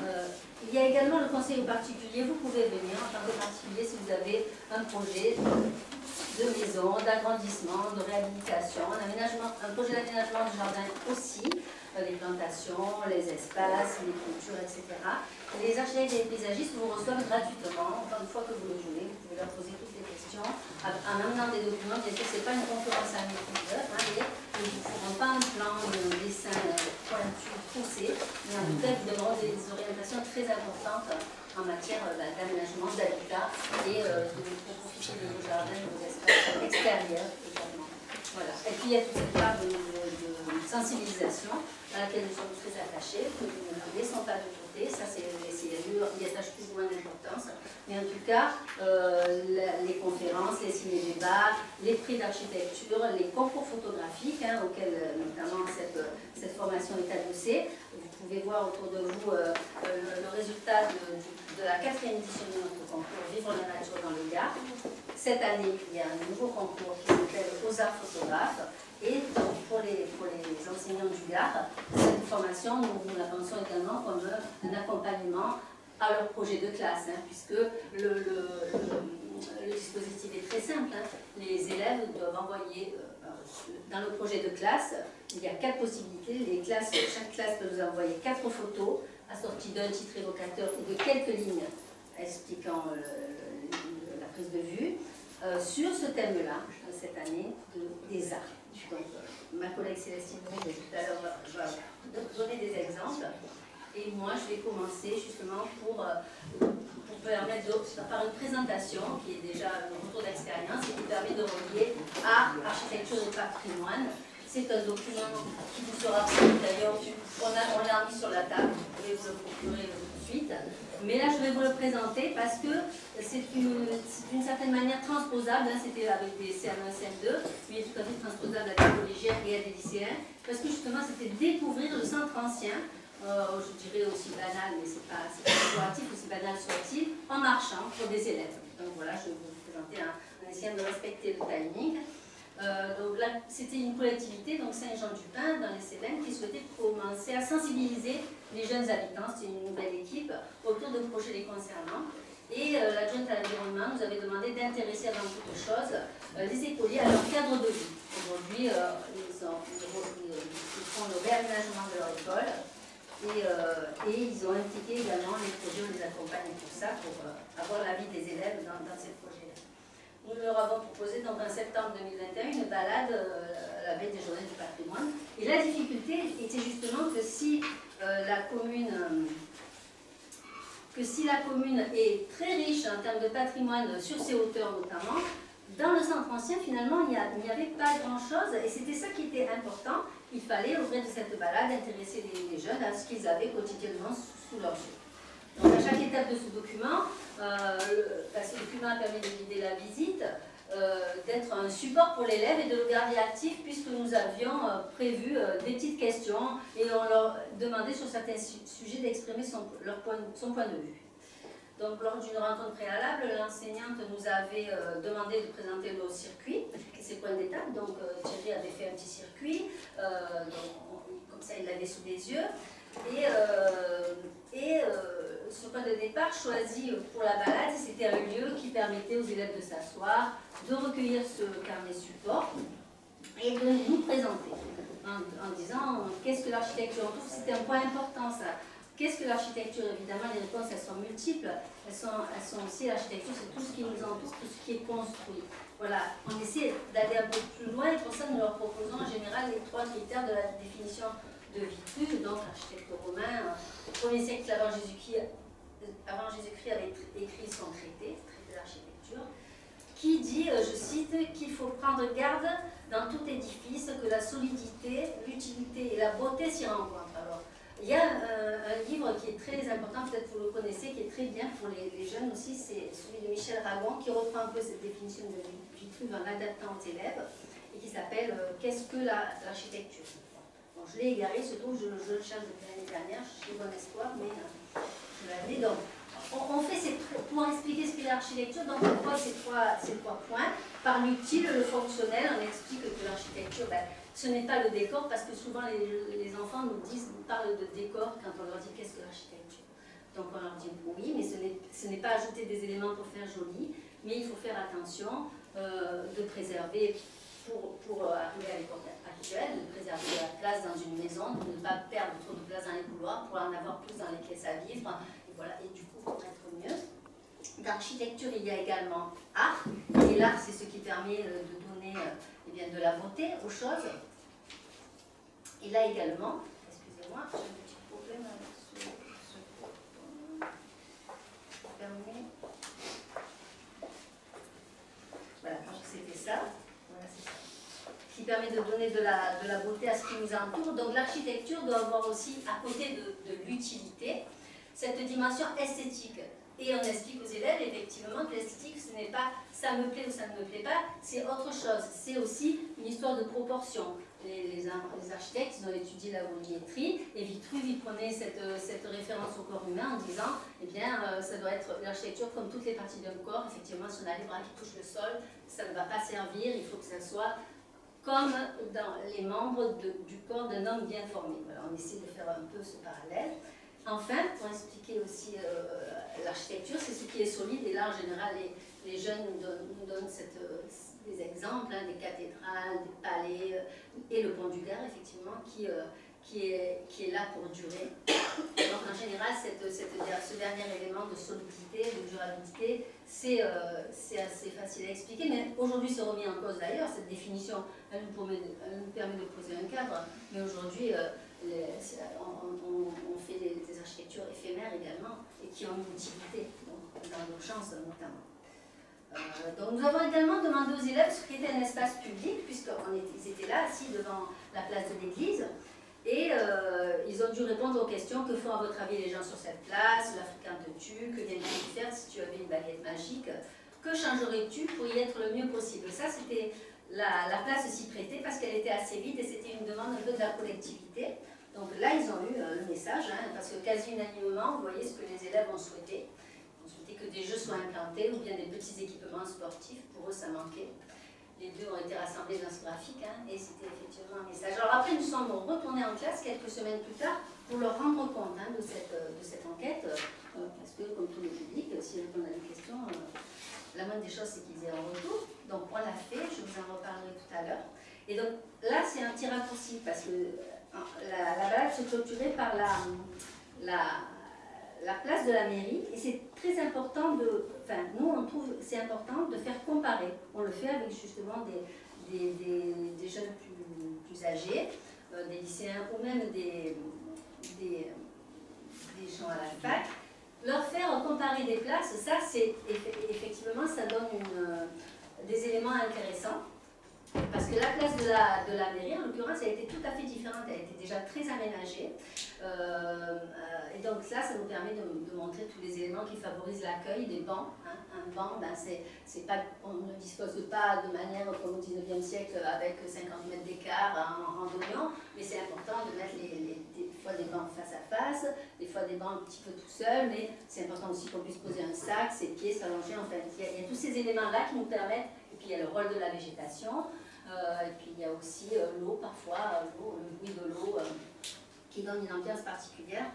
Euh, il y a également le conseil aux particuliers. Vous pouvez venir en tant que particulier si vous avez un projet de maison, d'agrandissement, de réhabilitation, un, un projet d'aménagement du jardin aussi, euh, les plantations, les espaces, les cultures, etc. Les architectes et les paysagistes vous reçoivent gratuitement, autant de fois que vous le voulez. Vous pouvez leur poser toutes les questions en amenant des documents. Bien sûr, ce n'est pas une conférence à maîtrise, hein, mais ils ne vous feront pas un plan, un dessin pointu, poussé, mais en tout cas, vous donneront des orientations très importantes en matière euh, d'aménagement, d'habitat et euh, de, profiter de vos jardins, de vos espaces extérieurs. Et puis il y a toute cette part de, sensibilisation à laquelle nous sommes très attachés, que nous ne laissons pas de côté. Ça, c'est y attache plus ou moins d'importance. Mais en tout cas, euh, les conférences, les ciné-débats, les prix d'architecture, les concours photographiques, hein, auxquels notamment cette, cette formation est adossée. Vous pouvez voir autour de vous le, résultat de, la quatrième édition de notre concours Vivre la nature dans le Gard. Cette année, il y a un nouveau concours qui s'appelle Aux arts photographes. Et pour les, enseignants du Gard, cette formation, nous, la pensons également comme un accompagnement à leur projet de classe, hein, puisque le, dispositif est très simple. Hein. Les élèves doivent envoyer, euh, dans le projet de classe, il y a quatre possibilités. Chaque classe peut nous envoyer quatre photos assorti d'un titre évocateur et de quelques lignes expliquant la prise de vue, euh, sur ce thème-là, cette année, des arts. Ma collègue Célestine tout à l'heure va, donner des exemples. Et moi, je vais commencer justement pour, euh, permettre par une présentation qui est déjà un retour d'expérience et qui permet de relier art, architecture et patrimoine. C'est un document qui vous sera d'ailleurs, on, l'a mis sur la table, vous pouvez vous le procurer tout de suite. Mais là, je vais vous le présenter parce que c'est d'une certaine manière transposable, c'était avec des CM1, CM2, mais tout à fait transposable à des collégiens et à des lycéens, parce que justement, c'était découvrir le centre ancien, euh, je dirais aussi banal, mais c'est pas, pas aussi banal soit-il, en marchant pour des élèves. Donc voilà, je vais vous présenter en essayant de respecter le timing. Euh, donc là, c'était une collectivité, donc Saint-Jean-du-Pin, dans les Cévennes, qui souhaitait commencer à sensibiliser les jeunes habitants, c'était une nouvelle équipe, autour de projets les concernant. Et euh, l'adjointe à l'environnement nous avait demandé d'intéresser avant toute chose euh, les écoliers à leur cadre de vie. Aujourd'hui, ils, ils, font le réaménagement de leur école et, et, ils ont impliqué également les projets, on les accompagne pour ça, pour avoir l'avis des élèves dans, ces projets nous leur avons proposé donc en septembre 2021 une balade euh, à la veille des journées du patrimoine. Et la difficulté était justement que si euh, la commune euh, que si la commune est très riche en termes de patrimoine sur ses hauteurs notamment, dans le centre ancien, finalement, il n'y avait pas grand-chose et c'était ça qui était important. Il fallait, au gré de cette balade, intéresser les, jeunes à ce qu'ils avaient quotidiennement sous leurs yeux. Donc à chaque étape de ce document, euh, parce que le document a permis de guider la visite, euh, d'être un support pour l'élève et de le garder actif puisque nous avions euh, prévu des petites questions et on leur demandait sur certains sujets d'exprimer son point de vue. Donc, lors d'une rencontre préalable, l'enseignante nous avait demandé de présenter nos circuits et ses points d'étape. Donc, Thierry avait fait un petit circuit, comme ça il l'avait sous les yeux. Et, et ce point de départ choisi pour la balade, c'était un lieu qui permettait aux élèves de s'asseoir, de recueillir ce carnet support et de nous présenter en, disant qu'est-ce que l'architecture. On trouve que c'était un point important ça. Qu'est-ce que l'architecture? Évidemment, les réponses, elles sont multiples. Elles sont, aussi, l'architecture, c'est tout ce qui nous entoure, tout ce qui est construit. Voilà, on essaie d'aller un peu plus loin et pour ça, nous leur proposons en général les trois critères de la définition de Vitrus, donc architecte romain, au 1er siècle avant Jésus-Christ, avant Jésus-Christ avait écrit son traité, traité d'architecture, qui dit, euh, je cite, qu'il faut prendre garde dans tout édifice que la solidité, l'utilité et la beauté s'y rencontrent. Alors, il y a euh, un livre qui est très important, peut-être vous le connaissez, qui est très bien pour les, jeunes aussi, c'est celui de Michel Ragon, qui reprend un peu cette définition de Vitrus en l'adaptant aux élèves, et qui s'appelle euh, Qu'est-ce que l'architecture? Je l'ai égaré, se trouve, je, le cherche depuis l'année dernière, j'ai bon espoir, mais euh, je l'avais. Donc, on, fait pour expliquer ce qu'est l'architecture, donc on trois, ces trois points. Par l'utile, le fonctionnel, on explique que l'architecture, ben, ce n'est pas le décor, parce que souvent les, enfants nous disent, nous parlent de décor quand on leur dit qu'est-ce que l'architecture. Donc on leur dit oui, mais ce n'est pas ajouter des éléments pour faire joli, mais il faut faire attention euh, de préserver, pour, pour arriver à l'époque actuelle, de préserver la place dans une maison, de ne pas perdre trop de place dans les couloirs, pour en avoir plus dans les pièces à vivre, et, voilà, et du coup pour être mieux. D'architecture, il y a également art, et l'art c'est ce qui permet euh, de donner eh de la beauté aux choses. Et là également, excusez-moi, j'ai un petit problème avec ce, Voilà, c'était ça. Voilà, ça. Qui permet de donner de la, de la, beauté à ce qui nous entoure. Donc l'architecture doit avoir aussi, à côté de l'utilité, cette dimension esthétique. Et on explique aux élèves effectivement que l'esthétique, ce n'est pas ça me plaît ou ça ne me plaît pas, c'est autre chose. C'est aussi une histoire de proportion. Les, architectes, ils ont étudié la volumétrie, et Vitruve, il prenait cette, référence au corps humain en disant, eh bien, euh, ça doit être l'architecture comme toutes les parties d'un corps. Effectivement, si on a les bras qui touchent le sol, ça ne va pas servir, il faut que ça soit comme dans les membres du corps d'un homme bien formé. Voilà, on essaie de faire un peu ce parallèle. Enfin, pour expliquer aussi euh, l'architecture, c'est ce qui est solide, et là en général les, jeunes nous donnent, euh, des exemples, hein, des cathédrales, des palais, euh, et le pont du Gard, effectivement, qui, qui, est, là pour durer. Donc en général, ce dernier élément de solidité, de durabilité, c'est assez facile à expliquer, mais aujourd'hui c'est remis en cause d'ailleurs, cette définition, elle nous, permet de, poser un cadre, mais aujourd'hui on, fait des, architectures éphémères également et qui ont une utilité, dans l'urgence notamment. Euh, donc nous avons également demandé aux élèves ce qu'était un espace public, puisqu'ils étaient là, assis devant la place de l'église, et euh, ils ont dû répondre aux questions que font à votre avis les gens sur cette place, la fréquentes-tu, que viens-tu faire si tu avais une baguette magique, que changerais-tu pour y être le mieux possible? Ça, c'était la, la, place s'y prêtait parce qu'elle était assez vide et c'était une demande un peu de la collectivité. Donc là, ils ont eu euh, le message, hein, parce que quasi unanimement, vous voyez ce que les élèves ont souhaité. Ils ont souhaité que des jeux soient implantés ou bien des petits équipements sportifs. Pour eux, ça manquait. Les deux ont été rassemblés dans ce graphique hein, et c'était effectivement un message. Alors après, nous sommes retournés en classe quelques semaines plus tard pour leur rendre compte hein, de, cette, de, cette, enquête, euh, parce que comme tout le public, s'ils répondent à des questions, euh, la moindre des choses, c'est qu'ils aient un retour. Donc on l'a fait, je vous en reparlerai tout à l'heure. Et donc là, c'est un petit raccourci, parce que la, la, balade se clôturait par la, la, la, place de la mairie. Et c'est très important de. Enfin, nous, on trouve c'est important de faire comparer. On le fait avec justement des, jeunes plus, âgés, euh, des lycéens ou même des gens à la fac. Leur faire comparer des places, ça, c'est effectivement, ça donne une, des éléments intéressants. Parce que la place de la, de la mairie, en l'occurrence, a été tout à fait différente. Elle était déjà très aménagée. Euh, euh, et donc là, ça nous permet de, montrer tous les éléments qui favorisent l'accueil des bancs. Hein. Un banc, ben, c'est pas, on ne dispose pas de manière comme au 19e siècle avec 50 mètres d'écart en, randonnant, mais c'est important de mettre les, des fois des bancs face à face, des fois des bancs un petit peu tout seuls, mais c'est important aussi qu'on puisse poser un sac, ses pieds s'allonger. Enfin, il y, a, tous ces éléments-là qui nous permettent il y a le rôle de la végétation, euh, et puis il y a aussi euh, l'eau parfois, euh, le bruit de l'eau qui donne une ambiance particulière.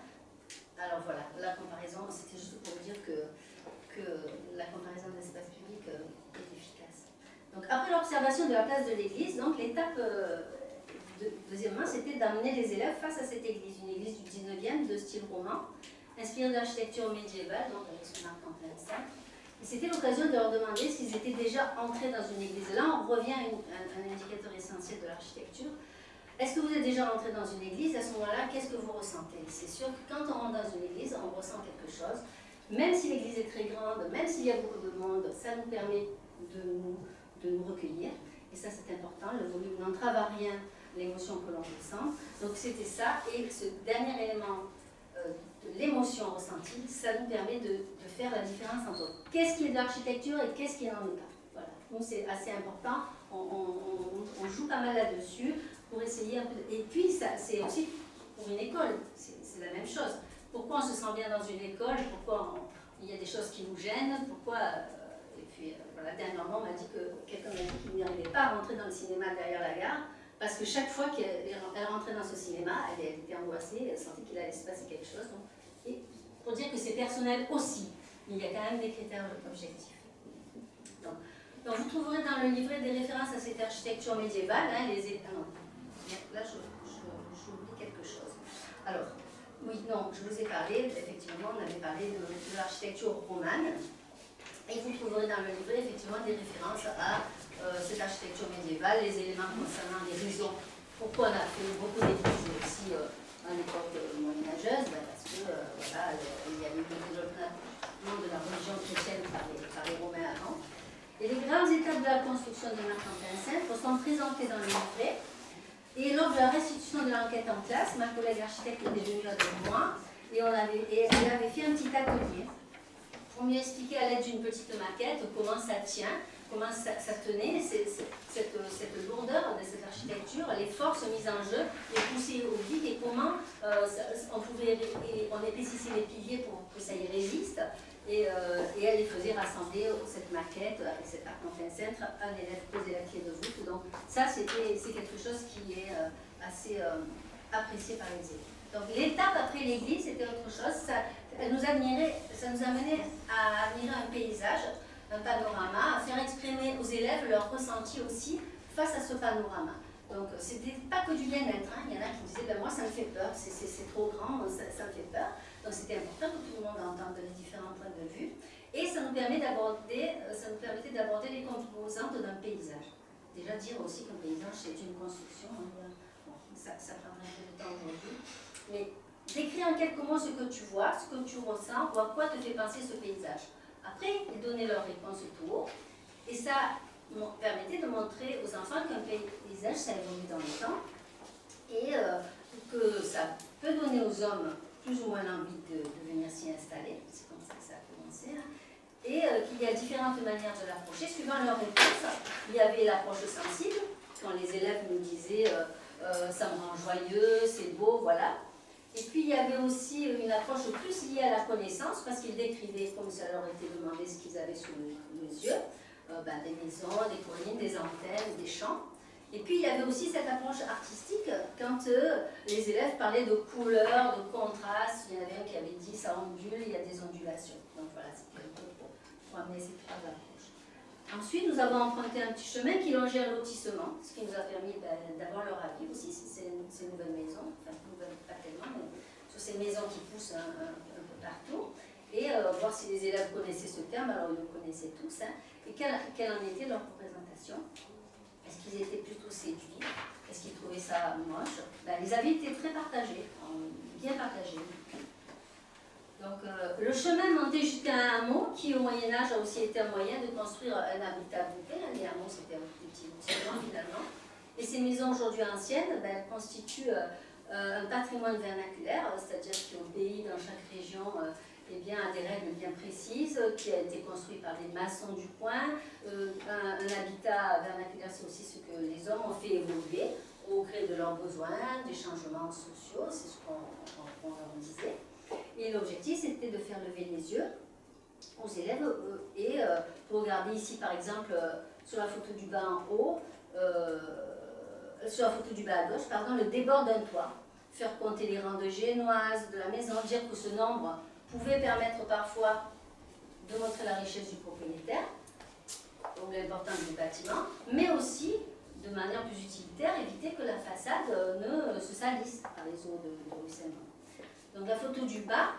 Alors voilà, la comparaison, c'était juste pour vous dire que, que la comparaison de l'espace public est efficace. Donc après l'observation de la place de l'église, donc l'étape deuxièmement, c'était d'amener les élèves face à cette église, une église du 19e de style roman, inspirée d'architecture médiévale, donc avec son arc en plein c'était l'occasion de leur demander s'ils étaient déjà entrés dans une église. Là, on revient à, un indicateur essentiel de l'architecture. Est-ce que vous êtes déjà entré dans une église? À ce moment-là, qu'est-ce que vous ressentez? C'est sûr que quand on rentre dans une église, on ressent quelque chose. Même si l'église est très grande, même s'il y a beaucoup de monde, ça nous permet de nous, de nous recueillir. Et ça, c'est important. Le volume n'entrave à rien l'émotion que l'on ressent. Donc, c'était ça. Et ce dernier élément euh, de l'émotion ressentie, ça nous permet de, faire la différence entre qu'est-ce qui est de l'architecture et qu'est-ce qui est pas. Voilà. Donc c'est assez important, on, joue pas mal là-dessus pour essayer un peu. Et puis c'est aussi pour une école, c'est la même chose. Pourquoi on se sent bien dans une école? Pourquoi il y a des choses qui nous gênent? Pourquoi euh, Et puis euh, voilà, dernièrement on m'a dit que quelqu'un m'a dit qu'il n'y arrivait pas à rentrer dans le cinéma derrière la gare parce que chaque fois qu'elle rentrait dans ce cinéma, elle était angoissée, elle sentait qu'il allait se passer quelque chose. et pour dire que c'est personnel aussi, il y a quand même des critères objectifs. Donc, vous trouverez dans le livret des références à cette architecture médiévale, hein, les ah là j'oublie quelque chose. Alors, oui, non, je vous ai parlé, effectivement, on avait parlé de, l'architecture romane, et vous trouverez dans le livret effectivement des références à euh, cette architecture médiévale, les éléments concernant les raisons pourquoi on a fait beaucoup d'églises aussi euh, à l'époque moyenâgeuse, ben, parce que euh, voilà, il y a eu le de la religion chrétienne par les, par Romains avant. Et les grandes étapes de la construction de Mercantin Sainte sont présentées dans le livret. Et lors de la restitution de l'enquête en classe, ma collègue architecte est venue avec moi et, elle avait fait un petit atelier pour mieux expliquer à l'aide d'une petite maquette comment ça tient, comment ça, tenait, cette, cette, lourdeur de cette architecture, les forces mises en jeu, les poussées au vide et comment euh, on, pouvait, on épaississait les piliers pour que ça y résiste. Et, euh, et, elle les faisait rassembler cette maquette avec cet arc en centre, un élève posait la clé de voûte. Donc ça, c'est quelque chose qui est euh, assez apprécié par les élèves. Donc l'étape après l'église, c'était autre chose. Ça, nous ça nous amenait à admirer un paysage, un panorama, à faire exprimer aux élèves leur ressenti aussi face à ce panorama. Donc c'était pas que du bien-être. Hein. Il y en a qui disaient ben, moi ça me fait peur, c'est trop grand, ça, ça, me fait peur. Donc c'était important que tout le monde entende les de vue. Et ça nous permet d'aborder, ça nous permettait d'aborder les composantes d'un paysage. Déjà dire aussi qu'un paysage c'est une construction. Hein. ça, ça prendrait un peu de temps aujourd'hui. Mais décrire en quelques mots ce que tu vois, ce que tu ressens, ou à quoi te fait penser ce paysage. Après, ils donnaient leur réponse autour, et ça permettait de montrer aux enfants qu'un paysage, ça évolue dans le temps, et euh, que ça peut donner aux hommes plus ou moins l'envie de, venir s'y installer, c'est comme ça que ça a commencé, hein. Et euh, qu'il y a différentes manières de l'approcher, suivant leur réponse. Il y avait l'approche sensible, quand les élèves nous disaient euh, ça me rend joyeux, c'est beau, voilà. Et puis il y avait aussi une approche plus liée à la connaissance, parce qu'ils décrivaient, comme ça leur était demandé, ce qu'ils avaient sous les yeux, euh, ben, des maisons, des collines, des antennes, des champs. Et puis il y avait aussi cette approche artistique, quand euh, les élèves parlaient de couleurs, de contrastes, il y en avait un qui avait dit ça ondule, il y a des ondulations. Donc voilà, pour, amener ces trois approches. Ensuite, nous avons emprunté un petit chemin qui longeait un lotissement, ce qui nous a permis d'avoir leur avis aussi, ces, ces nouvelles maisons, enfin nouvelles pas tellement, mais sur ces maisons qui poussent un, peu partout, et euh, voir si les élèves connaissaient ce terme, alors ils le connaissaient tous, hein, et quelle, en était leur représentation? Est-ce qu'ils étaient plutôt séduits? Est-ce qu'ils trouvaient ça moche? Ben, Les avis étaient très partagés, bien partagés. Donc, euh, le chemin montait jusqu'à un hameau qui, au Moyen-Âge, a aussi été un moyen de construire un habitat bouquet. Les hameaux, c'était un petit bâtiment, finalement. Et ces maisons aujourd'hui anciennes ben, constituent euh, euh, un patrimoine vernaculaire, c'est-à-dire qui obéit dans chaque région eh bien, à des règles bien précises, qui a été construit par des maçons du coin. Un, habitat vernaculaire, c'est aussi ce que les hommes ont fait évoluer au gré de leurs besoins, des changements sociaux, c'est ce qu'on leur disait. Et l'objectif, c'était de faire lever les yeux aux élèves euh, et euh, pour regarder ici, par exemple, euh, sur la photo du bas en haut, sur la photo du bas à gauche, pardon, le débord d'un toit. Faire compter les rangs de génoises de la maison, dire que ce nombre pouvait permettre parfois de montrer la richesse du propriétaire, donc l'importance du bâtiment, mais aussi, de manière plus utilitaire, éviter que la façade ne se salisse par les eaux de ruissellement. Donc la photo du bas,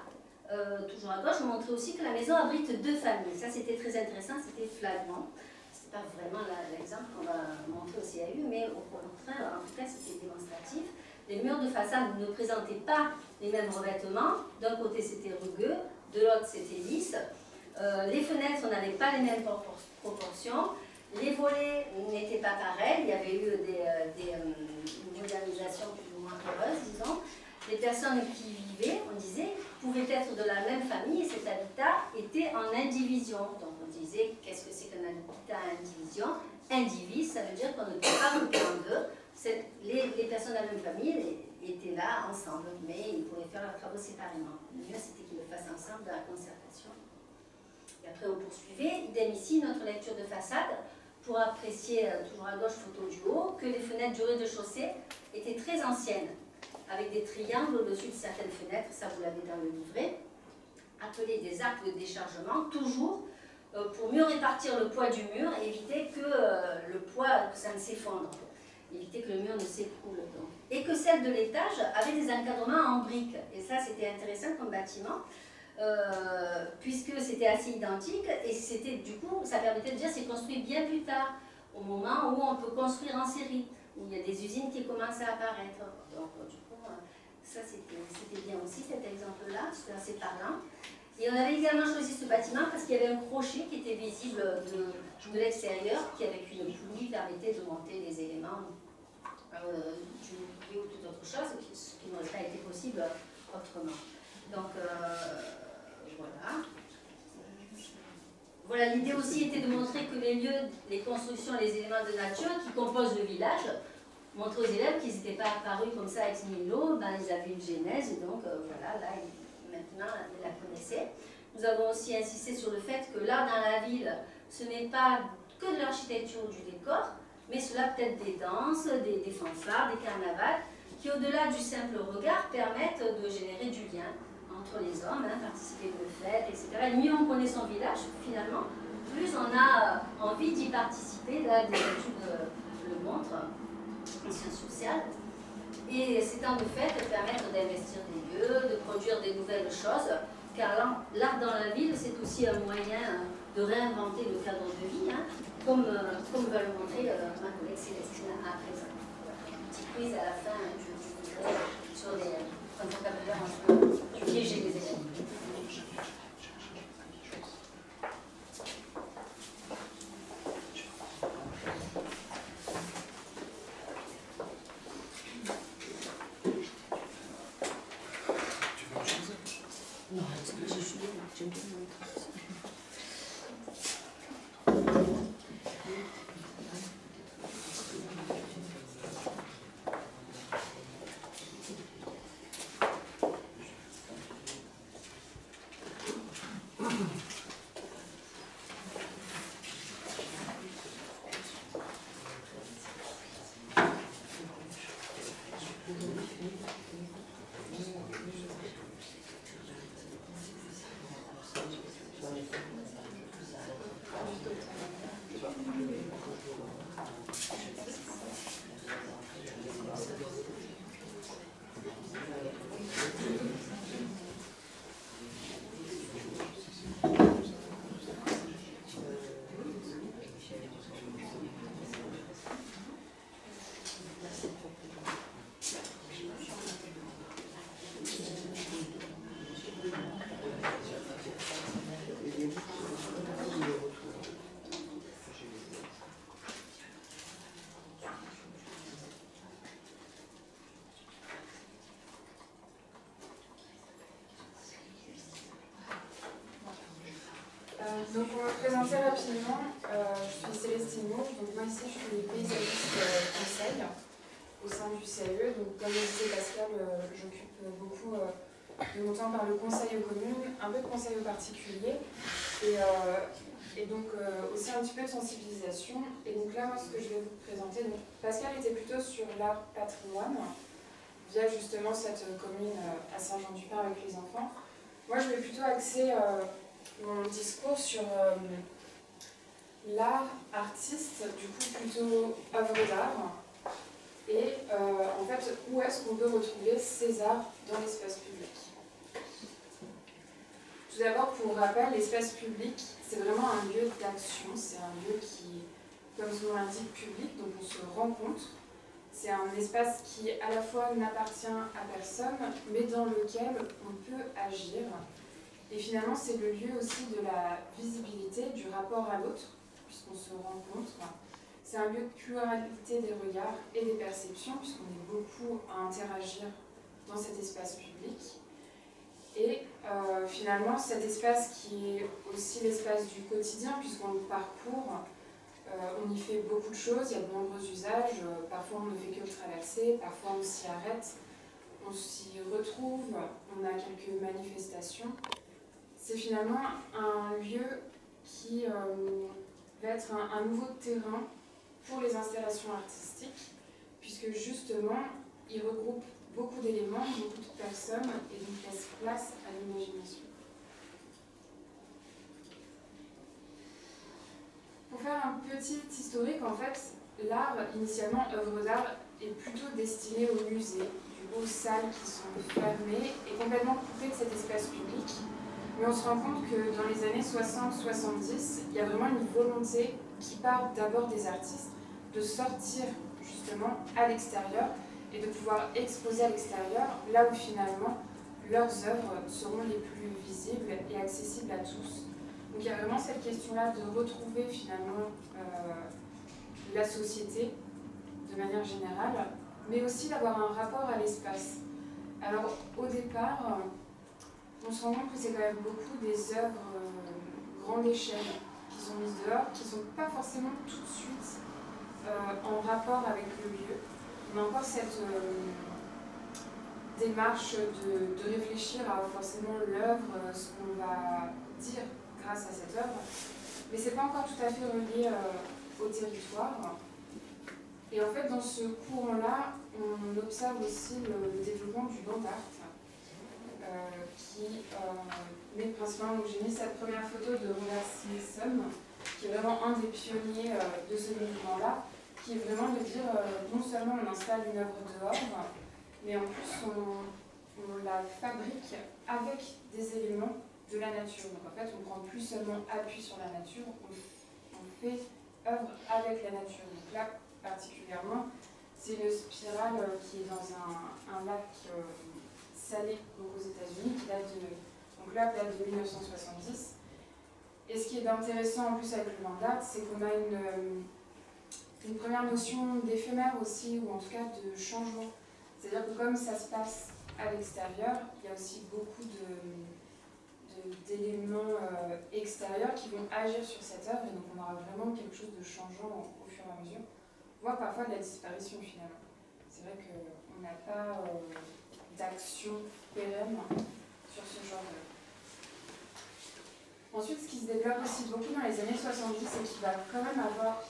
euh, toujours à gauche, montrait aussi que la maison abrite deux familles. Ça, c'était très intéressant, c'était flagrant. Ce n'est pas vraiment l'exemple qu'on va montrer au CAU, mais au contraire, en tout cas, c'était démonstratif. Les murs de façade ne présentaient pas les mêmes revêtements. D'un côté, c'était rugueux, de l'autre, c'était lisse. Euh, les fenêtres, on n'avait pas les mêmes proportions. Les volets n'étaient pas pareils. Il y avait eu des, euh, des modernisations plus ou moins heureuses, disons les personnes qui on disait, pouvaient être de la même famille et cet habitat était en indivision. Donc on disait, qu'est-ce que c'est qu'un habitat indivision? Indivis, ça veut dire qu'on ne peut pas couper en deux. Les, les, personnes de la même famille étaient là ensemble, mais ils pouvaient faire leurs travaux séparément. Le mieux, c'était qu'ils le fassent ensemble dans la concertation. Et après, on poursuivait. Idem ici, notre lecture de façade pour apprécier, euh, toujours à gauche, photo du haut, que les fenêtres du rez-de-chaussée étaient très anciennes, avec des triangles au-dessus de certaines fenêtres, ça vous l'avez dans le livret, appelés des arcs de déchargement, toujours euh, pour mieux répartir le poids du mur éviter que euh, le poids, ne s'effondre, éviter que le mur ne s'écroule. Et que celle de l'étage avait des encadrements en briques. Et ça, c'était intéressant comme bâtiment. Euh, puisque c'était assez identique et c'était du coup, ça permettait de dire c'est construit bien plus tard, au moment où on peut construire en série, où il y a des usines qui commencent à apparaître. Ça c'était bien aussi cet exemple-là, c'était assez parlant. Et on avait également choisi ce bâtiment parce qu'il y avait un crochet qui était visible de, l'extérieur, qui avec une poulie permettait de monter les éléments euh, du ou toute autre chose, ce qui n'aurait pas été possible autrement. Donc, euh, voilà. Voilà, l'idée aussi était de montrer que les lieux, les constructions, les éléments de nature qui composent le village, montrent aux élèves qu'ils n'étaient pas apparus comme ça ex nihilo, ben, ils avaient une genèse, donc euh, voilà, là, maintenant, ils la connaissaient. Nous avons aussi insisté sur le fait que l'art dans la ville, ce n'est pas que de l'architecture ou du décor, mais cela peut être des danses, des, des fanfares, des carnavals, qui au-delà du simple regard permettent de générer du lien, entre les hommes, hein, participer de fêtes, etc. mieux on connaît son village, finalement, plus on a euh, envie d'y participer. Là, des études euh, le montrent, sciences sociales. Et temps de fête permettent d'investir des lieux, de produire des nouvelles choses, car l'art dans la ville, c'est aussi un moyen de réinventer le cadre de vie, hein, comme, euh, comme va le montrer ma collègue Célestine à présent. À la fin sur des. Non, j'aime bien Donc pour me présenter rapidement, euh, je suis Célestine Mouffe, donc moi ici je suis paysagiste euh, conseil au sein du CAE. Donc comme le disait Pascal, euh, j'occupe beaucoup de mon temps par le conseil aux communes, un peu de conseil aux particuliers et, et donc aussi un petit peu de sensibilisation. Et donc là moi ce que je vais vous présenter, donc Pascal était plutôt sur l'art patrimoine via justement cette commune à Saint-Jean-du-Pin avec les enfants. Moi je vais plutôt axer mon discours sur euh, l'art artiste, du coup plutôt œuvre d'art, et euh, en fait où est-ce qu'on peut retrouver ces arts dans l'espace public? Tout d'abord, pour rappel, l'espace public, c'est vraiment un lieu d'action, c'est un lieu qui, comme son nom l'indique, public, donc on se rencontre. C'est un espace qui à la fois n'appartient à personne, mais dans lequel on peut agir et finalement, c'est le lieu aussi de la visibilité, du rapport à l'autre, puisqu'on se rencontre. C'est un lieu de pluralité des regards et des perceptions, puisqu'on est beaucoup à interagir dans cet espace public. Et euh, finalement, cet espace qui est aussi l'espace du quotidien, puisqu'on le parcourt, euh, on y fait beaucoup de choses, il y a de nombreux usages, euh, parfois on ne fait que le traverser, parfois on s'y arrête, on s'y retrouve, on a quelques manifestations c'est finalement un lieu qui va être un, nouveau terrain pour les installations artistiques, puisque justement, il regroupe beaucoup d'éléments, beaucoup de personnes, et donc laisse place à l'imagination. Pour faire un petit historique, en fait, l'art, initialement œuvre d'art, est plutôt destiné aux musées, aux salles qui sont fermées et complètement coupées de cet espace public. Mais on se rend compte que dans les années 60-70, il y a vraiment une volonté qui part d'abord des artistes de sortir justement à l'extérieur et de pouvoir exposer à l'extérieur, là où finalement leurs œuvres seront les plus visibles et accessibles à tous. Donc il y a vraiment cette question-là de retrouver finalement euh, la société de manière générale, mais aussi d'avoir un rapport à l'espace. Alors au départ, on se rend compte que c'est quand même beaucoup des œuvres euh, grande échelle qui sont mises dehors, qui ne sont pas forcément tout de suite euh, en rapport avec le lieu. On a encore cette euh, démarche de, de, réfléchir à forcément l'œuvre, ce qu'on va dire grâce à cette œuvre, mais c'est pas encore tout à fait relié au territoire. Et en fait, dans ce courant-là, on observe aussi le, développement du land art, qui euh, met principalement, j'ai mis cette première photo de Robert Smithson, qui est vraiment un des pionniers euh, de ce mouvement-là, qui est vraiment de dire euh, non seulement on installe une œuvre dehors, mais en plus on, la fabrique avec des éléments de la nature. Donc en fait, on prend plus seulement appui sur la nature, on, fait œuvre avec la nature. Donc là, particulièrement, c'est une spirale qui est dans un, lac salé aux États-Unis, qui date de, donc là, date de 1970. Et ce qui est intéressant en plus avec le mandat, c'est qu'on a une, euh, une première notion d'éphémère aussi, ou en tout cas de changement. C'est-à-dire que comme ça se passe à l'extérieur, il y a aussi beaucoup de d'éléments euh, extérieurs qui vont agir sur cette œuvre et donc on aura vraiment quelque chose de changeant au, au fur et à mesure, voire parfois de la disparition finalement. C'est vrai qu'on n'a pas euh, d'action pérenne sur ce genre d'œuvre. Ensuite, ce qui se développe aussi beaucoup dans les années 70 et qui va quand même avoir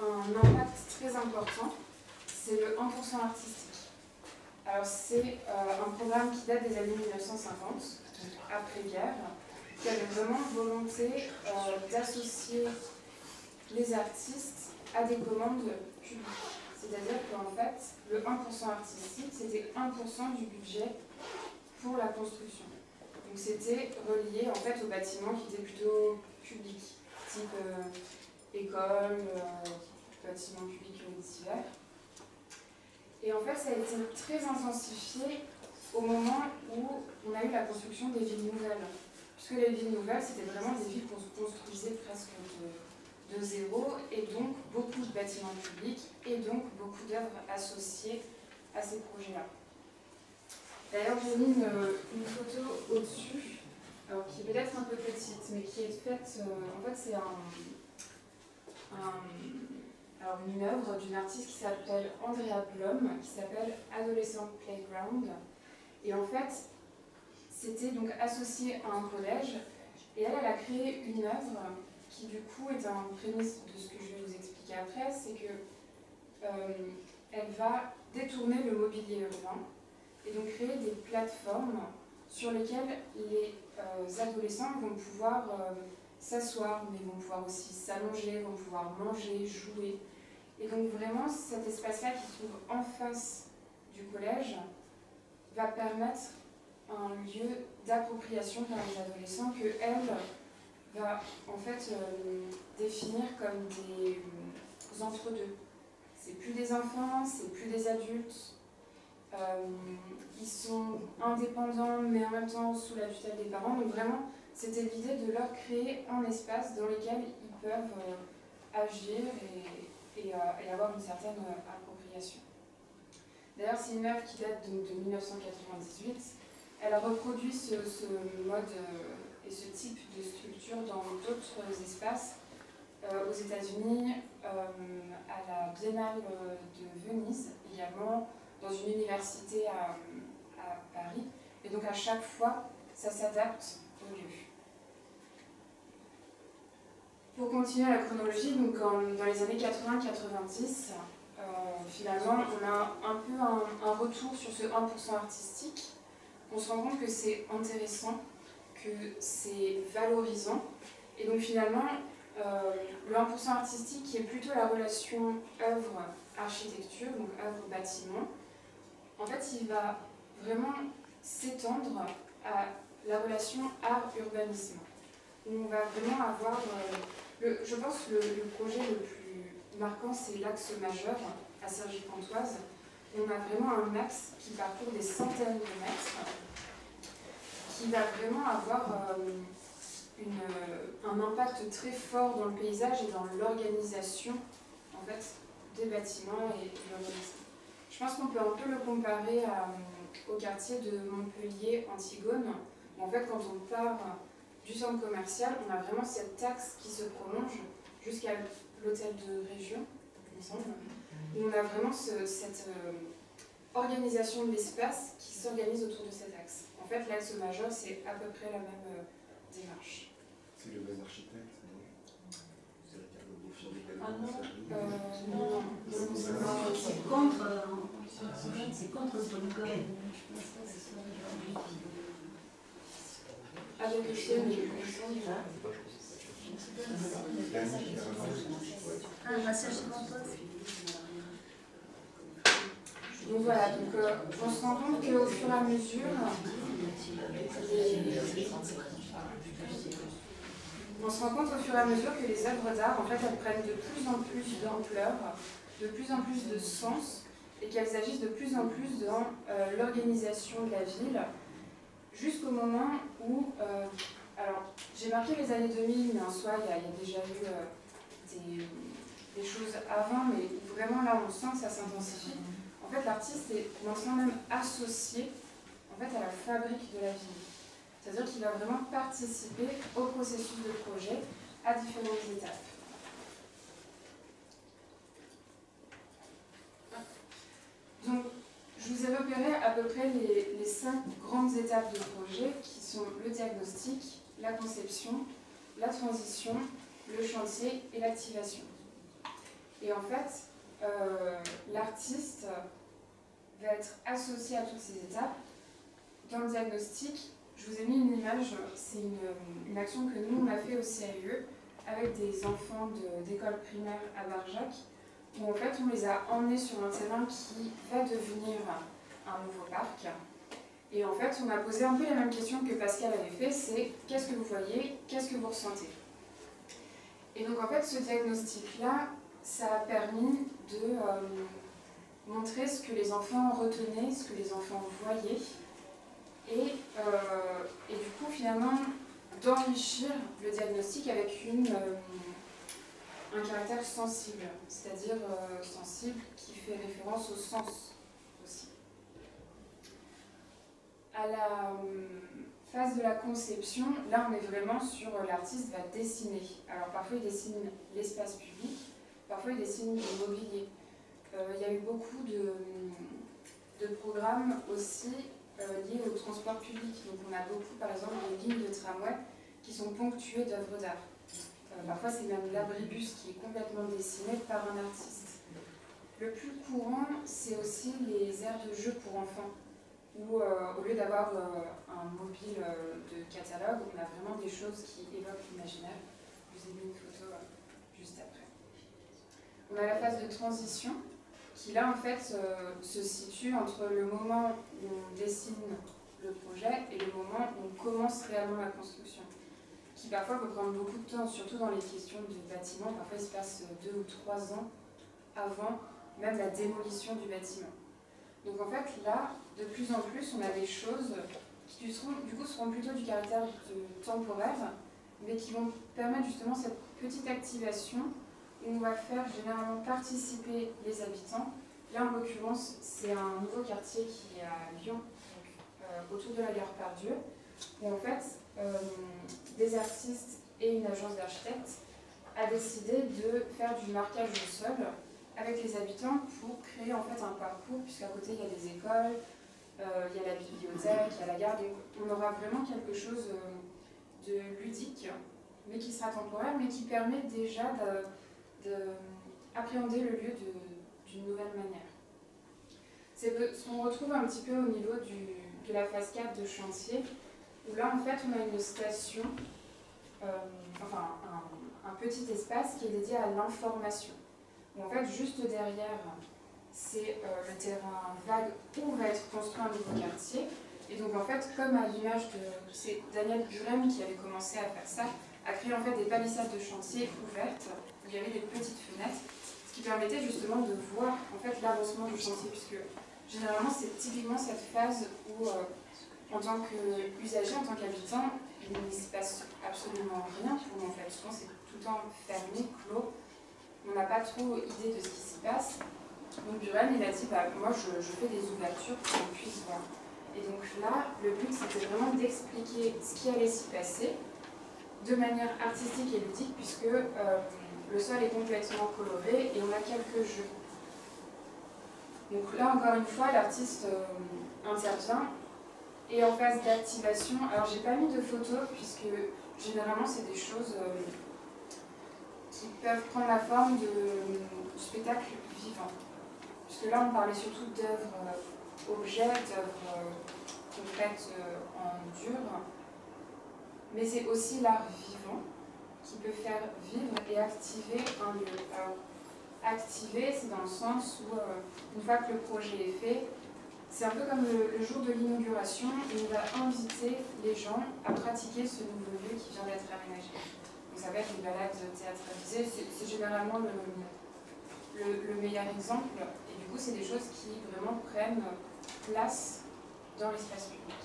un impact très important, c'est le 1% artistique. Alors c'est euh, un programme qui date des années 1950 après-guerre, qui avait vraiment volonté euh, d'associer les artistes à des commandes publiques. C'est-à-dire qu'en fait, le 1% artistique, c'était 1% du budget pour la construction. Donc c'était relié en fait aux bâtiments qui étaient plutôt publics, type euh, école, euh, bâtiments publics divers. Et en fait, ça a été très intensifié au moment où on a eu la construction des villes nouvelles. Puisque les villes nouvelles, c'était vraiment des villes qu'on se construisait presque de, de, zéro, et donc beaucoup de bâtiments publics, et donc beaucoup d'œuvres associées à ces projets-là. D'ailleurs, j'ai mis une, une, photo au-dessus, qui est peut-être un peu petite, mais qui est faite, euh, en fait, c'est une œuvre d'une artiste qui s'appelle Andrea Blom, qui s'appelle Adolescent Playground. Et en fait, c'était donc associé à un collège. Et elle, elle a créé une œuvre qui du coup est un prémisse de ce que je vais vous expliquer après, c'est que euh, elle va détourner le mobilier urbain et donc créer des plateformes sur lesquelles les euh, adolescents vont pouvoir euh, s'asseoir, mais vont pouvoir aussi s'allonger, vont pouvoir manger, jouer. Et donc vraiment cet espace-là qui se trouve en face du collège va permettre un lieu d'appropriation par les adolescents que elle va en fait euh, définir comme des euh, entre-deux. C'est plus des enfants, c'est plus des adultes. Euh, ils sont indépendants mais en même temps sous la tutelle des parents. Donc vraiment, c'était l'idée de leur créer un espace dans lequel ils peuvent agir et, avoir une certaine appropriation. D'ailleurs, c'est une œuvre qui date de, de 1998 elle reproduit ce, mode et ce type de structure dans d'autres espaces. Euh, aux États-Unis, euh, à la Biennale de Venise, également dans une université à, Paris. Et donc à chaque fois, ça s'adapte au lieu. Pour continuer la chronologie, donc dans les années 80-90, euh, finalement, on a un peu un, retour sur ce 1% artistique. On se rend compte que c'est intéressant, que c'est valorisant. Et donc finalement, euh, le 1% artistique qui est plutôt la relation œuvre-architecture, donc œuvre-bâtiment, en fait, il va vraiment s'étendre à la relation art-urbanisme. On va vraiment avoir, euh, je pense que le, le, projet le plus marquant, c'est l'axe majeur à Cergy-Pontoise. On a vraiment un axe qui parcourt des centaines de mètres, qui va vraiment avoir euh, une, un impact très fort dans le paysage et dans l'organisation en fait, des bâtiments et de l'urbanisme. Je pense qu'on peut un peu le comparer à, au quartier de Montpellier-Antigone, où en fait quand on part du centre commercial, on a vraiment cette axe qui se prolonge jusqu'à l'hôtel de région, il semble, où on a vraiment cette euh, organisation de l'espace qui s'organise autour de cet axe. En fait, l'axe majeur, c'est à peu près la même euh, démarche. C'est le bon architecte, non? Ah non, euh, non, c'est contre, euh, c'est contre le polygone. Avec le chien, mais Ah, ma sœur, Donc voilà, euh, on se rend compte qu'au fur et à mesure, on se rend compte au fur et à mesure que les œuvres d'art, en fait, elles prennent de plus en plus d'ampleur, de plus en plus de sens, et qu'elles agissent de plus en plus dans euh, l'organisation de la ville, jusqu'au moment où, euh, alors, j'ai marqué les années 2000, mais en soi, il y, a, déjà eu des, des, choses avant, mais vraiment là, on sent que ça s'intensifie. En fait, l'artiste est maintenant même associé en fait, à la fabrique de la ville. C'est-à-dire qu'il va vraiment participer au processus de projet à différentes étapes. Donc, je vous ai repéré à peu près les, cinq grandes étapes de projet qui sont le diagnostic, la conception, la transition, le chantier et l'activation. Et en fait, euh, l'artiste va être associé à toutes ces étapes. Dans le diagnostic, je vous ai mis une image, c'est une, action que nous on a fait au CAE avec des enfants d'école primaire à Barjac, où en fait on les a emmenés sur un terrain qui va devenir un nouveau parc. Et en fait on a posé un peu la même question que Pascal avait fait, c'est qu'est-ce que vous voyez, qu'est-ce que vous ressentez? Et donc en fait ce diagnostic-là, ça a permis de... Euh, montrer ce que les enfants retenaient, ce que les enfants voyaient, et, euh, du coup finalement d'enrichir le diagnostic avec euh, un caractère sensible, c'est-à-dire euh, sensible qui fait référence au sens aussi. À la phase de la conception, là on est vraiment sur l'artiste va dessiner. Alors parfois il dessine l'espace public, parfois il dessine le mobilier, il y a eu beaucoup de, de programmes aussi euh, liés au transport public. Donc on a beaucoup, par exemple, des lignes de tramway qui sont ponctuées d'œuvres d'art. Euh, parfois, c'est même l'abribus qui est complètement dessiné par un artiste. Le plus courant, c'est aussi les aires de jeu pour enfants, où au lieu d'avoir un mobile de catalogue, on a vraiment des choses qui évoquent l'imaginaire. Je vous ai mis une photo juste après. On a la phase de transition, qui là en fait se situe entre le moment où on dessine le projet et le moment où on commence réellement la construction, qui parfois peut prendre beaucoup de temps, surtout dans les questions du bâtiment, parfois il se passe deux ou trois ans avant même la démolition du bâtiment. Donc en fait là, de plus en plus, on a des choses qui du coup seront plutôt du caractère temporaire, mais qui vont permettre justement cette petite activation on va faire généralement participer les habitants. Là, en l'occurrence, c'est un nouveau quartier qui est à Lyon, euh, autour de la gare Pardieu, où en fait, euh, des artistes et une agence d'architectes a décidé de faire du marquage au sol avec les habitants pour créer en fait un parcours, puisqu'à côté il y a des écoles, euh, il y a la bibliothèque, il y a la gare, donc on aura vraiment quelque chose de ludique mais qui sera temporaire, mais qui permet déjà d'appréhender le lieu d'une nouvelle manière. C'est ce qu'on retrouve un petit peu au niveau de la phase 4 de chantier, où là en fait on a une station, euh, enfin un, un, petit espace qui est dédié à l'information. En fait, juste derrière, c'est euh, le terrain vague où va être construit un nouveau quartier. Et donc en fait, comme à l'image de c'est Daniel Durem qui avait commencé à faire ça, à créer en fait des palissades de chantier ouvertes, il y avait des petites fenêtres, ce qui permettait justement de voir en fait l'avancement du chantier, puisque généralement c'est typiquement cette phase où euh, en tant qu'usager, en tant qu'habitant, il ne se passe absolument rien pour en fait. Souvent c'est tout le temps fermé, clos, on n'a pas trop idée de ce qui s'y passe. Donc Buren, il a dit, bah, moi je, fais des ouvertures pour qu'on puisse voir. Et donc là, le but c'était vraiment d'expliquer ce qui allait s'y passer de manière artistique et ludique, puisque euh, le sol est complètement coloré et on a quelques jeux. Donc là, encore une fois, l'artiste euh, intervient et en phase d'activation. Alors j'ai pas mis de photos, puisque généralement c'est des choses... Euh, qui peuvent prendre la forme de, spectacle vivant. Puisque là, on parlait surtout d'œuvres euh, objets, d'œuvres euh, euh, en dur, mais c'est aussi l'art vivant qui peut faire vivre et activer un lieu. Activer, c'est dans le sens où, une fois que le projet est fait, c'est un peu comme le, jour de l'inauguration, il va inviter les gens à pratiquer ce nouveau lieu qui vient d'être aménagé ça va être une balade théâtralisée. C'est généralement le, le, meilleur exemple. Et du coup, c'est des choses qui vraiment prennent place dans l'espace public.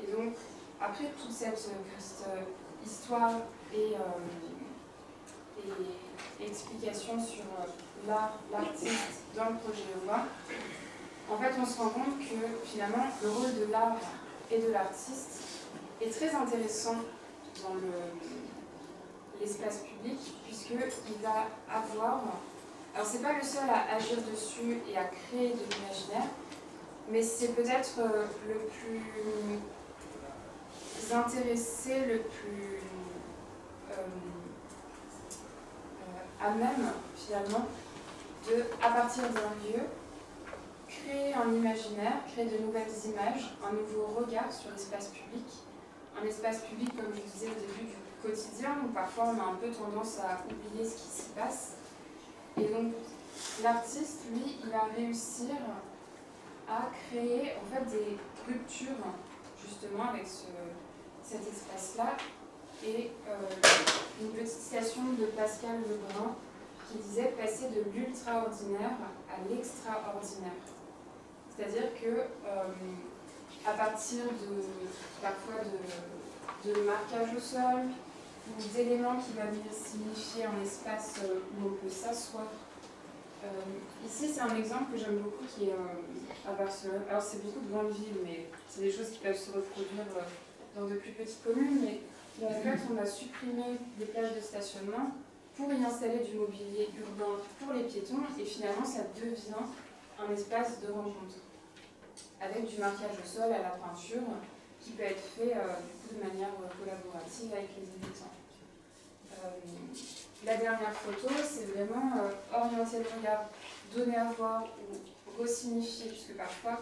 Et donc, après toute cette, histoire et, euh, et, explication sur euh, l'art, l'artiste dans le projet voix, en fait, on se rend compte que finalement, le rôle de l'art et de l'artiste est très intéressant dans l'espace public, puisqu'il va avoir... Alors c'est pas le seul à agir dessus et à créer de l'imaginaire, mais c'est peut-être euh, le plus intéressé, le plus euh, euh, à même finalement de, à partir d'un lieu, créer un imaginaire, créer de nouvelles images, un nouveau regard sur l'espace public un espace public, comme je disais au début, du quotidien, où parfois on a un peu tendance à oublier ce qui s'y passe. Et donc, l'artiste, lui, il va réussir à créer en fait des ruptures, justement, avec ce, cet espace-là. Et euh, une petite citation de Pascal Lebrun qui disait passer de l'ultraordinaire à l'extraordinaire. C'est-à-dire que euh, à partir de, parfois de, de marquage au sol ou d'éléments qui va signifier un espace euh, où on peut s'asseoir. Euh, ici, c'est un exemple que j'aime beaucoup qui est à Barcelone. Alors, c'est beaucoup de grandes villes, mais c'est des choses qui peuvent se reproduire dans de plus petites communes. Mais en fait, on a supprimé des plages de stationnement pour y installer du mobilier urbain pour les piétons, et finalement, ça devient un espace de rencontre avec du marquage au sol à la peinture qui peut être fait euh, de manière euh, collaborative avec les habitants. Euh, la dernière photo, c'est vraiment orienter le regard, donner à voir ou resignifier, puisque parfois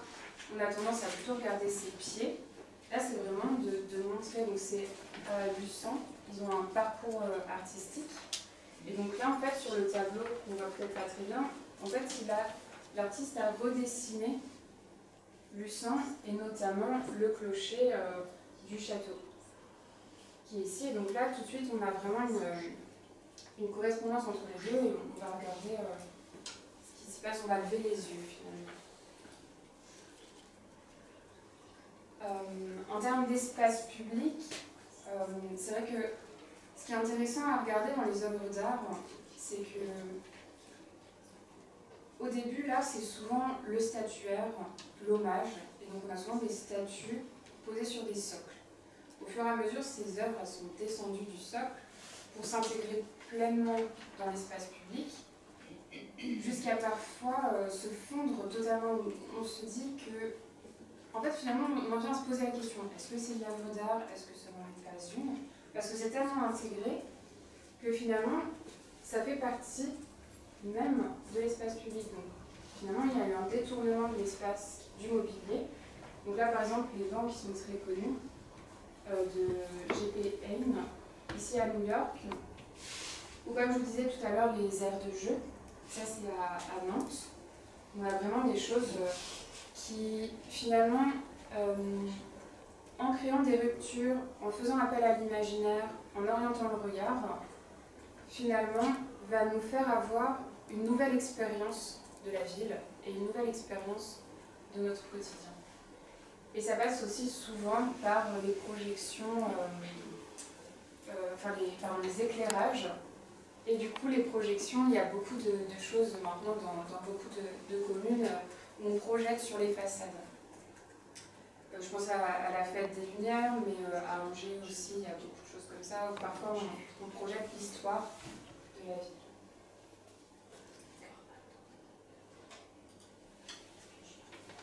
on a tendance à plutôt regarder ses pieds. Là, c'est vraiment de, montrer, donc c'est du sang, ils ont un parcours artistique. Et donc là, en fait, sur le tableau, qu'on voit peut-être pas très bien, en fait, l'artiste a redessiné Lucin et notamment le clocher euh, du château qui est ici. Et donc là, tout de suite, on a vraiment une, une correspondance entre les deux et on va regarder euh, ce qui se passe, on va lever les yeux finalement. Euh, en termes d'espace public, c'est vrai que ce qui est intéressant à regarder dans les œuvres d'art, c'est que au début, là, c'est souvent le statuaire, l'hommage, et donc on a souvent des statues posées sur des socles. Au fur et à mesure, ces œuvres elles sont descendues du socle pour s'intégrer pleinement dans l'espace public, jusqu'à parfois euh, se fondre totalement. On se dit que, en fait, finalement, on en vient se poser la question est-ce que c'est de l'œuvre d'art Est-ce que ça n'en est pas Parce que c'est tellement intégré que finalement, ça fait partie même de l'espace public. Donc, finalement, il y a eu un détournement de l'espace du mobilier. Donc là, par exemple, les bancs qui sont très connus euh, de GP Hain, ici à New York, ou comme je vous disais tout à l'heure, les aires de jeu, ça c'est à, à Nantes. On a vraiment des choses euh, qui finalement, euh, en créant des ruptures, en faisant appel à l'imaginaire, en orientant le regard, finalement, va nous faire avoir une nouvelle expérience de la ville et une nouvelle expérience de notre quotidien. Et ça passe aussi souvent par les projections, euh, euh, enfin les, par les éclairages. Et du coup, les projections, il y a beaucoup de, choses maintenant dans, beaucoup de, communes on projette sur les façades. Euh, je pense à, la fête des Lumières, mais euh, à Angers aussi, il y a beaucoup de choses comme ça, parfois on, projette l'histoire de la ville.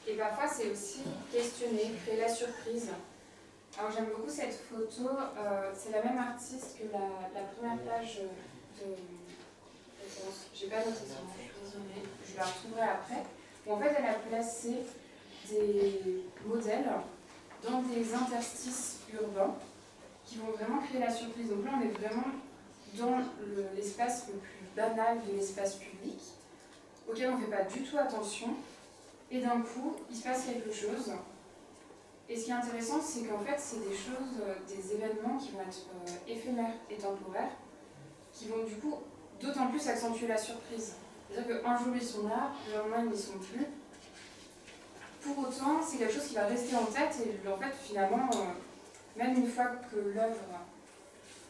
Et parfois, c'est aussi questionner, créer la surprise. Alors, j'aime beaucoup cette photo. Euh, c'est la même artiste que la, première page de référence. J'ai pas noté son nom, je désolée. Je la retrouverai après. Où en fait, elle a placé des modèles dans des interstices urbains qui vont vraiment créer la surprise. Donc là, on est vraiment dans l'espace le, plus banal de l'espace public, auquel on ne fait pas du tout attention. Et d'un coup, il se passe quelque chose. Et ce qui est intéressant, c'est qu'en fait, c'est des choses, des événements qui vont être euh, éphémères et temporaires, qui vont du coup d'autant plus accentuer la surprise. C'est-à-dire qu'un jour ils sont là, le lendemain ils n'y sont plus. Pour autant, c'est quelque chose qui va rester en tête et en fait, finalement, euh, même une fois que l'œuvre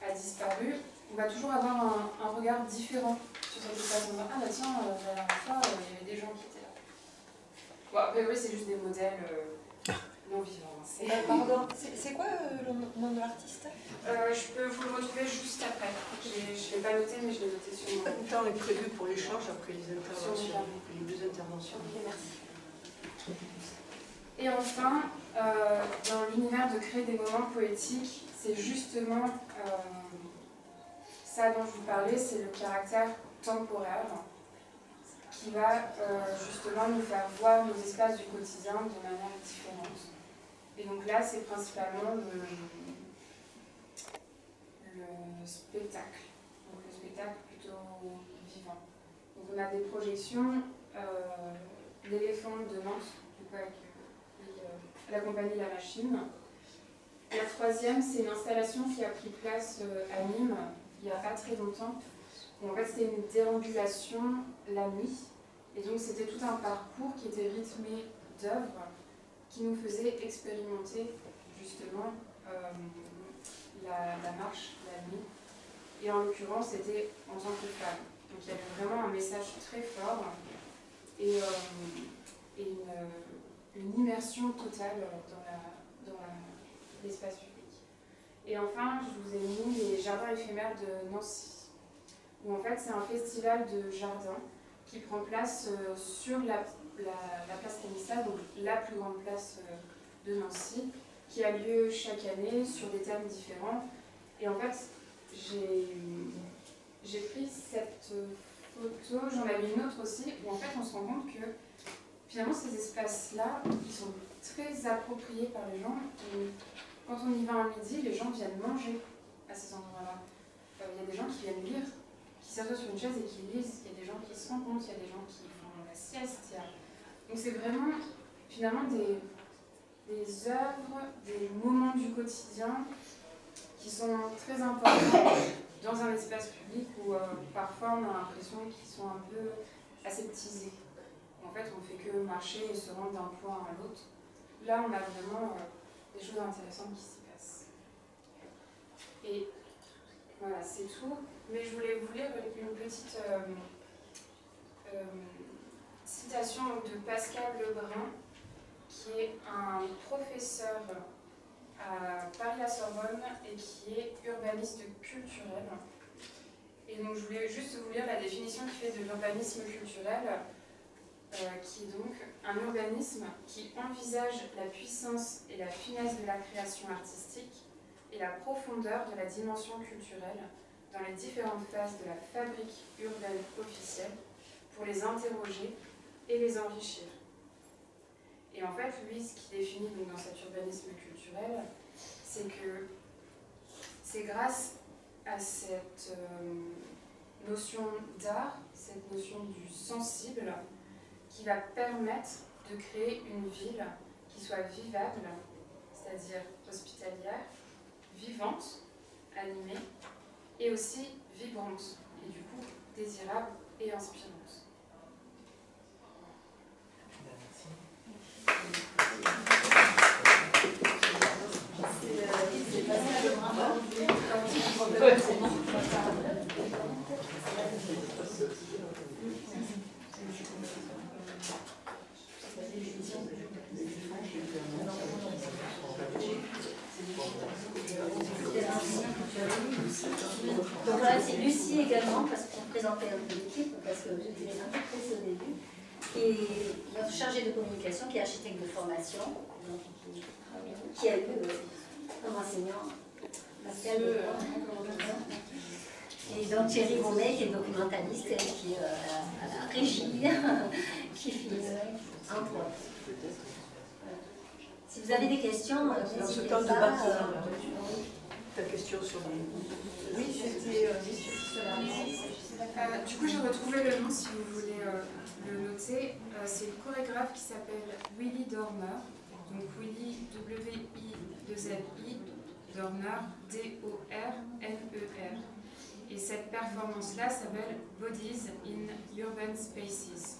a disparu, on va toujours avoir un, regard différent sur cette espace. On va ah bah tiens, euh, la dernière fois, euh, il y avait des gens qui étaient là. Bon, après, oui, c'est juste des modèles non vivants. C'est- Euh, pardon, c'est quoi euh, le nom de l'artiste? Euh, je peux vous le retrouver juste après. Je ne l'ai pas noté, mais je l'ai noté sur mon. Le temps est prévu pour l'échange après les interventions, les deux interventions. merci. Et enfin, euh, dans l'univers de créer des moments poétiques, c'est justement ça dont je vous parlais, c'est le caractère temporaire qui va euh, justement nous faire voir nos espaces du quotidien de manière différente. Et donc là, c'est principalement le, le spectacle. Donc le spectacle plutôt vivant. Donc on a des projections, euh, l'éléphant de Nantes, du coup avec euh, la compagnie La Machine. La troisième, c'est une installation qui a pris place euh, à Nîmes il n'y a pas très longtemps. Et en fait, c'était une déambulation la nuit. Et donc, c'était tout un parcours qui était rythmé d'œuvres qui nous faisait expérimenter justement euh, la, marche la nuit. Et en l'occurrence, c'était en tant que femme. Donc, il y avait vraiment un message très fort et, euh, une, immersion totale dans l'espace public. Et enfin, je vous ai mis les jardins éphémères de Nancy, où en fait c'est un festival de jardins qui prend place euh, sur la, la- la place Stanislas, donc la plus grande place euh, de Nancy, qui a lieu chaque année sur des thèmes différents. Et en fait, j'ai pris cette photo, j'en avais une autre aussi, où en fait on se rend compte que finalement ces espaces-là, ils sont très appropriés par les gens. Et quand on y va à midi, les gens viennent manger à ces endroits-là. Euh, Il y a des gens qui viennent lire, qui s'assoient sur une chaise et qui lisent. Qui se rencontrent, il y a des gens qui font la sieste. a- Donc c'est vraiment finalement des, des œuvres, des moments du quotidien qui sont très importants dans un espace public où euh, parfois on a l'impression qu'ils sont un peu aseptisés. En fait, on fait que marcher et se rendre d'un point à l'autre. Là, on a vraiment euh, des choses intéressantes qui s'y passent. Et voilà, c'est tout. Mais je voulais vous lire une petite euh, citation donc, de Pascal Lebrun, qui est un professeur à Paris-la-Sorbonne et qui est urbaniste culturel. Et donc je voulais juste vous lire la définition qu'il fait de l'urbanisme culturel. qui est donc un urbanisme qui envisage la puissance et la finesse de la création artistique et la profondeur de la dimension culturelle dans les différentes phases de la fabrique urbaine officielle pour les interroger et les enrichir. Et en fait, lui, ce qui définit donc, dans cet urbanisme culturel, c'est que c'est grâce à cette euh, notion d'art, cette notion du sensible, qui va permettre de créer une ville qui soit vivable, c'est-à-dire hospitalière, vivante, animée, et aussi vibrante, et du coup désirable et inspirante. Donc voilà, c'est Lucie également, parce qu'on présentait l'équipe, parce que j'étais un peu au début, qui est notre chargée de communication, qui est architecte de formation, qui, a eu euh, comme enseignant Pascal et donc Thierry Romet, qui est documentaliste et qui est euh, à la régie, qui filme, entre autres. Si vous avez des questions, euh, n'hésitez pas. Ta question sur les. Oui, c'était euh, sur la euh, Du coup, j'ai retrouvé le nom si vous voulez euh, le noter. Euh, c'est le chorégraphe qui s'appelle Willy Dormer. Donc Willy W-I-2-L-I, Dormer D-O-R-N-E-R. Et cette performance-là s'appelle Bodies in Urban Spaces.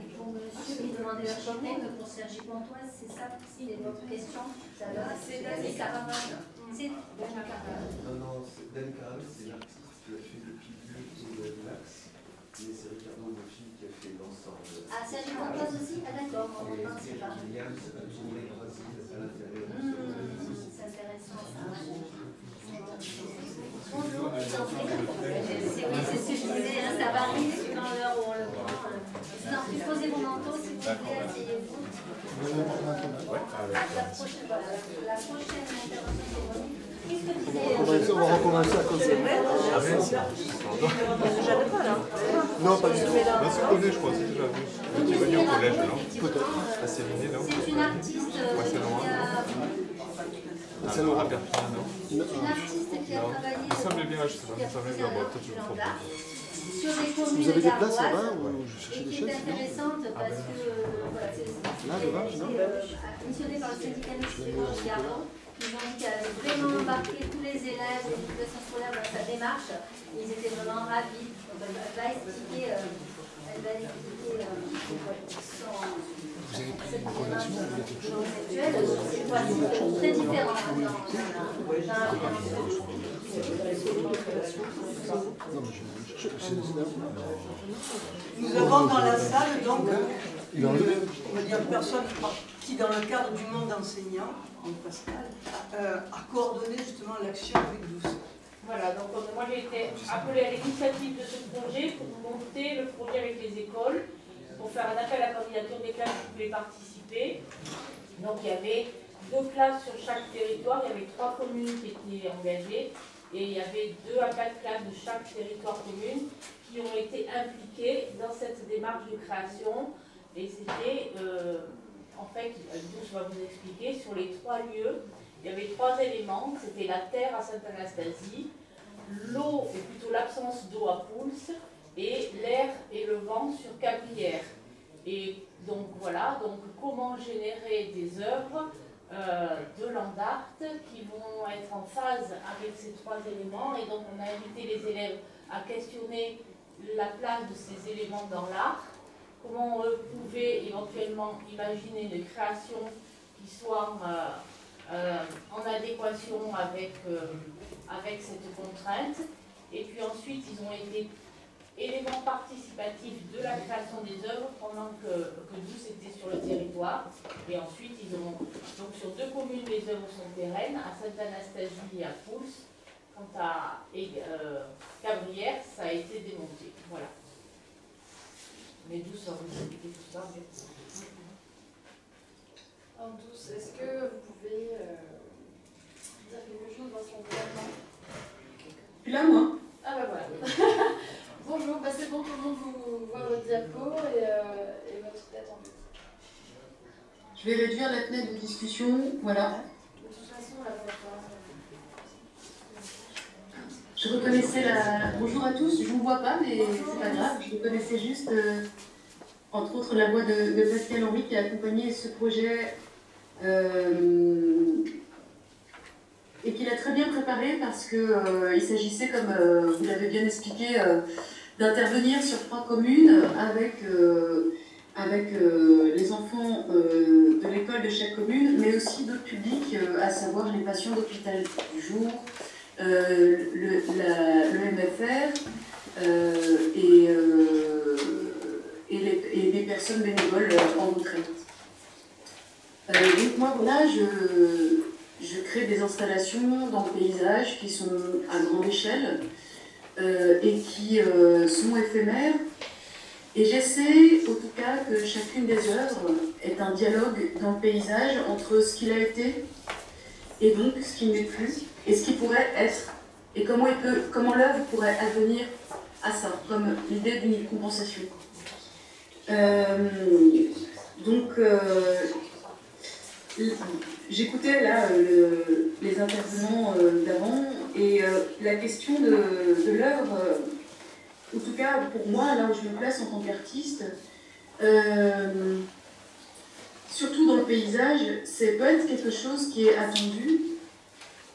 Et pour monsieur qui demandait l'architecte, pour Sergi Pontoise, c'est ça c'est votre question C'est Dani Caravane. C'est Dani Caravane. Non, non, Dani Caravane, c'est l'artiste qui a fait le pilier de l'axe. Et c'est Ricardo Moffi qui a fait l'ensemble. Ah, Sergi Pontoise aussi Ah d'accord, on ne pensait pas. Williams, ingénieur Brésil à l'intérieur. C'est intéressant ça. Bonjour, c'est oui, c'est ce que je disais, hein, ça varie suivant l'heure où on le prend. Sinon, puis posez vos manteaux s'il vous plaît, asseyez-vous. La prochaine, voilà, la prochaine intervention, c'est On va recommencer à cause C'est vrai J'avais pas là. Non, pas du tout. Non, c'est je crois, c'est déjà vu. Tu es venu au collège, non? Peut-être. À non C'est une artiste Ouais, c'est loin. C'est Laura non C'est une artiste qui a travaillé... Il me bien, je sais pas, me bien, peut-être je me trompe. là, Vous avez des places là-bas ou je cherchais des qui est chaises intéressante parce que c'est Là, devant, c'est, non missionné par le Laurent Garon. Ils ont vraiment embarqué tous les élèves de l'éducation scolaire dans sa démarche. Ils étaient vraiment ravis. Donc, elle va expliquer, euh, elle va expliquer euh, son, cette démarche conceptuelle. C'est très différent hein, dans, dans, dans l'organisation. Non, mais je cherche. c'est- c'est- Nous avons dans la salle donc une, dire, personne qui, dans le cadre du monde enseignant, en Pascal, euh, a coordonné justement l'action avec vous. Voilà, donc euh, moi j'ai été appelée à l'initiative de ce projet pour monter le projet avec les écoles, pour faire un appel à candidature des classes qui pouvaient participer. Donc il y avait deux classes sur chaque territoire, il y avait trois communes qui étaient engagées, et il y avait deux à quatre classes de chaque territoire commune qui ont été impliquées dans cette démarche de création. Et c'était, euh, en fait, je vais vous expliquer, sur les trois lieux, il y avait trois éléments. C'était la terre à Sainte-Anastasie, l'eau, et plutôt l'absence d'eau à Pouls, et l'air et le vent sur Cabrières. Et donc voilà, donc comment générer des œuvres euh, de land art qui vont être en phase avec ces trois éléments. Et donc on a invité les élèves à questionner la place de ces éléments dans l'art, comment eux pouvaient éventuellement imaginer une création qui soit euh, euh, en adéquation avec, euh, avec cette contrainte? Et puis ensuite, ils ont été éléments participatifs de la création des œuvres pendant que, que nous, c'était sur le territoire. Et ensuite, ils ont, donc sur deux communes, les œuvres sont pérennes, à Sainte-Anastasie et à Pouls. Quant à Cabrières, ça a été démonté. Voilà. Mais d'où ça vous tout ça mais... En douce, est-ce que vous pouvez euh, dire quelque chose dans son gouvernement Puis là, moi. Ah bah voilà. Bonjour, bah c'est bon, tout le monde vous voit votre diapo et, euh, et votre tête en fait. Je vais réduire la fenêtre de discussion. Voilà. De toute façon, pas. Je reconnaissais la. Bonjour à tous, je vous vois pas, mais c'est pas grave. Je reconnaissais juste, euh, entre autres, la voix de, de Pascal Henry qui a accompagné ce projet euh, et qui l'a très bien préparé parce qu'il euh, s'agissait, comme vous l'avez bien expliqué, d'intervenir sur trois communes avec, avec les enfants de l'école de chaque commune, mais aussi d'autres publics, à savoir les patients d'hôpital du jour, euh, le, MFR euh, et, euh, les, personnes bénévoles euh, en retraite. Donc moi voilà, je, je crée des installations dans le paysage qui sont à grande échelle et qui sont éphémères. Et j'essaie, en tout cas, que chacune des œuvres est un dialogue dans le paysage entre ce qu'il a été et donc ce qui n'est plus et ce qui pourrait être et comment il peut, comment l'œuvre pourrait advenir à ça, comme l'idée d'une compensation. Euh, donc, euh, j'écoutais là euh, le- les intervenants d'avant et la question de, l'œuvre, en tout cas pour moi, là où je me place en tant qu'artiste, surtout dans le paysage, c'est peut être quelque chose qui est attendu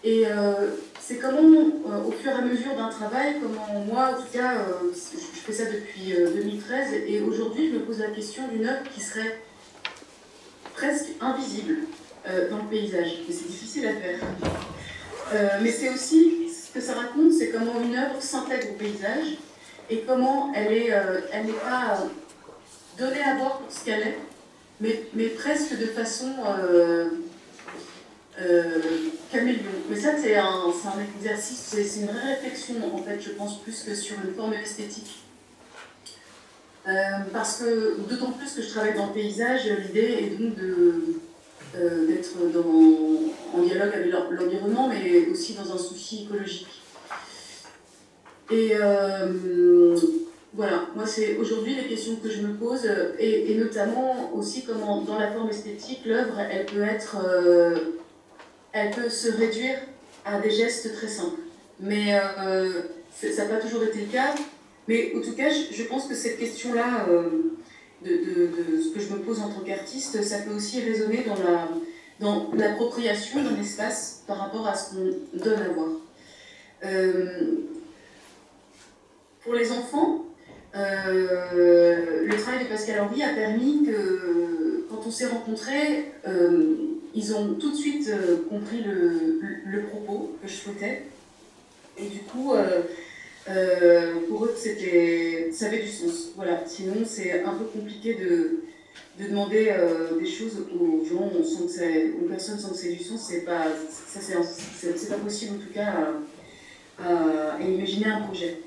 et euh, c'est comment, euh, au fur et à mesure d'un travail, comment moi, en tout cas, euh, je fais ça depuis euh, 2013, et aujourd'hui, je me pose la question d'une œuvre qui serait presque invisible dans le paysage. Mais c'est difficile à faire. Mais c'est aussi, ce que ça raconte, c'est comment une œuvre s'intègre au paysage, et comment elle est, euh, elle n'est pas donnée à voir pour ce qu'elle est, mais, presque de façon... euh, euh, caméléon. Mais ça, c'est un, exercice, c'est une vraie réflexion, en fait, je pense, plus que sur une forme esthétique. Euh, parce que, d'autant plus que je travaille dans le paysage, l'idée est donc d'être en dialogue avec l'en- l'environnement, mais aussi dans un souci écologique. Et voilà, moi, c'est aujourd'hui les questions que je me pose, euh, et, notamment aussi comment, dans la forme esthétique, l'œuvre, elle peut être. euh, elle peut se réduire à des gestes très simples. Mais euh, ça n'a pas toujours été le cas. Mais en tout cas, je, pense que cette question-là, de, ce que je me pose en tant qu'artiste, ça peut aussi résonner dans la dans l'appropriation d'un espace par rapport à ce qu'on donne à voir. Pour les enfants, euh, le travail de Pascal Henry a permis que, quand on s'est rencontrés, euh, ils ont tout de suite euh, compris le, propos que je souhaitais. Et du coup, pour eux, ça avait du sens. Voilà. Sinon, c'est un peu compliqué de, de demander des choses aux gens sans que ça, aux personnes sans que ait du sens. C'est pas, c'est, c'est- c'est possible en tout cas à, imaginer un projet.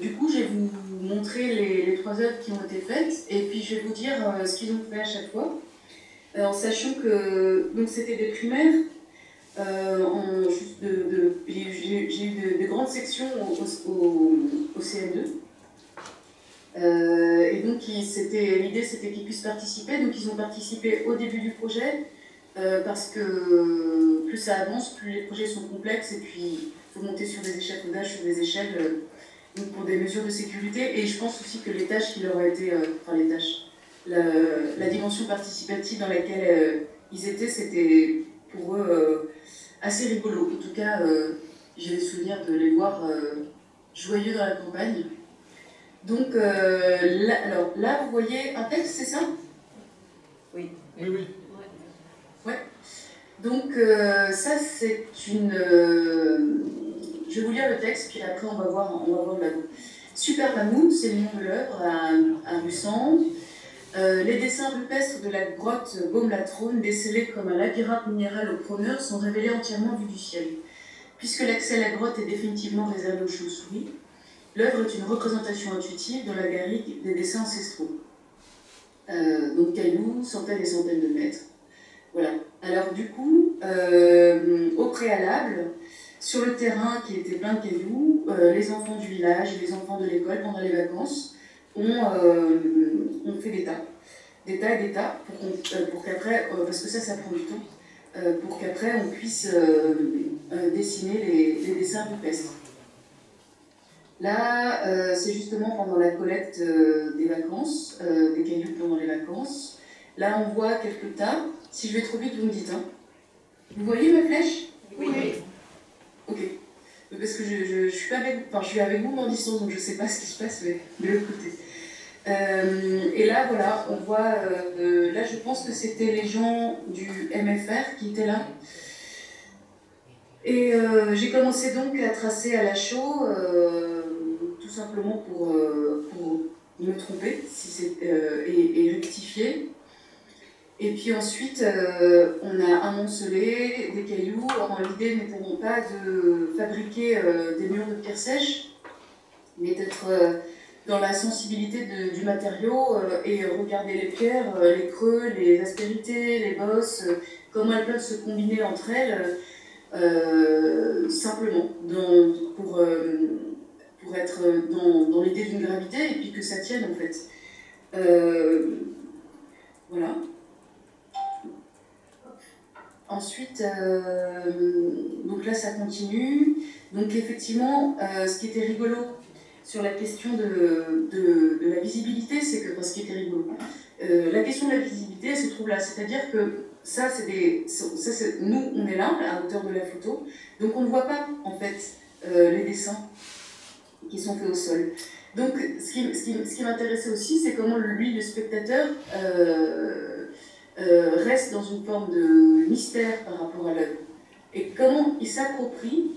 Du coup, je vais vous montrer les, trois œuvres qui ont été faites et puis je vais vous dire euh, ce qu'ils ont fait à chaque fois. Euh, en sachant que c'était des primaires, euh, de, de- j'ai eu de, de grandes sections au, au, au CM2. Euh, et donc l'idée c'était qu'ils puissent participer, donc ils ont participé au début du projet, parce que plus ça avance, plus les projets sont complexes, et puis il faut monter sur des échafaudages, sur des échelles, donc pour des mesures de sécurité, et je pense aussi que les tâches qui leur ont été, euh, enfin les tâches, la, la dimension participative dans laquelle euh, ils étaient, c'était pour eux euh, assez rigolo. En tout cas, j'ai le souvenir de les voir joyeux dans la campagne. Donc, là, alors, là, vous voyez un texte, c'est ça? Oui, oui. Donc, euh, ça, c'est une. Je vais vous lire le texte, puis après, on va voir, on va voir la Super Mammouth, c'est le nom de l'œuvre à, à. Euh, les dessins rupestres de la grotte Baume-la-Trône, décelés comme un labyrinthe minéral aux promeneurs, sont révélés entièrement vus du ciel. Puisque l'accès à la grotte est définitivement réservé aux chauves-souris, L'œuvre est une représentation intuitive dans la garrigue des dessins ancestraux. Euh, donc cailloux, centaines et centaines de mètres. Voilà. Alors du coup, euh, au préalable, sur le terrain qui était plein de cailloux, euh, les enfants du village et les enfants de l'école pendant les vacances ont, ont fait des tas. Des tas et des tas pour, pour qu'après, parce que ça, ça prend du temps, pour qu'après on puisse dessiner les, les dessins rupestres. Là, euh, c'est justement pendant la collecte euh, des vacances, euh, des cailloux pendant les vacances. Là, on voit quelques tas. Si je vais trop vite, vous me dites. Hein. Vous voyez ma flèche? Oui. Ok. Parce que je, je, suis pas avec, enfin, je suis avec vous en distance, donc je ne sais pas ce qui se passe mais de l'autre côté. et là, voilà, on voit. là, je pense que c'était les gens du MFR qui étaient là. Et j'ai commencé donc à tracer à la chaux tout simplement pour, euh, pour me tromper si euh, et, rectifier. Et puis ensuite, euh, on a amoncelé des cailloux. Alors l'idée n'était pas de fabriquer des murs de pierre sèche, mais d'être dans la sensibilité du matériau et regarder les pierres, les creux, les aspérités, les bosses, comment elles peuvent se combiner entre elles simplement pour pour être dans, dans l'idée d'une gravité et puis que ça tienne en fait. Euh, voilà. Ensuite, euh, donc là ça continue. Donc effectivement, euh, ce qui était rigolo sur la question de, de, la visibilité, c'est que, ce qui était rigolo, la question de la visibilité se trouve là. C'est-à-dire que ça, c'est des, nous, on est là, à hauteur de la photo, donc on ne voit pas en fait les dessins qui sont faits au sol. Donc, ce qui, ce qui, ce qui m'intéressait aussi, c'est comment lui, le spectateur, euh, euh, reste dans une forme de mystère par rapport à l'œuvre. Et comment il s'approprie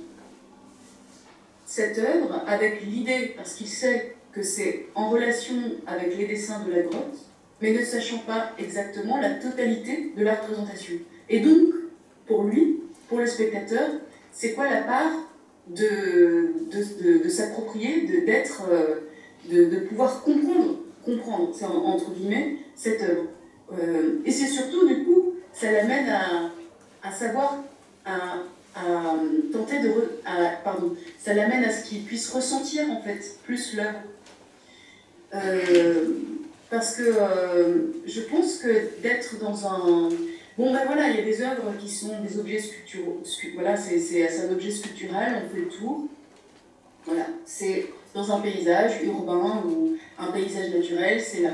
cette œuvre avec l'idée, parce qu'il sait que c'est en relation avec les dessins de la grotte, mais ne sachant pas exactement la totalité de la représentation. Et donc, pour lui, pour le spectateur, c'est quoi la part de, de, de, s'approprier, d'être, euh, de, de, pouvoir comprendre, comprendre, entre guillemets, cette œuvre? Euh, et c'est surtout, du coup, ça l'amène à, à savoir, à, à tenter de... pardon, ça l'amène à ce qu'il puisse ressentir, en fait, plus l'œuvre. Euh, parce que je pense que d'être dans un Bon, ben voilà, il y a des œuvres qui sont des objets sculpturaux. Voilà, c'est un objet sculptural, on fait le tour. Voilà, c'est dans un paysage urbain ou un paysage naturel, c'est là.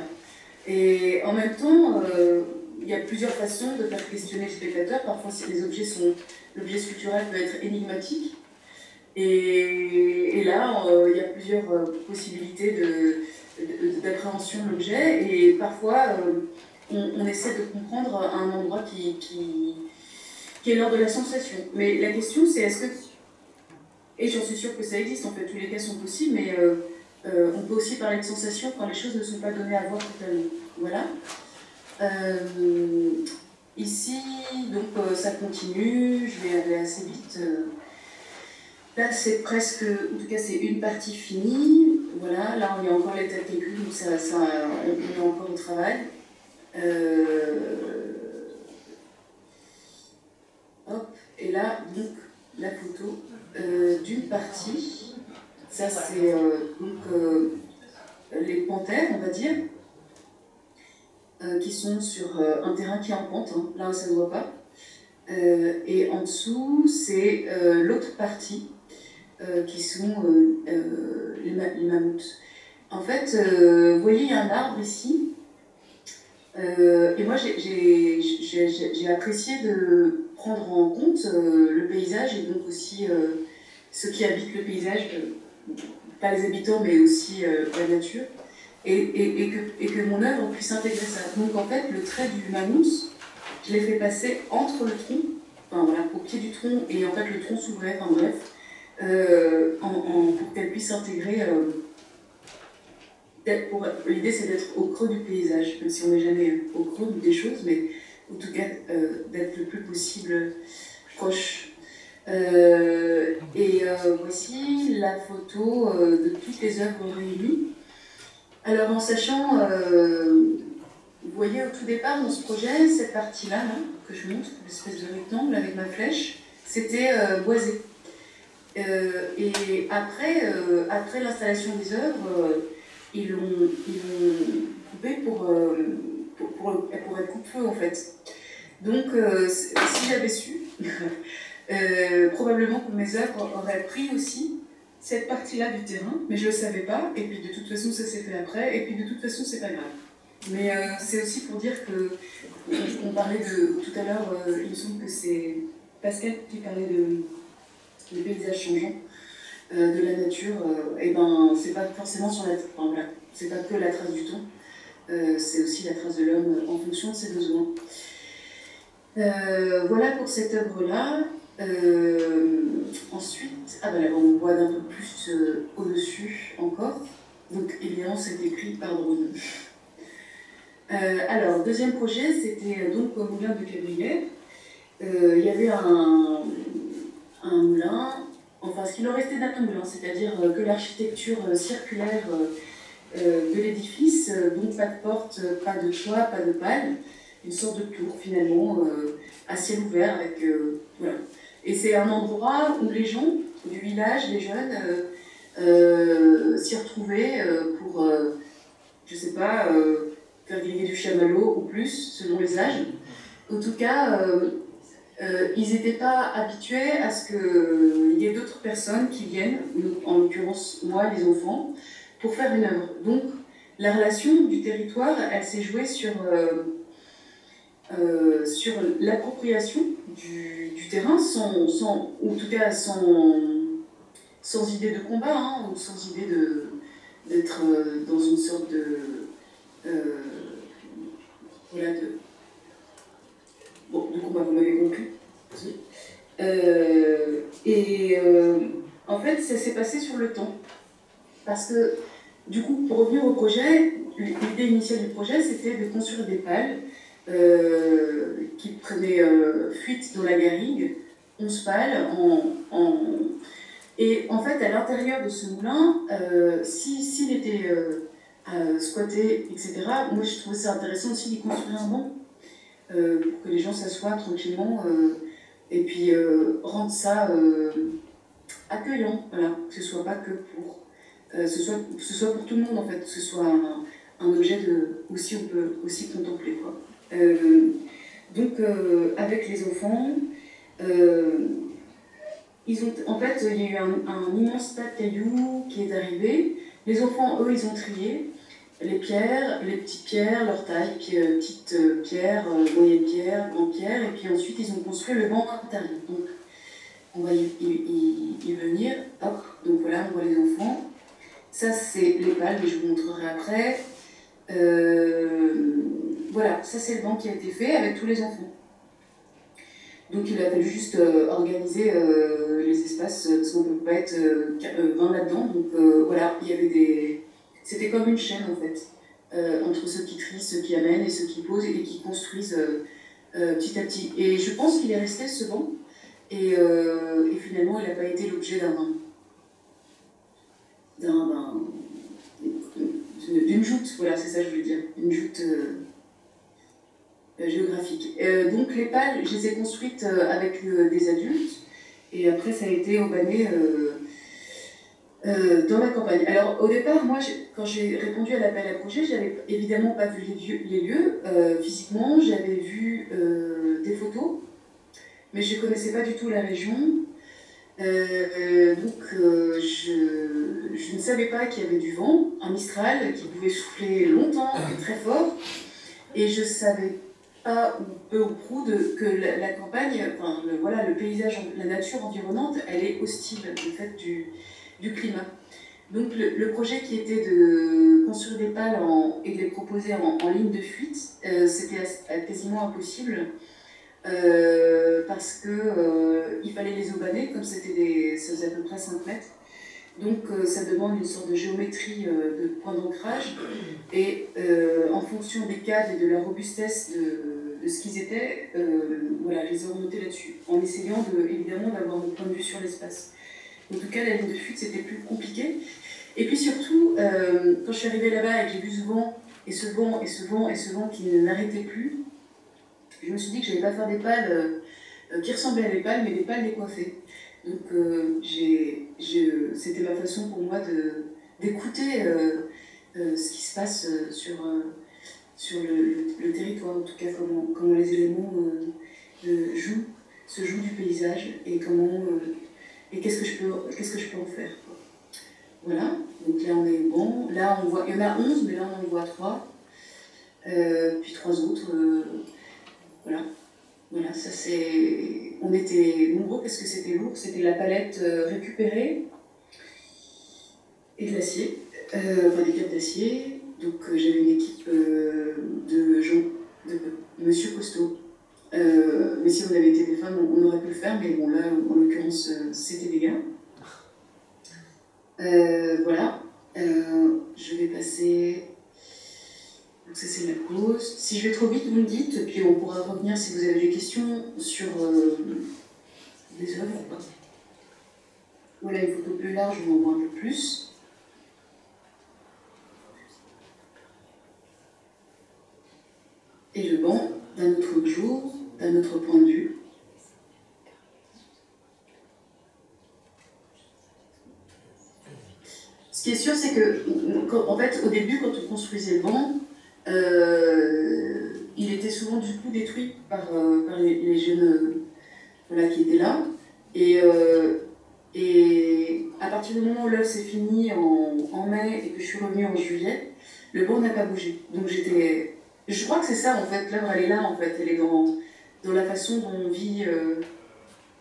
Et en même temps, euh, il y a plusieurs façons de faire questionner le spectateur. Parfois, si les objets sont. L'objet sculptural peut être énigmatique. Et, là, euh, il y a plusieurs euh, possibilités d'appréhension de, de, l'objet. Et parfois, on, essaie de comprendre un endroit qui, qui, qui est l'ordre de la sensation. Mais la question, c'est est-ce que. Et j'en suis sûre que ça existe, en fait, tous les cas sont possibles, mais euh, on peut aussi parler de sensation quand les choses ne sont pas données à voir totalement. Voilà. Euh, ici, donc ça continue, je vais aller assez vite. Là, c'est presque, en tout cas, c'est une partie finie. Voilà, là, on a encore les têtes aiguës, donc ça, on est encore au travail. Euh, hop, et là, donc, la photo euh, d'une partie. Ça, c'est euh, donc les panthères, on va dire, qui sont sur un terrain qui est en pente. Hein. Là, ça ne voit pas. et en dessous, c'est l'autre partie, qui sont les, mammouths. En fait, vous voyez, il y a un arbre ici, euh, et moi, j'ai apprécié de prendre en compte euh, le paysage et donc aussi euh, ceux qui habitent le paysage, pas les habitants, mais aussi la nature, et, et, que, et, que, mon œuvre puisse intégrer ça. Donc en fait, le trait du manous, je l'ai fait passer entre le tronc, enfin voilà, au pied du tronc, et en fait le tronc s'ouvrait, enfin bref, en, pour qu'elle puisse intégrer L'idée, c'est d'être au creux du paysage, même si on n'est jamais au creux des choses, mais en tout cas, euh, d'être le plus possible proche. Et voici la photo de toutes les œuvres réunies. Alors en sachant, vous voyez au tout départ dans ce projet, cette partie-là, que je montre, l'espèce de rectangle avec ma flèche, c'était boisé. et après, après l'installation des œuvres, ils l'ont coupé pour, pour, pour, pour être coupe-feu en fait. Donc, euh, si j'avais su, euh, probablement que mes œuvres auraient pris aussi cette partie-là du terrain, mais je ne le savais pas, et puis de toute façon ça s'est fait après, et puis de toute façon c'est pas grave. Mais euh, c'est aussi pour dire que, on parlait de, tout à l'heure, il me semble que c'est Pascal qui parlait de, de paysages changeants, de la nature, et ben c'est pas forcément sur la, enfin, voilà, c'est pas que la trace du temps, c'est aussi la trace de l'homme en fonction de ses besoins. Euh, voilà pour cette œuvre-là. Euh, ensuite, ah ben là, on voit d'un peu plus euh, au-dessus encore. Donc évidemment, c'est écrit par drone. alors, deuxième projet, c'était donc au moulin de Cabrilet. Il y avait un, un, moulin, enfin ce qu'il en restait d'un moulin, c'est-à-dire que l'architecture circulaire de l'édifice, donc pas de porte, pas de toit, pas de pale, une sorte de tour finalement, euh, à ciel ouvert. Avec, euh, voilà. Et c'est un endroit où les gens du village, les jeunes, euh, s'y retrouvaient pour, je sais pas, faire griller du chamallow ou plus, selon les âges. En tout cas, ils n'étaient pas habitués à ce qu'il y ait d'autres personnes qui viennent, en l'occurrence moi, les enfants, pour faire une œuvre. Donc, la relation du territoire, elle s'est jouée sur euh, sur l'appropriation du, du, terrain, sans, sans, ou en tout cas sans, sans idée de combat, hein, ou sans idée d'être euh, dans une sorte de. Euh, voilà, de. Bon, de combat, vous m'avez compris. et en fait, ça s'est passé sur le temps. Parce que, du coup, pour revenir au projet, l'idée initiale du projet, c'était de construire des pales euh, qui prenait euh, fuite dans la garrigue, 11 pales, en, et en fait, à l'intérieur de ce moulin, euh, s'il était squatté, etc., moi je trouvais ça intéressant aussi d'y construire un banc, pour que les gens s'assoient tranquillement, et puis rendre ça accueillant, voilà, que ce soit pas que pour. ce, soit, ce soit pour tout le monde en fait, que ce soit un, un objet de, aussi on peut aussi contempler. Quoi. Euh, donc, euh, avec les enfants, euh, ils ont, en fait, il y a eu un, immense tas de cailloux qui est arrivé. Les enfants, eux, ils ont trié les pierres, les petites pierres, leur taille, petites pierres, moyennes pierres, grandes pierres, et puis ensuite ils ont construit le banc intérieur. Donc on va y, venir. Donc voilà, on voit les enfants. Ça c'est les pales, mais je vous montrerai après. Voilà, ça c'est le banc qui a été fait avec tous les enfants. Donc il a fallu juste euh, organiser euh, les espaces, euh, parce qu'on ne peut pas être 20 là-dedans. Donc voilà, il y avait des. C'était comme une chaîne en fait, entre ceux qui trient, ceux qui amènent et ceux qui posent et qui construisent petit à petit. Et je pense qu'il est resté ce banc, et, finalement il n'a pas été l'objet d'un. d'une joute, voilà, c'est ça que je veux dire, une joute euh, géographique. Euh, donc les pales, je les ai construites euh, avec des adultes et après ça a été euh, dans la campagne. Alors au départ, moi, quand j'ai répondu à l'appel à projet, j'avais évidemment pas vu les, lieux, physiquement, j'avais vu des photos, mais je connaissais pas du tout la région. donc je, je, ne savais pas qu'il y avait du vent, un mistral qui pouvait souffler longtemps et très fort, et je savais pas peu ou prou de, que la, campagne, enfin, le, voilà, le paysage, la nature environnante, elle est hostile du fait du, du climat. Donc le, projet qui était de construire des pales et de les proposer en, ligne de fuite, euh, c'était quasiment impossible euh, parce que euh, il fallait les aubaner, comme c'était des, ça faisait à peu près 5 mètres. Donc ça demande une sorte de géométrie de point d'ancrage et en fonction des cadres et de la robustesse de, de ce qu'ils étaient, euh, voilà, je les ai remontés là-dessus, en essayant de, évidemment d'avoir mon point de vue sur l'espace. En tout cas, la ligne de fuite, c'était plus compliqué. Et puis surtout, euh, quand je suis arrivée là-bas et que j'ai vu ce vent, et ce vent, et ce vent, et ce vent qui n'arrêtait plus, je me suis dit que je n'allais pas faire des pales euh, qui ressemblaient à des pales, mais des pales décoiffées. Donc c'était ma façon pour moi d'écouter ce qui se passe sur, sur le, territoire, en tout cas comment, comment les éléments euh, euh, jouent, se jouent du paysage et comment euh, et qu'est-ce que je peux qu'est-ce que je peux en faire. Voilà, donc là on est bon. Là on voit, il y en a 11, mais là on en voit 3. puis trois autres. voilà. Voilà, ça c'est. On était nombreux parce que c'était lourd. C'était la palette récupérée et de l'acier, enfin des câbles d'acier. Donc euh, j'avais une équipe euh, de gens, de Monsieur Costaud. Euh, mais si on avait été des femmes, on, aurait pu le faire, mais bon là, en l'occurrence, c'était des gars. Voilà. Je vais passer. Donc ça c'est la pause. Si je vais trop vite, vous me dites, puis on pourra revenir si vous avez des questions sur euh, des œuvres. Voilà une photo plus large, on en voit un peu plus. Et le banc d'un autre jour, d'un autre point de vue. Ce qui est sûr, c'est que, en fait, au début, quand on construisait le banc, euh, il était souvent du coup détruit par, euh, les, jeunes euh, voilà, qui étaient là. Et, et à partir du moment où l'œuvre s'est finie en, en mai et que je suis revenue en juillet, le banc n'a pas bougé. Donc j'étais. Je crois que c'est ça en fait, l'œuvre elle est là en fait, elle est dans, dans la façon dont on vit, euh,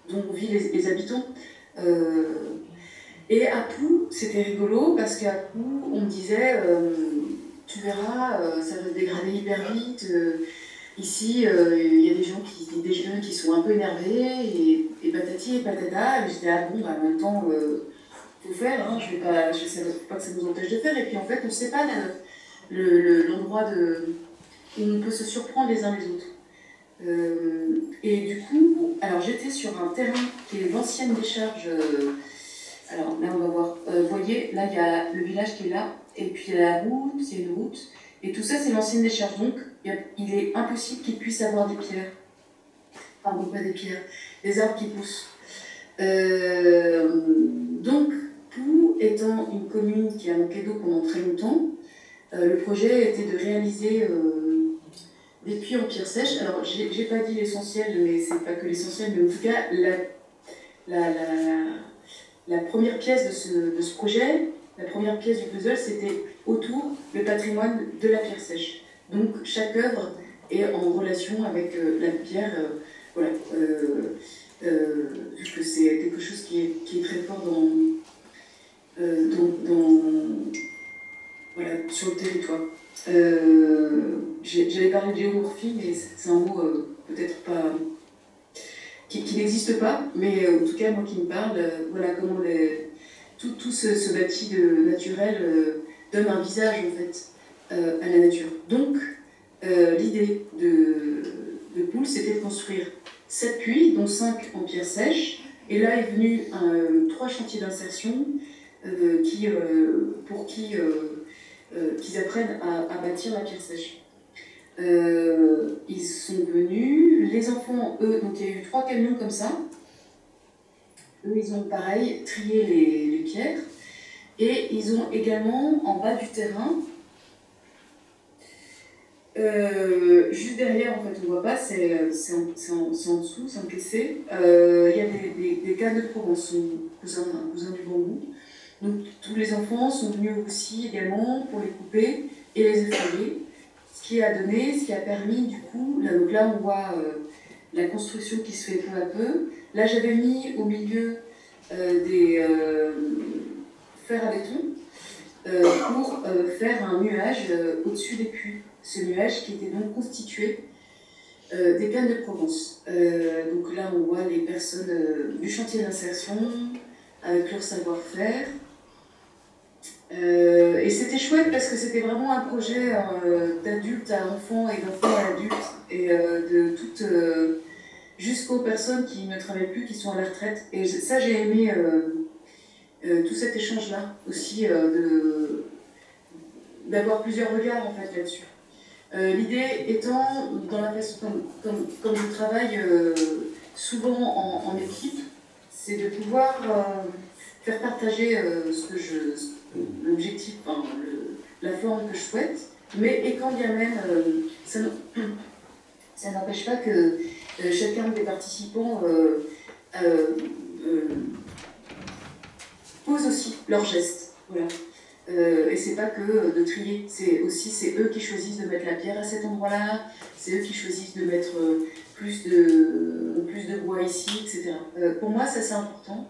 dont on vit les, habitants. Euh, et à Pou, c'était rigolo parce qu'à Pou, on me disait. euh, tu verras, ça va se dégrader hyper vite. ici, il y a des gens qui, des jeunes qui sont un peu énervés et, patati et patata. Et j'étais ah bon, bah, en même temps, euh, faut faire. Hein, je je sais pas que ça nous empêche de faire. Et puis en fait, on sait pas le- le- l'endroit de on peut se surprendre les uns les autres. Euh, et du coup, alors j'étais sur un terrain qui est l'ancienne décharge. euh, alors là, on va voir. Euh, vous voyez, là, il y a le village qui est là, et puis il y a la route, il y a une route. Et tout ça, c'est l'ancienne décharge. Donc, il, est impossible qu'il puisse avoir des pierres. Pardon, pas des pierres, des arbres qui poussent. Donc, Pou étant une commune qui a manqué d'eau pendant très longtemps, le projet était de réaliser euh, des puits en pierre sèche. Alors, j'ai pas dit l'essentiel, mais c'est pas que l'essentiel, mais en tout cas, la, première pièce de ce, projet, la première pièce du puzzle, c'était autour le patrimoine de la pierre sèche. Donc chaque œuvre est en relation avec euh, la pierre, euh, voilà, euh, euh, vu que c'est quelque chose qui est, très fort euh, dans, dans- voilà, sur le territoire. Euh, J'avais parlé de géomorphie, mais c'est un mot euh, peut-être pas qui, n'existe pas, mais euh, en tout cas, moi qui me parle, voilà comment tout, tout ce, ce bâti de, naturel donne un visage en fait à la nature. Donc, l'idée de, de Poule, c'était de construire sept puits, dont cinq en pierre sèche, et là est venu un- trois chantiers d'insertion qui, pour qui euh, qu'ils apprennent à, à bâtir la pierre sèche. Ils sont venus, les enfants, eux, donc il y a eu trois camions comme ça. Eux, ils ont pareil trié les, les pierres. Et ils ont également, en bas du terrain, euh, juste derrière, en fait, on voit pas, c'est en, en- en dessous, c'est encaissé. Euh, Il y a des, des, des de Provence, son cousin, un cousin du bambou. Donc tous les enfants sont venus aussi également pour les couper et les effeuiller. Ce qui a donné, ce qui a permis du coup, là, donc là on voit euh, la construction qui se fait peu à peu. Là j'avais mis au milieu euh, des euh, fers à béton pour faire un nuage au-dessus des puits. Ce nuage qui était donc constitué des cannes de Provence. Donc là on voit les personnes du chantier d'insertion avec leur savoir-faire. Euh, et c'était chouette parce que c'était vraiment un projet euh, d'adulte à enfant et d'enfant à adulte et euh, de toutes jusqu'aux personnes qui ne travaillent plus, qui sont à la retraite. Et ça, j'ai aimé tout cet échange-là aussi, de d'avoir plusieurs regards en fait là-dessus. L'idée étant, dans la façon, comme, comme, je travaille souvent en, en équipe, c'est de pouvoir faire partager ce que je l'objectif, enfin, la forme que je souhaite, mais et quand bien même, euh, ça n'empêche pas que euh, chacun des participants euh, pose aussi leurs gestes. Voilà. et c'est pas que de trier, c'est aussi c'est eux qui choisissent de mettre la pierre à cet endroit-là, c'est eux qui choisissent de mettre plus de, plus de bois ici, etc. pour moi, ça c'est important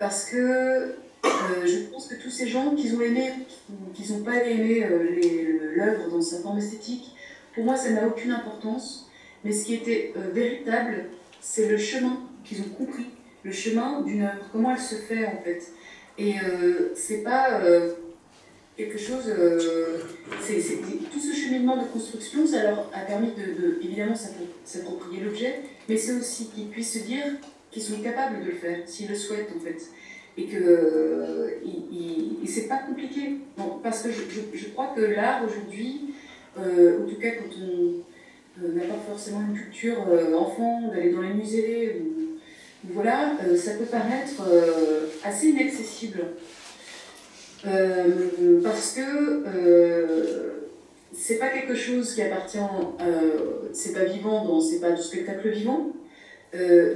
parce que euh, je pense que tous ces gens qui ont aimé, qui n'ont pas aimé euh, l'œuvre dans sa forme esthétique, pour moi ça n'a aucune importance. Mais ce qui était euh, véritable, c'est le chemin qu'ils ont compris, le chemin d'une œuvre, comment elle se fait en fait. Et c'est pas quelque chose. tout ce cheminement de construction, ça leur a permis de, de évidemment s'approprier l'objet, mais c'est aussi qu'ils puissent se dire qu'ils sont capables de le faire, s'ils le souhaitent en fait et que euh, c'est pas compliqué. parce que je, je, crois que l'art aujourd'hui, euh, en tout cas quand on euh, n'a pas forcément une culture enfant, d'aller dans les musées, voilà, ça peut paraître assez inaccessible. parce que c'est pas quelque chose qui appartient, c'est pas vivant, c'est pas du spectacle vivant.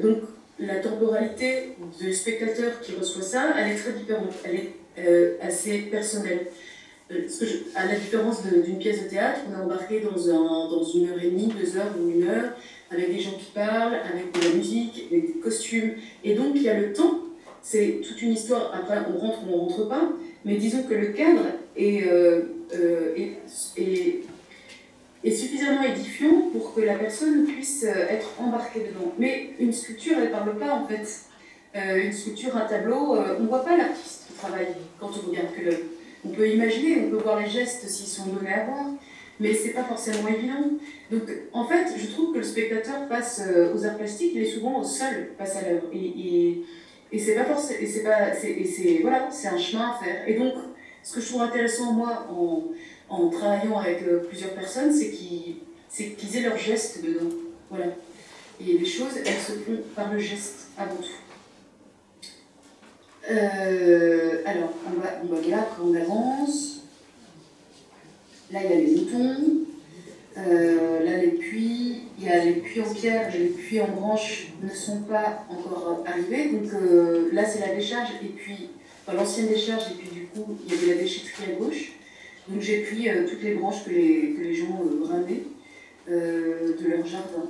donc la temporalité du spectateur qui reçoit ça, elle est très différente, elle est euh, assez personnelle. Euh, à la différence d'une pièce de théâtre, on est embarqué dans, un, dans une heure et demie, deux heures ou une heure, avec des gens qui parlent, avec de la musique, avec des costumes. Et donc il y a le temps, c'est toute une histoire, après on rentre ou on rentre pas, mais disons que le cadre est, euh, est est suffisamment édifiant pour que la personne puisse euh, être embarquée dedans. Mais une sculpture, elle ne parle pas en fait. Euh, une sculpture, un tableau, euh, on ne voit pas l'artiste qui travaille quand on regarde que l'œuvre. On peut imaginer, on peut voir les gestes s'ils sont donnés à voir, mais c'est pas forcément évident. Donc en fait, je trouve que le spectateur passe aux arts plastiques, il est souvent seul face à l'œuvre. Et, et, c'est pas forcément, voilà, c'est un chemin à faire. Et donc, ce que je trouve intéressant moi en en travaillant avec euh, plusieurs personnes, c'est qu'ils aient leur geste dedans. Voilà. Et les choses, elles se font par le geste avant tout. Euh, alors, on va, on va quand on avance, là il y a les moutons, euh, là les puits, il y a les puits en pierre, les puits en branche ne sont pas encore arrivés, donc là c'est la décharge, et puis, enfin, l'ancienne décharge, et puis du coup il y avait la déchetterie à gauche. Donc j'ai pris euh, toutes les branches que les, gens euh, euh, de leur jardin.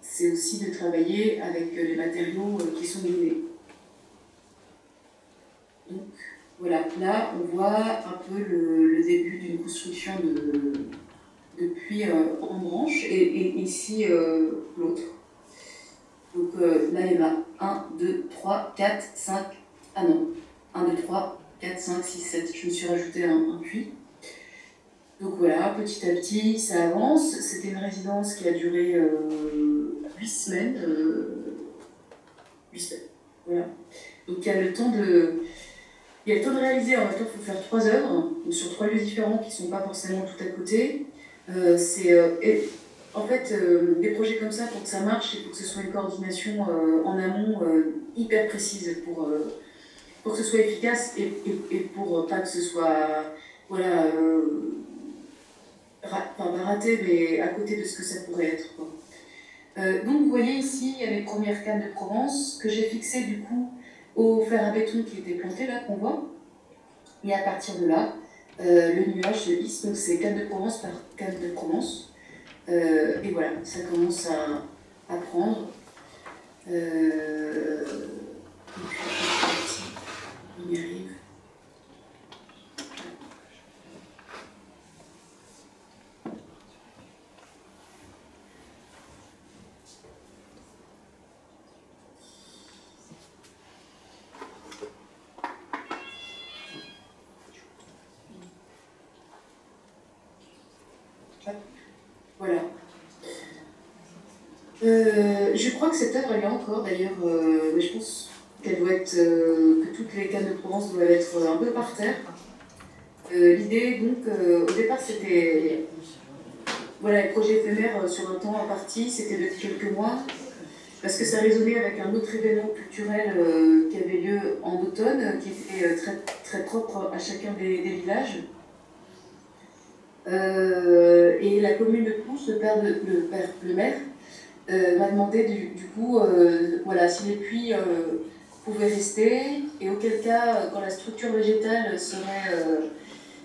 c'est aussi de travailler avec les matériaux qui sont donnés. Donc voilà, là on voit un peu le, début d'une construction de, puits en branche et, ici l'autre. Donc là il y en a 1, 2, 3, 4, 5, ah non, 1, 2, 3, 4, 5, 6, 7, je me suis rajouté un, puits. Donc voilà, petit à petit, ça avance. C'était une résidence qui a duré euh, 8 semaines. Euh, 8 semaines, voilà. Donc il y a le temps de... Il y a le temps de réaliser, en temps, il faut faire trois œuvres sur trois lieux différents qui ne sont pas forcément tout à côté. Euh, euh, en fait euh, des projets comme ça, pour que ça marche, il faut que ce soit une coordination en amont hyper précise pour pour que ce soit efficace et, et, pour pas que ce soit, voilà, euh, raté, mais à côté de ce que ça pourrait être. Euh, donc vous voyez ici, il y a les premières cannes de Provence que j'ai fixées du coup au fer à béton qui était planté là, qu'on voit. Et à partir de là, euh, le nuage se lisse, donc c'est canne de Provence par canne de Provence. et voilà, ça commence à, prendre. Voilà. Euh, je crois que cette œuvre, elle est encore d'ailleurs, euh, je pense, qu'elle doit être, euh, que toutes les cannes de Provence doivent être un peu par terre. L'idée, donc, au départ, c'était voilà, le projet éphémère sur un temps imparti, c'était de quelques mois, parce que ça résonnait avec un autre événement culturel qui avait lieu en automne, qui était très, très propre à chacun des, villages. et la commune de Pousse, le, père le, père, le maire, euh, m'a demandé du, coup euh, voilà, si les puits euh, pouvaient rester et auquel cas, quand la structure végétale serait,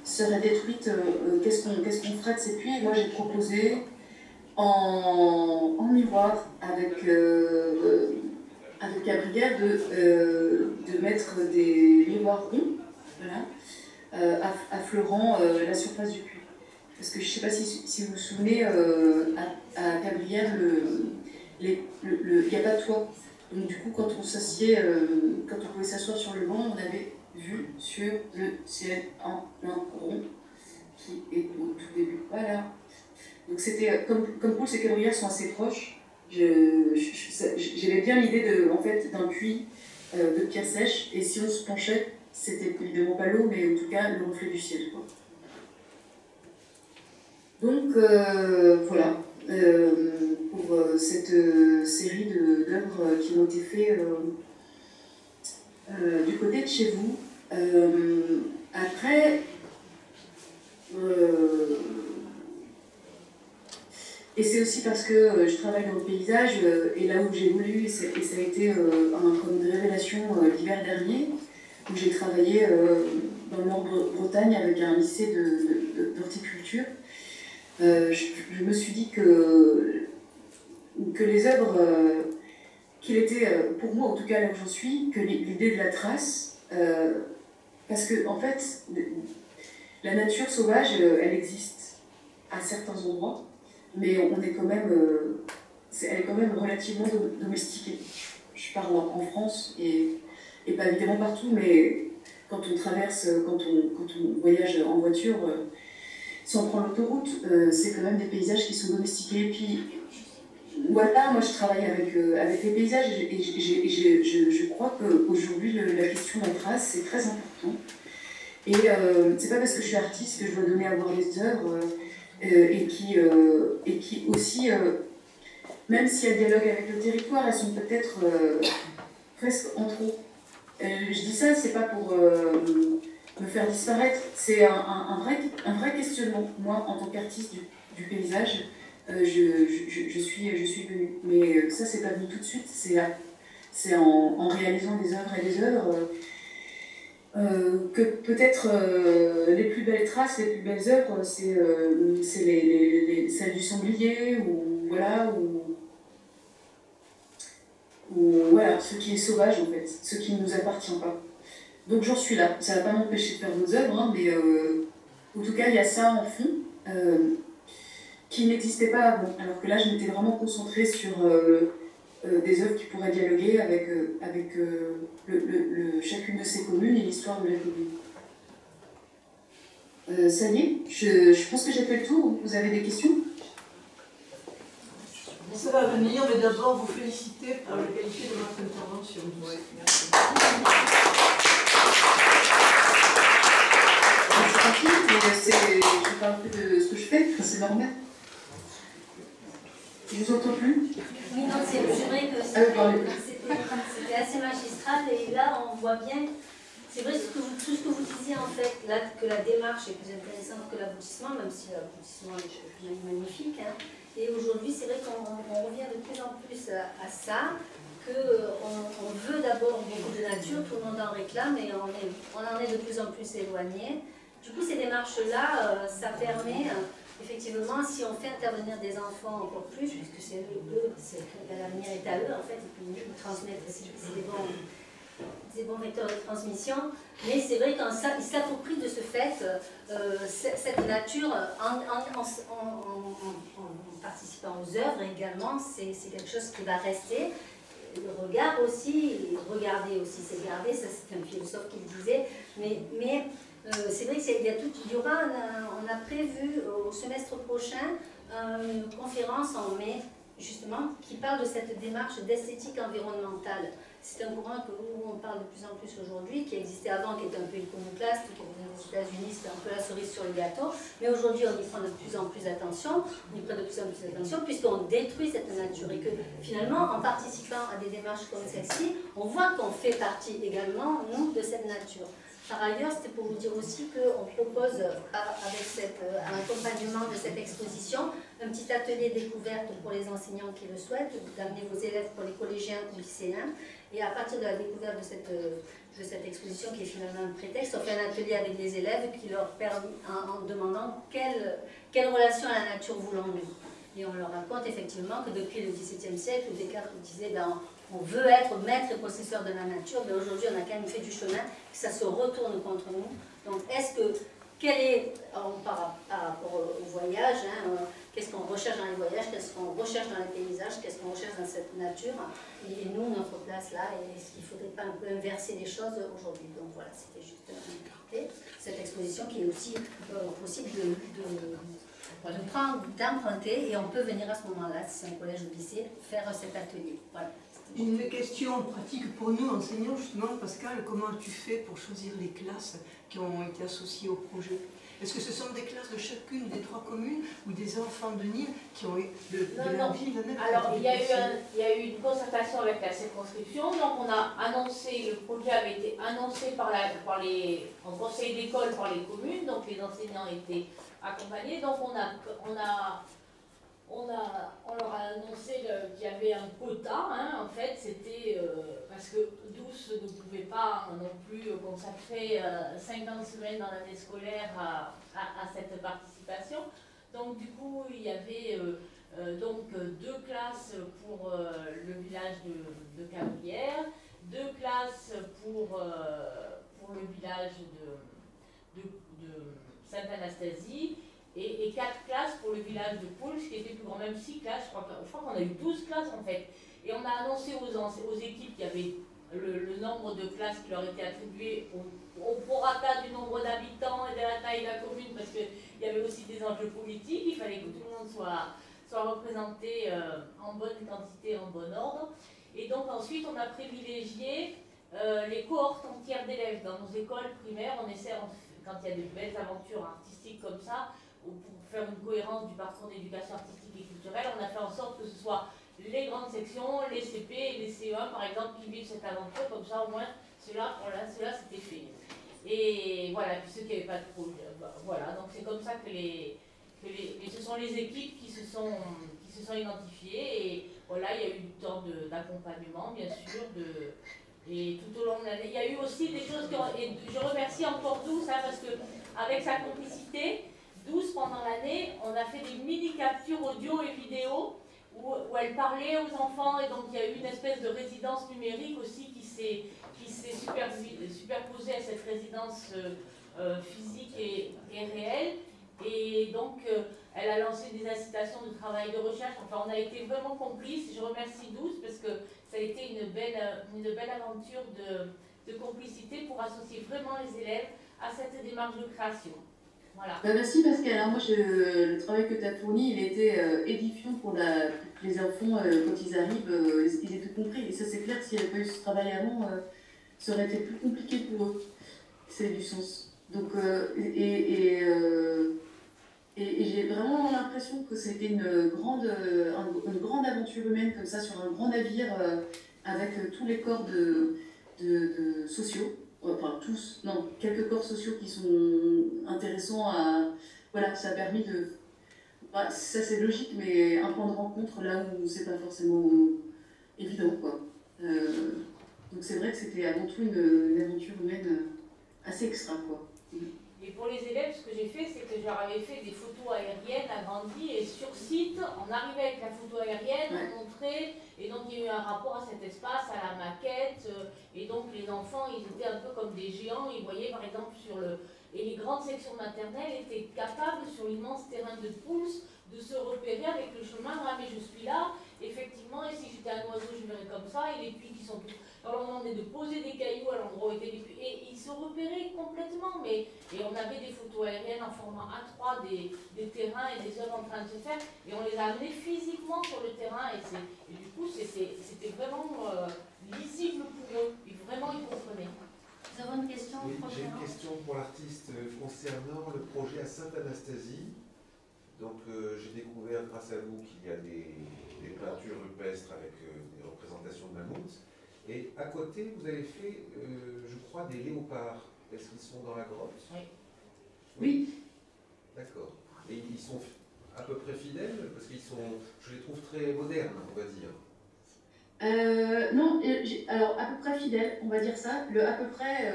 serait détruite, qu'est-ce qu'on qu'est-ce qu'on ferait de ces puits? Moi j'ai proposé en, en, miroir avec, avec la brigade de, de mettre des miroirs ronds voilà, affleurant la surface du puits. Parce que je ne sais pas si, si, vous vous souvenez, euh, à, à il n'y a pas de toit. Donc du coup, quand on s'assied, euh, quand on pouvait s'asseoir sur le banc, on avait vue sur le ciel en un rond qui est au tout début. Voilà. Donc c'était, euh, comme, comme Pouls et Cabrières sont assez proches, j'avais bien l'idée de, en fait, d'un puits de pierre sèche, et si on se penchait, c'était évidemment pas l'eau, mais en tout cas le reflet du ciel. Quoi. Donc euh, voilà, euh, pour euh, cette série d'œuvres qui ont été faites du côté de chez vous. après, et c'est aussi parce que je travaille dans le paysage, et là où j'ai voulu, et, ça a été comme une révélation l'hiver dernier, où j'ai travaillé dans le Nord-Bretagne avec un lycée d'horticulture. Euh, je, me suis dit que, que les œuvres, euh, qu'il était, euh, pour moi en tout cas là où j'en suis, que l'idée de la trace, parce que en fait, la nature sauvage, elle existe à certains endroits, mais on est quand même, elle est quand même relativement domestiquée. Je parle en France et, et pas évidemment partout, mais quand on traverse, quand on, quand on voyage en voiture, si on prend l'autoroute, euh, c'est quand même des paysages qui sont domestiqués. Et puis, voilà, moi je travaille avec, euh, avec les paysages et, je, je, crois qu'aujourd'hui la question la trace c'est très important. Et euh, c'est pas parce que je suis artiste que je dois donner à voir les œuvres et, qui, et qui aussi, même si elles dialoguent avec le territoire, elles sont peut-être presque en trop. je dis ça, c'est pas pour me faire disparaître. C'est un, vrai, un vrai questionnement. Moi, en tant qu'artiste du, du, paysage, euh, je, je, suis, je suis venue. Mais euh, ça, c'est pas venu tout de suite. C'est en, en, réalisant des œuvres et des œuvres euh, que peut-être les plus belles traces, les plus belles œuvres, c'est les, les, les, celles du sanglier ou voilà ou ou voilà, ce qui est sauvage en fait, ce qui ne nous appartient pas. Donc j'en suis là. Ça ne va pas m'empêcher de faire vos œuvres, hein, mais euh, en tout cas, il y a ça en fond euh, qui n'existait pas avant. Alors que là, je m'étais vraiment concentrée sur euh, des œuvres qui pourraient dialoguer avec, avec le, chacune de ces communes et l'histoire de la commune. ça y est, je, je pense que j'ai fait le tour. Vous avez des questions? Ça va venir, mais d'abord vous féliciter pour la qualité de votre intervention. Oui, merci. c'est je parle un peu de ce que je fais, c'est normal. Je vous entends plus Oui, non, c'est vrai que ah c'était assez magistral et là on voit bien, c'est vrai ce que vous, tout ce que vous disiez en fait, là, que la démarche est plus intéressante que l'aboutissement, même si l'aboutissement est magnifique. Hein. Et aujourd'hui, c'est vrai qu'on revient de plus en plus à, ça, qu'on on veut d'abord beaucoup de nature, tout le monde en réclame et on, est, on en est de plus en plus éloigné. Du coup, ces démarches-là, euh, ça permet, euh, effectivement, si on fait intervenir des enfants encore plus, puisque c'est eux, l'avenir est à eux, en fait, ils peuvent transmettre, c'est des bons, des bons vecteurs de transmission. Mais c'est vrai qu'ils s'approprient de ce fait euh, cette nature en, participant aux œuvres également, c'est quelque chose qui va rester. Le regard aussi, regarder aussi, c'est garder, ça c'est un philosophe qui le disait, mais, mais c'est vrai qu'il y, a tout, il y aura, on a prévu au semestre prochain une conférence en mai justement, qui parle de cette démarche d'esthétique environnementale. C'est un courant que nous, on parle de plus en plus aujourd'hui, qui existait avant, qui était un peu iconoclaste, qui venait des États-Unis, c'était un peu la cerise sur le gâteau. Mais aujourd'hui, on y prend de plus en plus attention, on y prend de plus en plus attention, puisqu'on détruit cette nature. Et que finalement, en participant à des démarches comme celle-ci, on voit qu'on fait partie également, nous, de cette nature. Par ailleurs, c'était pour vous dire aussi qu'on propose, avec cet accompagnement de cette exposition, un petit atelier découverte pour les enseignants qui le souhaitent, d'amener vos élèves pour les collégiens ou lycéens. Et à partir de la découverte de cette, cette exposition, qui est finalement un prétexte, on fait un atelier avec les élèves qui leur permet, en, demandant quelle, quelle relation à la nature voulons-nous. Et on leur raconte effectivement que depuis le XVIIe siècle, Descartes disait ben, on veut être maître et possesseur de la nature, mais aujourd'hui on a quand même fait du chemin, que ça se retourne contre nous. Donc est-ce que, quel est, par, rapport au voyage, hein, euh, qu'est-ce qu'on recherche dans les voyages, qu'est-ce qu'on recherche dans les paysages, qu'est-ce qu'on recherche dans cette nature, et nous, notre place là, est-ce qu'il ne faudrait pas un peu inverser les choses aujourd'hui? Donc voilà, c'était juste cette exposition qui est aussi euh, possible de, de prendre, d'emprunter, et on peut venir à ce moment-là, si c'est un collège ou lycée, faire cet atelier. Voilà. Une question pratique pour nous, enseignants, justement, Pascal, comment tu fais pour choisir les classes qui ont été associées au projet? Est-ce que ce sont des classes de chacune des trois communes ou des enfants de Nîmes qui ont eu de, de la ville Alors, il y, a eu il y a eu une concertation avec la circonscription, donc on a annoncé, le projet avait été annoncé par, la, par les, en conseil d'école par les communes, donc les enseignants étaient accompagnés, donc on a, on a on, leur a annoncé qu'il y avait un quota, hein. en fait, c'était euh, parce que 12 ne pouvait pas non plus consacrer 50 euh, semaines dans l'année scolaire à, cette participation. Donc du coup, il y avait euh, donc deux classes pour le village de, de Cabrières, deux classes pour, pour le village de, de Sainte-Anastasie, et, quatre classes pour le village de Pouls, qui était plus grand, même six classes, je crois, qu'on a eu 12 classes en fait. Et on a annoncé aux, équipes qu'il y avait le, nombre de classes qui leur étaient attribuées au, au prorata du nombre d'habitants et de la taille de la commune, parce qu'il y avait aussi des enjeux politiques, il fallait que tout le monde soit, représenté euh, en bonne quantité, en bon ordre. Et donc ensuite, on a privilégié euh, les cohortes entières d'élèves. Dans nos écoles primaires, on essaie, quand il y a de belles aventures artistiques comme ça, pour faire une cohérence du parcours d'éducation artistique et culturelle, on a fait en sorte que ce soit les grandes sections, les CP et les CE1 par exemple qui vivent cette aventure, comme ça au moins cela, voilà, cela c'était fait. Et voilà, puis ceux qui n'avaient pas de projet, bah, voilà, donc c'est comme ça que les, que les, ce sont les équipes qui se sont, qui se sont identifiées et voilà, il y a eu du temps d'accompagnement bien sûr, de, et tout au long de l'année. Il y a eu aussi des choses, et je remercie encore tous, hein, parce que avec sa complicité, 12 pendant l'année, on a fait des mini captures audio et vidéo où, elle parlait aux enfants et donc il y a eu une espèce de résidence numérique aussi qui s'est superposée à cette résidence euh, euh, physique et, réelle. Et donc euh, elle a lancé des incitations de travail de recherche. Enfin, on a été vraiment complices. Je remercie 12 parce que ça a été une belle, une belle aventure de complicité pour associer vraiment les élèves à cette démarche de création. Bah, merci Pascal. Alors moi, le travail que tu as fourni, il était euh, édifiant pour, les enfants euh, quand ils arrivent, euh, ils tout compris. Et ça, c'est clair, s'il n'y avait pas eu ce travail avant, ça aurait été plus compliqué pour eux. A du sens. Donc, et, et, j'ai vraiment l'impression que c'était une grande, une grande aventure humaine comme ça sur un grand navire avec tous les corps de sociaux enfin tous, non, quelques corps sociaux qui sont intéressants à. Voilà, ça a permis de. Bah, ça c'est logique, mais un point de rencontre là où c'est pas forcément évident, quoi. Euh, donc c'est vrai que c'était avant tout une, aventure humaine assez extra, quoi. Et pour les élèves, ce que j'ai fait, c'est que je leur avais fait des photos aériennes agrandies et sur site, on arrivait avec la photo aérienne, on montrait, et donc il y a eu un rapport à cet espace, à la maquette, euh, et donc les enfants, ils étaient un peu comme des géants, ils voyaient par exemple sur le... Et les grandes sections maternelles étaient capables, sur l'immense terrain de pouce, de se repérer avec le chemin, ah mais je suis là, effectivement, et si j'étais un oiseau, je verrais comme ça, et les puits qui sont... quand on demandait de poser des cailloux à l'endroit où étaient les puits, et ils se repéraient complètement, mais et on avait des photos aériennes en format A3 des, des terrains et des œuvres en train de se faire, et on les a amenés physiquement sur le terrain, et, et du coup c'était vraiment euh, lisible pour eux, et vraiment ils comprenaient. Vous avez une question oui, J'ai une question pour l'artiste concernant le projet à Sainte-Anastasie. Donc euh, j'ai découvert grâce à vous qu'il y a des, des peintures rupestres avec euh, des représentations de mammouths. Et à côté, vous avez fait, euh, je crois, des léopards. Est-ce qu'ils sont dans la grotte? Oui. Oui. D'accord. Et ils sont à peu près fidèles Parce qu'ils sont, je les trouve très modernes, on va dire. Euh, non, alors à peu près fidèles, on va dire ça. Le à peu près,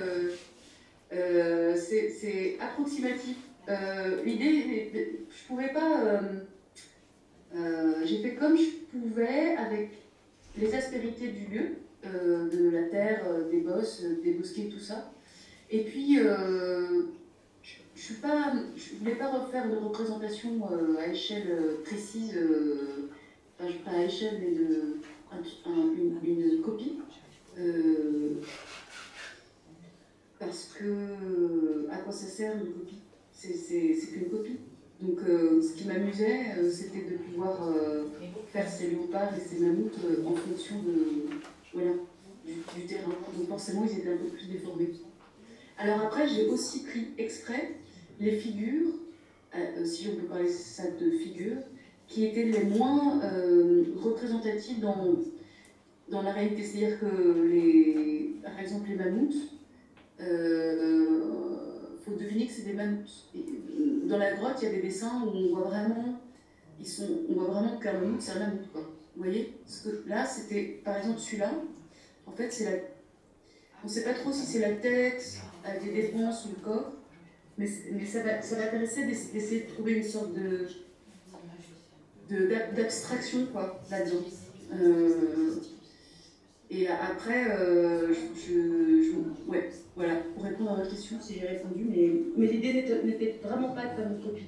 euh, c'est approximatif. L'idée, je pouvais pas. J'ai fait comme je pouvais avec les aspérités du lieu. Euh, de la terre, euh, des bosses, euh, des bosquets, tout ça. Et puis, je ne voulais pas refaire de représentation à échelle précise, enfin, pas à échelle, mais de, une, copie. parce que, à quoi ça sert une copie? C'est qu'une copie. Donc, ce qui m'amusait, c'était de pouvoir faire ces léopards et ces mammouths en fonction de, voilà, du, terrain. Donc forcément, ils étaient un peu plus déformés. Alors après, j'ai aussi pris exprès les figures, euh, si on peut parler ça de figures, qui étaient les moins euh, représentatives dans, dans la réalité. C'est-à-dire que, les, par exemple, les mammouths, il euh, faut deviner que c'est des mammouths. dans la grotte, il y a des dessins où on voit vraiment, ils sont, on voit vraiment qu'un mammouth, c'est un mammouth. Quoi. Vous voyez Parce que là, c'était, par exemple, celui-là, en fait, c'est la... On ne sait pas trop si c'est la tête, avec des défenses ou le corps, mais, mais ça va, ça va intéresser d'essayer de trouver une sorte de d'abstraction quoi là-dedans. Euh, et après, euh, je, je, ouais, voilà, pour répondre à votre question, si j'ai répondu, mais, mais l'idée n'était vraiment pas de faire une copie.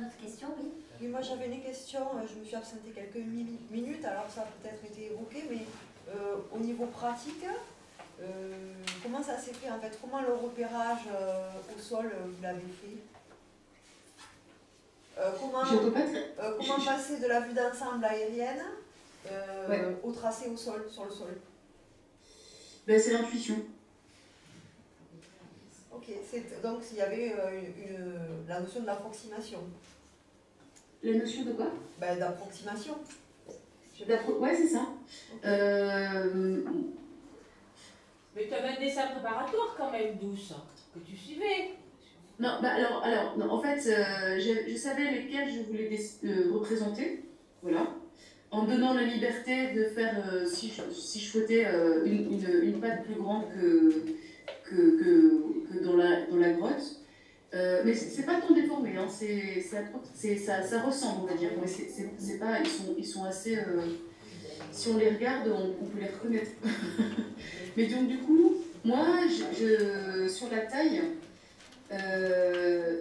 Une autre question, oui. Oui, moi j'avais une question, euh, je me suis absentée quelques minutes, alors ça a peut-être été évoqué, mais euh, au niveau pratique, euh, comment ça s'est fait en fait? Comment le repérage au sol, vous l'avez fait? Comment, comment passer de la vue d'ensemble aérienne au tracé au sol, sur le sol? Ben, C'est l'intuition. Donc il y avait la notion de l'approximation. La notion de quoi? Bah, D'approximation. Ouais, c'est ça. Euh... Mais tu avais un dessin préparatoire quand même, douce, que tu suivais. Non, bah alors, alors en fait, euh, je, je, savais lesquels je voulais euh, représenter, voilà, en donnant la liberté de faire, euh, si, je, si je souhaitais, une, une, une, patte plus grande que, que, dans, la, dans la grotte. Euh, mais c'est pas tant déformé, hein, c'est, ça, ressemble, on va dire. C'est, pas, ils, sont, ils sont assez. Euh, si on les regarde, on, peut les reconnaître. mais donc, du coup, moi, sur la taille, euh,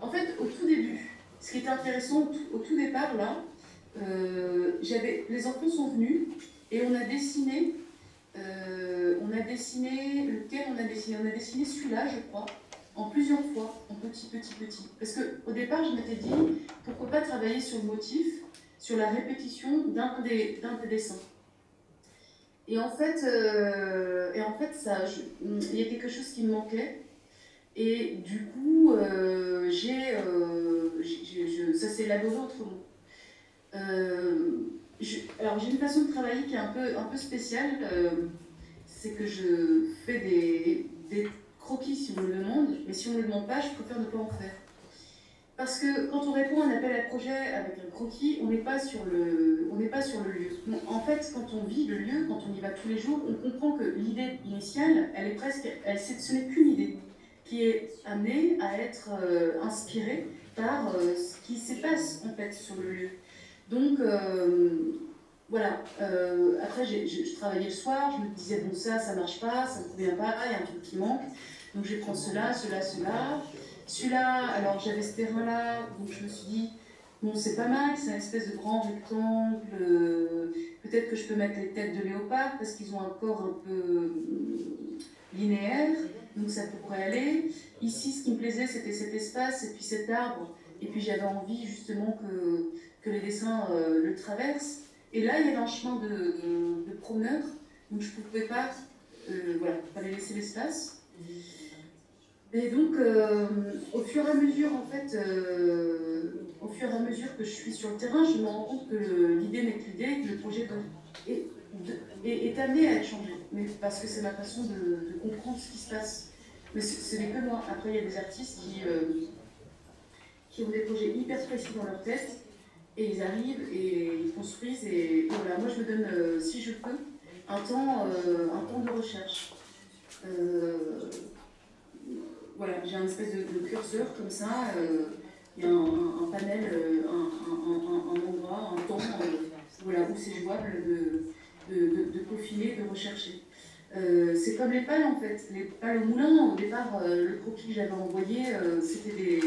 en fait, au tout début, ce qui était intéressant, au tout, départ, là, j'avais, les enfants sont venus et on a dessiné. On a dessiné lequel on a dessiné? On a dessiné celui-là, je crois en plusieurs fois, en petit, petit, petit. Parce qu'au départ, je m'étais dit, pourquoi pas travailler sur le motif, sur la répétition d'un des, des dessins. Et en fait, euh, et en fait ça, il y a quelque chose qui me manquait. Et du coup, euh, j'ai, euh, ça s'est élaboré autrement. Alors j'ai une façon de travailler qui est un peu, un peu spéciale. c'est que je fais des, des croquis si on me le demande, mais si on ne le demande pas, je préfère ne pas en faire. Parce que quand on répond à un appel à projet avec un croquis, on n'est pas, sur le, pas sur le lieu. En fait, quand on vit le lieu, quand on y va tous les jours, on comprend que l'idée initiale, elle est presque, elle, ce n'est qu'une idée qui est amenée à être euh, inspirée par euh, ce qui se passe en fait sur le lieu. Donc euh, voilà, après je travaillais le soir, je me disais bon ça, ça marche pas, ça ne convient pas, il y a un truc qui manque. Donc je vais prendre cela, cela, cela. Celui-là, alors j'avais ce terrain-là, donc je me suis dit, bon, c'est pas mal, c'est un espèce de grand rectangle. euh, Peut-être que je peux mettre les têtes de léopard parce qu'ils ont un corps un peu euh, linéaire, donc ça pourrait aller. Ici, ce qui me plaisait, c'était cet espace et puis cet arbre. Et puis j'avais envie justement que, que les dessins euh, le traversent. Et là, il y avait un chemin de, de, donc je ne pouvais pas, euh, voilà, fallait laisser l'espace. Et donc, euh, au fur et à mesure, en fait, euh, au fur et à mesure que je suis sur le terrain, je me rends compte que l'idée n'est que l'idée, que le projet est, est- amené à être changé. Mais parce que c'est ma façon de, comprendre ce qui se passe. Mais ce, n'est que moi. Après, il y a des artistes qui, qui ont des projets hyper précis dans leur tête, et ils arrivent et ils construisent. Et, voilà, moi, je me donne, euh, si je peux, un temps, euh, un temps de recherche. Euh, voilà, j'ai un espèce de, curseur comme ça. Il y a un, panel, un, endroit, un temps voilà, où c'est jouable de, de, de, peaufiner, de rechercher. C'est comme les pales en fait. Les pales au moulin, au départ, le croquis que j'avais envoyé, c'était des,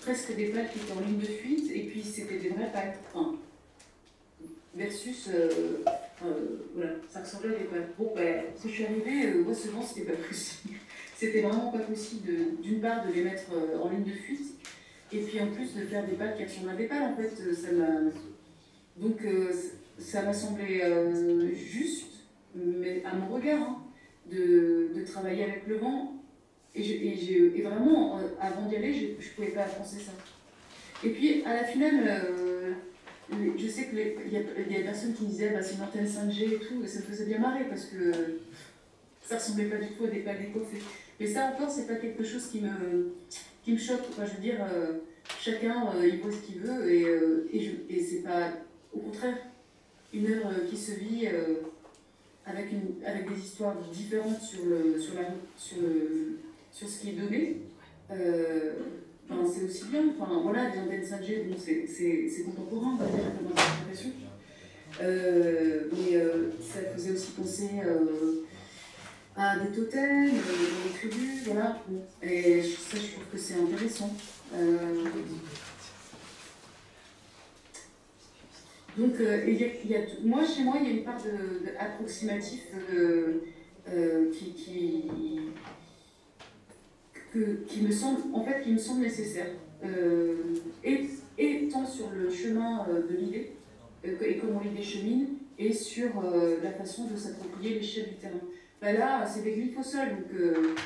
presque des pales qui étaient en ligne de fuite, et puis c'était des vraies pales. Enfin, versus, euh, euh, voilà, ça ressemblait à des pales. Bon, ben, quand je suis arrivée, euh, moi, seulement, c'était pas possible. C'était vraiment pas possible, d'une part, de les mettre en ligne de fuite, et puis en plus de faire des pales qui ressemblent à des pales, en fait, ça. Donc, ça m'a semblé juste, mais à mon regard, hein, de, de travailler avec le vent. Et, je- et, je- et vraiment, euh, avant d'y aller, je ne pouvais pas penser ça. Et puis, à la finale, euh, je sais qu'il y, y a des personnes qui me disaient bah, c'est une antenne 5G et tout, et ça me faisait bien marrer parce que ça ressemblait pas du tout à des pales décoiffées. Mais ça encore, c'est pas quelque chose qui me, qui me choque. Enfin, je veux dire, euh, chacun, euh, il voit ce qu'il veut, et, euh, et, et c'est pas, au contraire, une euh, qui se vit euh, avec, une, avec des histoires différentes sur, le, sur, la, sur, sur ce qui est donné. Euh, c'est aussi bien. Enfin, voilà, antennes 5G, bon, c'est- contemporain, on va dire, comme interprétation. Euh, mais euh, ça faisait aussi penser euh, à des totems, euh, les tribus, voilà. Et ça, je trouve que c'est intéressant. Donc, il y a, il y a- moi, chez moi, il y a une part de, de approximatif qui, qui, qui me semble, en fait, qui me semble nécessaire. Euh, et, et tant sur le chemin euh, de l'idée, euh, et comment l'idée chemine, et sur la façon de s'approprier l'échelle du terrain. Bah là, c'est des glyphosols, donc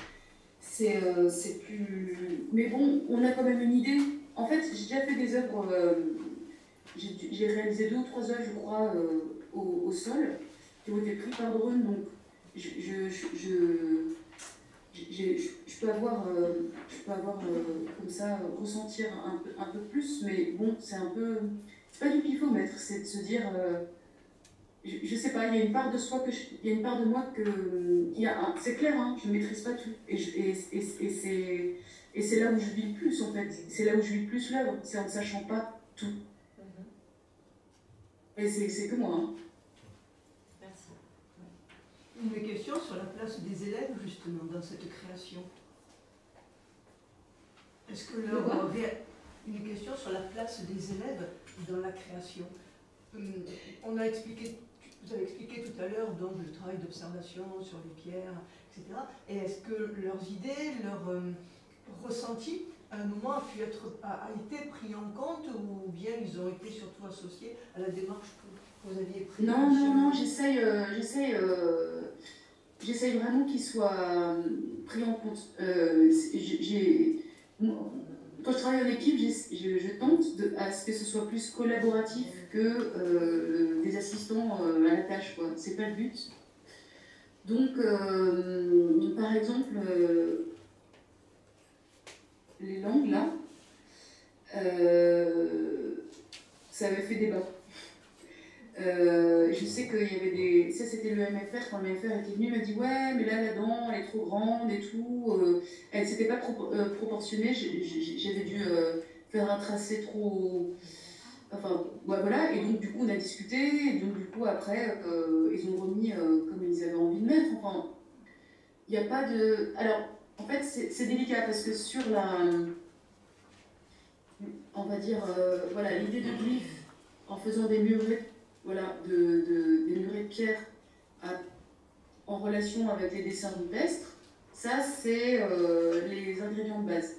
c'est plus... Mais bon, on a quand même une idée. En fait, j'ai déjà fait des œuvres... j'ai réalisé deux ou trois œuvres, je crois, au, sol, qui ont été prises par drone, donc je- je peux avoir, euh, je peux avoir euh, comme ça, ressentir un peu, un peu plus, mais bon, c'est un peu. C'est pas du pifomètre, c'est de se dire. euh, je, je sais pas, il y a une part de soi que. je- Il y a une part de moi que. C'est clair, hein, je maîtrise pas tout. Et, je- et, et, et c'est. Et c'est là où je vis le plus, en fait. C'est là où je vis le plus l'œuvre, c'est en ne sachant pas tout. Et c'est c'est que moi. hein. Merci. Une question sur la place des élèves, justement, dans cette création. Est-ce que ré- Une question sur la place des élèves dans la création. Hum, On a expliqué, vous avez expliqué tout à l'heure donc le travail d'observation sur les pierres, etc. Et est-ce que leurs idées, leurs euh, ressentis, à un moment, a pu être, a, a été pris en compte ou bien ils ont été surtout associés à la démarche que vous aviez prise Non, non, non, j'essaye, euh, j'essaye, euh, j'essaye vraiment qu'il soit euh, pris en compte. Euh, j'ai, quand je travaille en équipe, je, je tente à ce que ce soit plus collaboratif que euh, des assistants euh, à la tâche, quoi. C'est pas le but. Donc, euh, par exemple, les langues, là, ça avait fait débat. Euh, je sais qu'il y avait des. Ça, c'était le MFR. Quand le MFR était venu, il m'a dit Ouais, mais là, la dent, elle est trop grande et tout. Euh, elle s'était pas euh, proportionnée. J'avais dû faire un tracé trop. Enfin, ouais, voilà. Et donc, du coup, on a discuté. Et donc, du coup, après, ils ont remis comme ils avaient envie de mettre. Enfin, il n'y a pas de. Alors, en fait, c'est délicat parce que sur la on va dire, voilà, l'idée de glyphes en faisant des murets, voilà, de, de- des murets de pierre en relation avec les dessins rupestres, ça c'est euh, les ingrédients de base.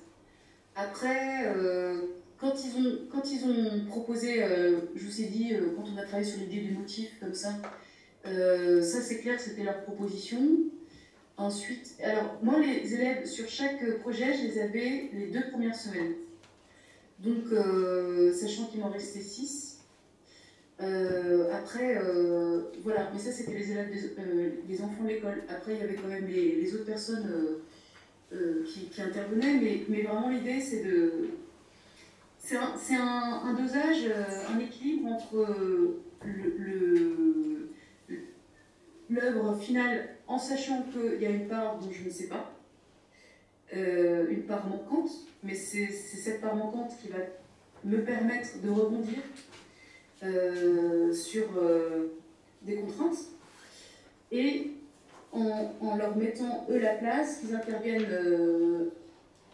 Après, euh, quand, ils ont, proposé, euh, je vous ai dit, quand on a travaillé sur l'idée du motif comme ça, ça c'est clair, c'était leur proposition. Ensuite, alors moi les élèves sur chaque projet, je les avais les deux premières semaines. Donc, sachant qu'il m'en restait six. Euh, après, euh, voilà, mais ça c'était les élèves des, euh, les enfants de l'école. Après, il y avait quand même les, les autres personnes euh, euh, qui, qui intervenaient, mais, mais vraiment l'idée c'est de. C'est un, un, dosage, euh, un équilibre entre euh, le- l'œuvre finale en sachant qu'il y a une part dont je ne sais pas, euh, une part manquante, mais c'est cette part manquante qui va me permettre de rebondir euh, sur euh, des contraintes et en, leur mettant eux la place, qu'ils interviennent euh,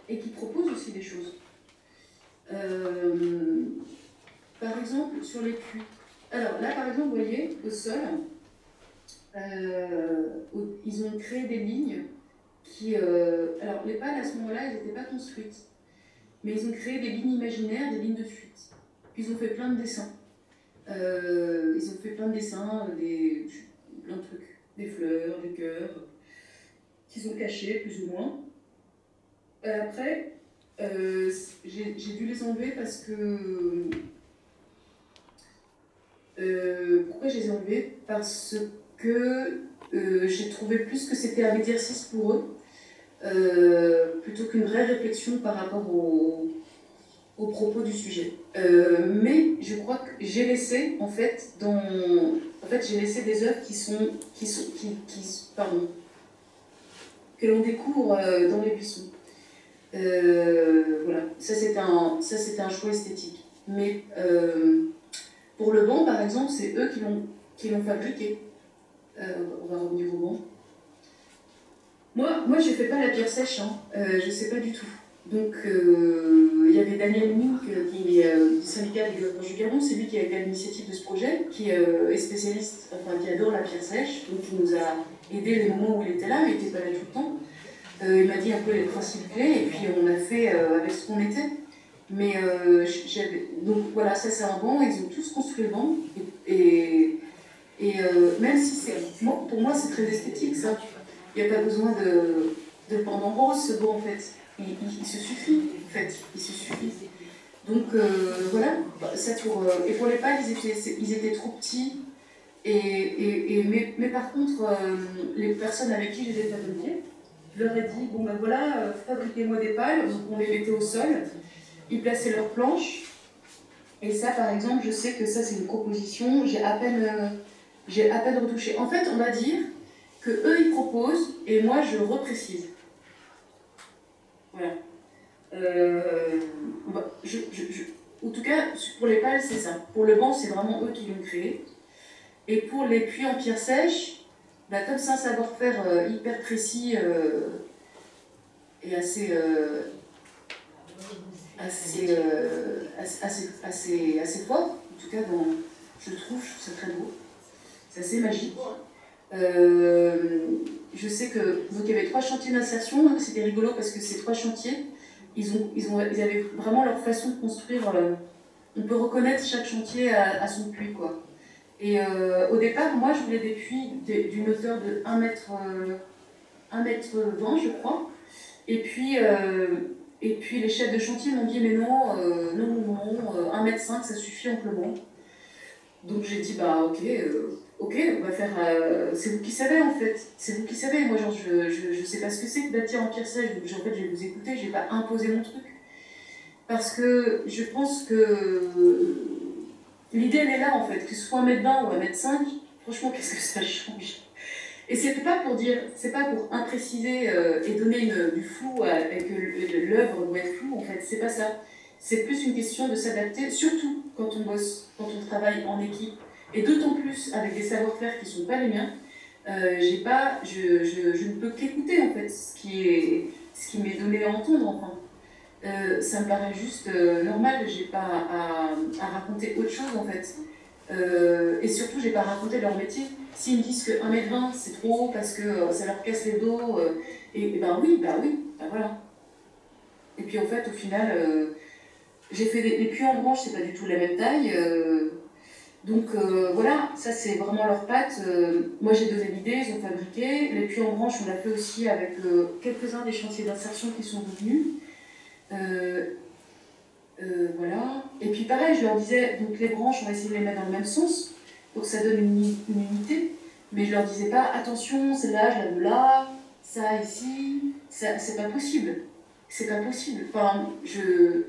et qu'ils proposent aussi des choses. Par exemple, sur les puits. Alors là, par exemple, vous voyez, au sol, ils ont créé des lignes qui... alors, les pales, à ce moment-là, elles n'étaient pas construites. Mais ils ont créé des lignes imaginaires, des lignes de fuite. Ils ont fait plein de dessins. Euh, ils ont fait plein de dessins, des, plein de trucs. Des fleurs, des cœurs, qu'ils ont cachés, plus ou moins. Euh, après, euh, j'ai dû les enlever parce que... Pourquoi je les ai enlevés? Parce que j'ai trouvé plus que c'était un exercice pour eux, plutôt qu'une vraie réflexion par rapport au, aux propos du sujet. Euh, mais je crois que j'ai laissé, en fait, dans, en fait, j'ai laissé des œuvres qui sont, qui sont, qui, qui- pardon, que l'on découvre euh, dans les buissons. Euh, voilà, ça c'est un, ça un choix esthétique. Mais pour le banc, par exemple, c'est eux qui l'ont, fabriqué. On va revenir au banc. Moi, moi je ne fais pas la pierre sèche, hein. Je sais pas du tout. Donc, euh, il y avait Daniel Mink, qui est euh, du syndicat des développement du Gabon, c'est lui qui a été à l'initiative de ce projet, qui euh, est spécialiste, enfin qui adore la pierre sèche, donc il nous a aidé les moments où il était là, il n'était pas là tout le temps. Il m'a dit un peu les principes clés, et puis on a fait avec ce qu'on était. Mais j'avais. Donc voilà, ça c'est un banc, ils ont tous construit le banc, et, et, même si c'est. Pour moi, c'est très esthétique ça. Il n'y a pas besoin de, de pendant rose ce banc en fait. Il, se suffit, en fait, il se suffit. Donc euh, voilà, Bah, ça pour, euh, et pour les pales, ils étaient, trop petits. Et, et, et- mais, mais par contre, euh, les personnes avec qui je les je leur ai dit, bon ben voilà, fabriquez-moi des pales, donc on les mettait au sol, ils plaçaient leurs planches. Et ça, par exemple, je sais que ça, c'est une proposition, j'ai à peine, à peine retouché. En fait, on va dire que eux, ils proposent, et moi, je reprécise. Voilà. Euh, va- je, je- je- en tout cas, pour les pales, c'est ça. Pour le banc, c'est vraiment eux qui l'ont créé. Et pour les puits en pierre sèche, bah, comme c'est un savoir-faire euh, hyper précis euh, et assez, assez, assez, assez, assez, fort, en tout cas, dans, je trouve, je ça très beau. C'est assez magique. Je sais que donc il y avait trois chantiers d'insertion, hein, c'était rigolo parce que ces trois chantiers, ils, ont, ils, ont, ils avaient vraiment leur façon de construire. euh, on peut reconnaître chaque chantier à, son puits, quoi. Et euh, au départ, moi, je voulais des puits d'une hauteur de 1 mètre, euh, 1 mètre 20, je crois. Et puis, euh, et puis les chefs de chantier m'ont dit, mais non, euh, non, non, non, euh, 1 mètre 5, ça suffit amplement. Donc j'ai dit, bah ok, euh, ok, on va faire... euh, c'est vous qui savez en fait, c'est vous qui savez. Moi, genre, je, je, je sais pas ce que c'est que bâtir en pierre sèche, donc en fait, je vais vous écouter, je vais pas imposer mon truc. Parce que je pense que l'idée, elle est là en fait, que ce soit un mètre 20 ou un mètre 5, franchement, qu'est-ce que ça change? Et c'est pas pour dire, c'est pas pour impréciser euh, et donner une- du flou à- et que l'œuvre doit être floue, en fait, c'est pas ça. C'est plus une question de s'adapter, surtout quand on bosse, quand on travaille en équipe, et d'autant plus avec des savoir-faire qui sont pas les miens. Euh, pas, je, je, je ne peux qu'écouter en fait ce qui m'est donné à entendre enfin. euh, ça me paraît juste euh, normal. J'ai pas à, à, raconter autre chose en fait. Euh, et surtout, j'ai pas raconté leur métier. S'ils me disent que 1m20 c'est trop haut parce que ça leur casse les dos, et, et, ben oui, ben oui, ben voilà. Et puis en fait, au final, j'ai fait des, puits en branche, c'est pas du tout la même taille. donc voilà, ça c'est vraiment leur patte. moi j'ai donné l'idée, ils ont fabriqué. Les puits en branche, on l'a fait aussi avec quelques-uns des chantiers d'insertion qui sont. Euh, euh, voilà. Et puis pareil, je leur disais, donc les branches, on va essayer de les mettre dans le même sens, pour que ça donne une, unité. Mais je leur disais pas, attention, c'est là, je la veux là, ça ici, ça, c'est pas possible. C'est pas possible. Enfin, je.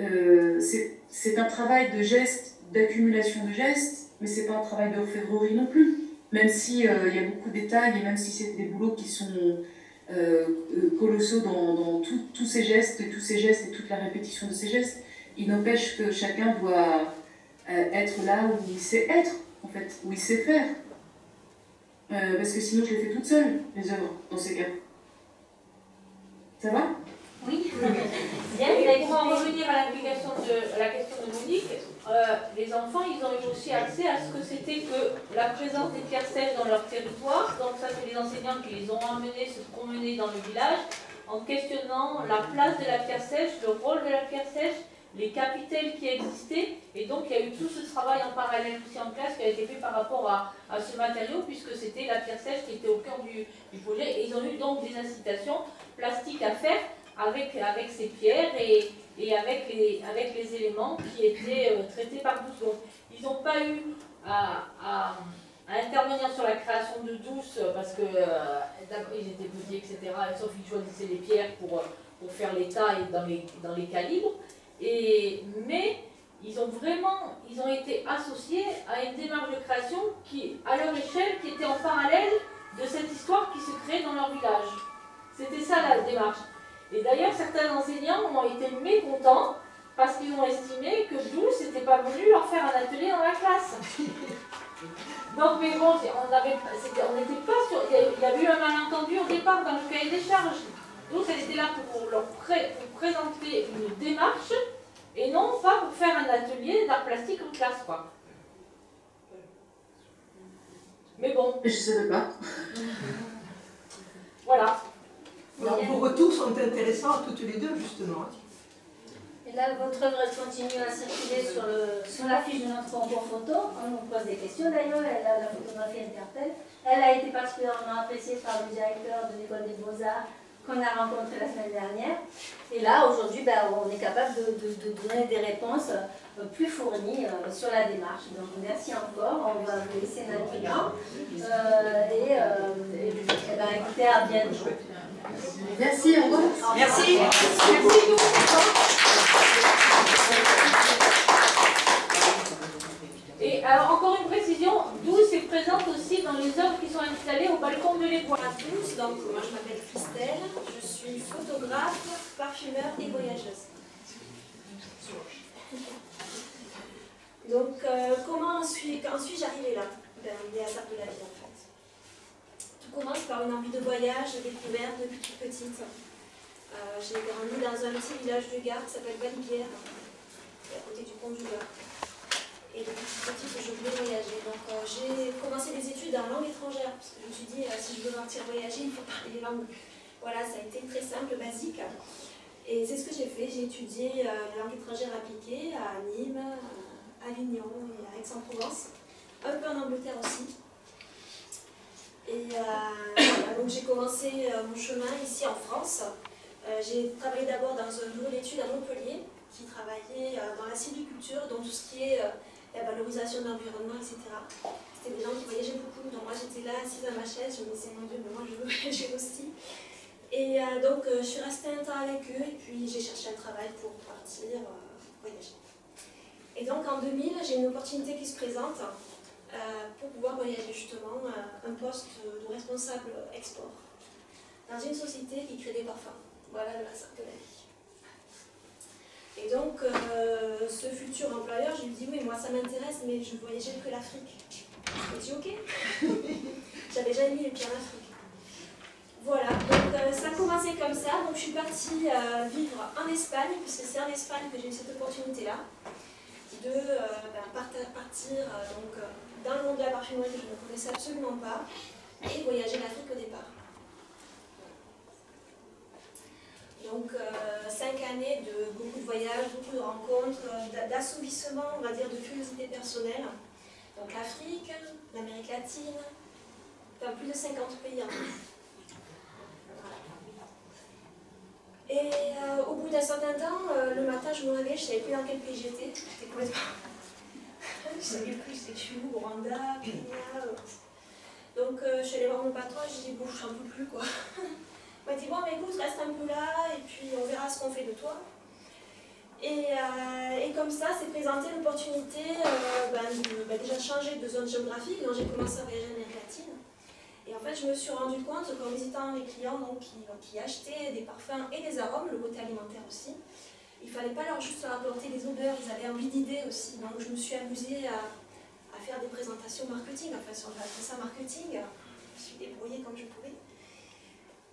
Euh, c'est un travail de gestes, d'accumulation de gestes, mais c'est pas un travail de orfèvrerie non plus. Même s'il il y a beaucoup de détails et même si c'est des boulots qui sont euh, euh, colossaux dans, tous ces gestes, tous ces gestes et toute la répétition de ces gestes. Il n'empêche que chacun doit euh, être là où il sait être, en fait, où il sait faire. parce que sinon, je les fais toute seule, les œuvres, dans ces cas. Ça va? Oui. Bien, pour en revenir à l'application de la question de Monique, euh, les enfants, ils ont eu aussi accès à ce que c'était que la présence des pierres sèches dans leur territoire. Donc ça, c'est les enseignants qui les ont emmenés se promener dans le village en questionnant la place de la pierre sèche, le rôle de la pierre sèche, les capitelles qui existaient. Et donc, il y a eu tout ce travail en parallèle aussi en classe qui a été fait par rapport à, à ce matériau, puisque c'était la pierre sèche qui était au cœur du, du projet. Et ils ont eu donc des incitations plastiques à faire avec, avec ces pierres et, et avec, les, avec les éléments qui étaient euh, traités par douce. Donc, ils n'ont pas eu à, intervenir sur la création de douce parce que euh, ils étaient petits, etc. Sauf qu'ils choisissaient les pierres pour, pour faire les tailles dans les, dans les calibres. Et, mais ils ont vraiment ils ont été associés à une démarche de création qui, à leur échelle, qui était en parallèle de cette histoire qui se crée dans leur village. C'était ça la démarche. Et d'ailleurs, certains enseignants ont été mécontents parce qu'ils ont estimé que Douce n'était pas venu leur faire un atelier dans la classe. Donc, mais bon, on n'était pas sûr. Il y a eu un malentendu au départ dans le cahier des charges. Douce, elle était là pour leur présenter une démarche et non pas pour faire un atelier d'art plastique en classe, quoi. Mais bon. Je ne savais pas. voilà. Alors, vos retours sont intéressants toutes les deux, justement. Et là, votre œuvre continue à circuler sur, le, sur la fiche de notre concours photo. On nous pose des questions d'ailleurs, elle a la photographie interpelle. Elle a été particulièrement appréciée par le directeur de l'école des beaux-arts qu'on a rencontré la semaine dernière. Et là, aujourd'hui, ben, on est capable de, de, de, donner des réponses euh, plus fournies euh, sur la démarche. Donc, merci encore. On va vous laisser maintenant. Euh, et, euh, et, et ben, écoutez, à bientôt. Merci, au revoir. Merci. Et alors, encore une précision, Douce est présente aussi dans les œuvres qui sont installées au balcon de l'école. à tous, donc moi je m'appelle Christelle, je suis photographe, parfumeur et voyageuse. Donc euh, comment en suis-je arrivée là ben, On est à de la vie en fait? Commence par une envie de voyage, découverte depuis toute petite. Euh, j'ai grandi dans un petit village du Gard qui s'appelle Valibière, à côté du pont du Gard. Et depuis toute petite, je voulais voyager. Donc euh, j'ai commencé des études en langue étrangère, je me suis dit, euh, si je veux partir voyager, il faut parler les langues. Voilà, ça a été très simple, basique. Et c'est ce que j'ai fait. J'ai étudié les langues étrangères appliquées à Nîmes, à Avignon et à Aix-en-Provence, un peu en Angleterre aussi. Et euh, donc j'ai commencé euh, mon chemin ici en France. Euh, j'ai travaillé d'abord dans un bureau d'études à Montpellier qui travaillait dans la sylviculture, donc tout ce qui est la valorisation de l'environnement, etc. C'était des gens qui voyageaient beaucoup, donc moi j'étais là assise à ma chaise, je me disais mon Dieu, mais moi je veux voyager aussi. Et donc je suis restée un temps avec eux et puis j'ai cherché un travail pour partir voyager. Et donc en 2000, j'ai une opportunité qui se présente pour pouvoir voyager justement un poste de responsable export dans une société qui crée des parfums. Voilà le hasard de la vie. Et donc, euh, ce futur employeur, je lui dis oui, moi ça m'intéresse, mais je voyageais que l'Afrique. Il dit ok. J'avais jamais mis les pieds en Afrique. Voilà, donc euh, ça a commencé comme ça. Donc je suis partie euh, vivre en Espagne, puisque c'est en Espagne que j'ai eu cette opportunité-là, de ben, partir donc, dans le monde de la parfumerie que je ne connaissais absolument pas, et voyager l'Afrique au départ. Donc, cinq années de beaucoup de voyages, beaucoup de rencontres, d'assouvissement, on va dire, de curiosité personnelle. Donc, l'Afrique, l'Amérique latine, enfin, plus de 50 pays en Et euh, au bout d'un certain temps, euh, le matin, je me réveillais, je ne savais plus dans quel pays j'étais. J'étais complètement. Je ne savais plus, où, Rwanda, Kenya. Euh. Donc je suis allée voir mon patron et je dit, bon, je n'en peux plus quoi. Il m'a dit, bon, mais écoute, reste un peu là et puis on verra ce qu'on fait de toi. Et, et comme ça, s'est présentée l'opportunité ben, de ben, déjà changer de zone géographique. Donc j'ai commencé à voyager en Amérique latine. Et en fait, je me suis rendu compte qu'en visitant les clients donc, qui, achetaient des parfums et des arômes, le côté alimentaire aussi, il ne fallait pas leur juste apporter des odeurs, ils avaient envie d'idées aussi. Donc je me suis amusée à, faire des présentations marketing, enfin si on va ça marketing, je me suis débrouillée comme je pouvais.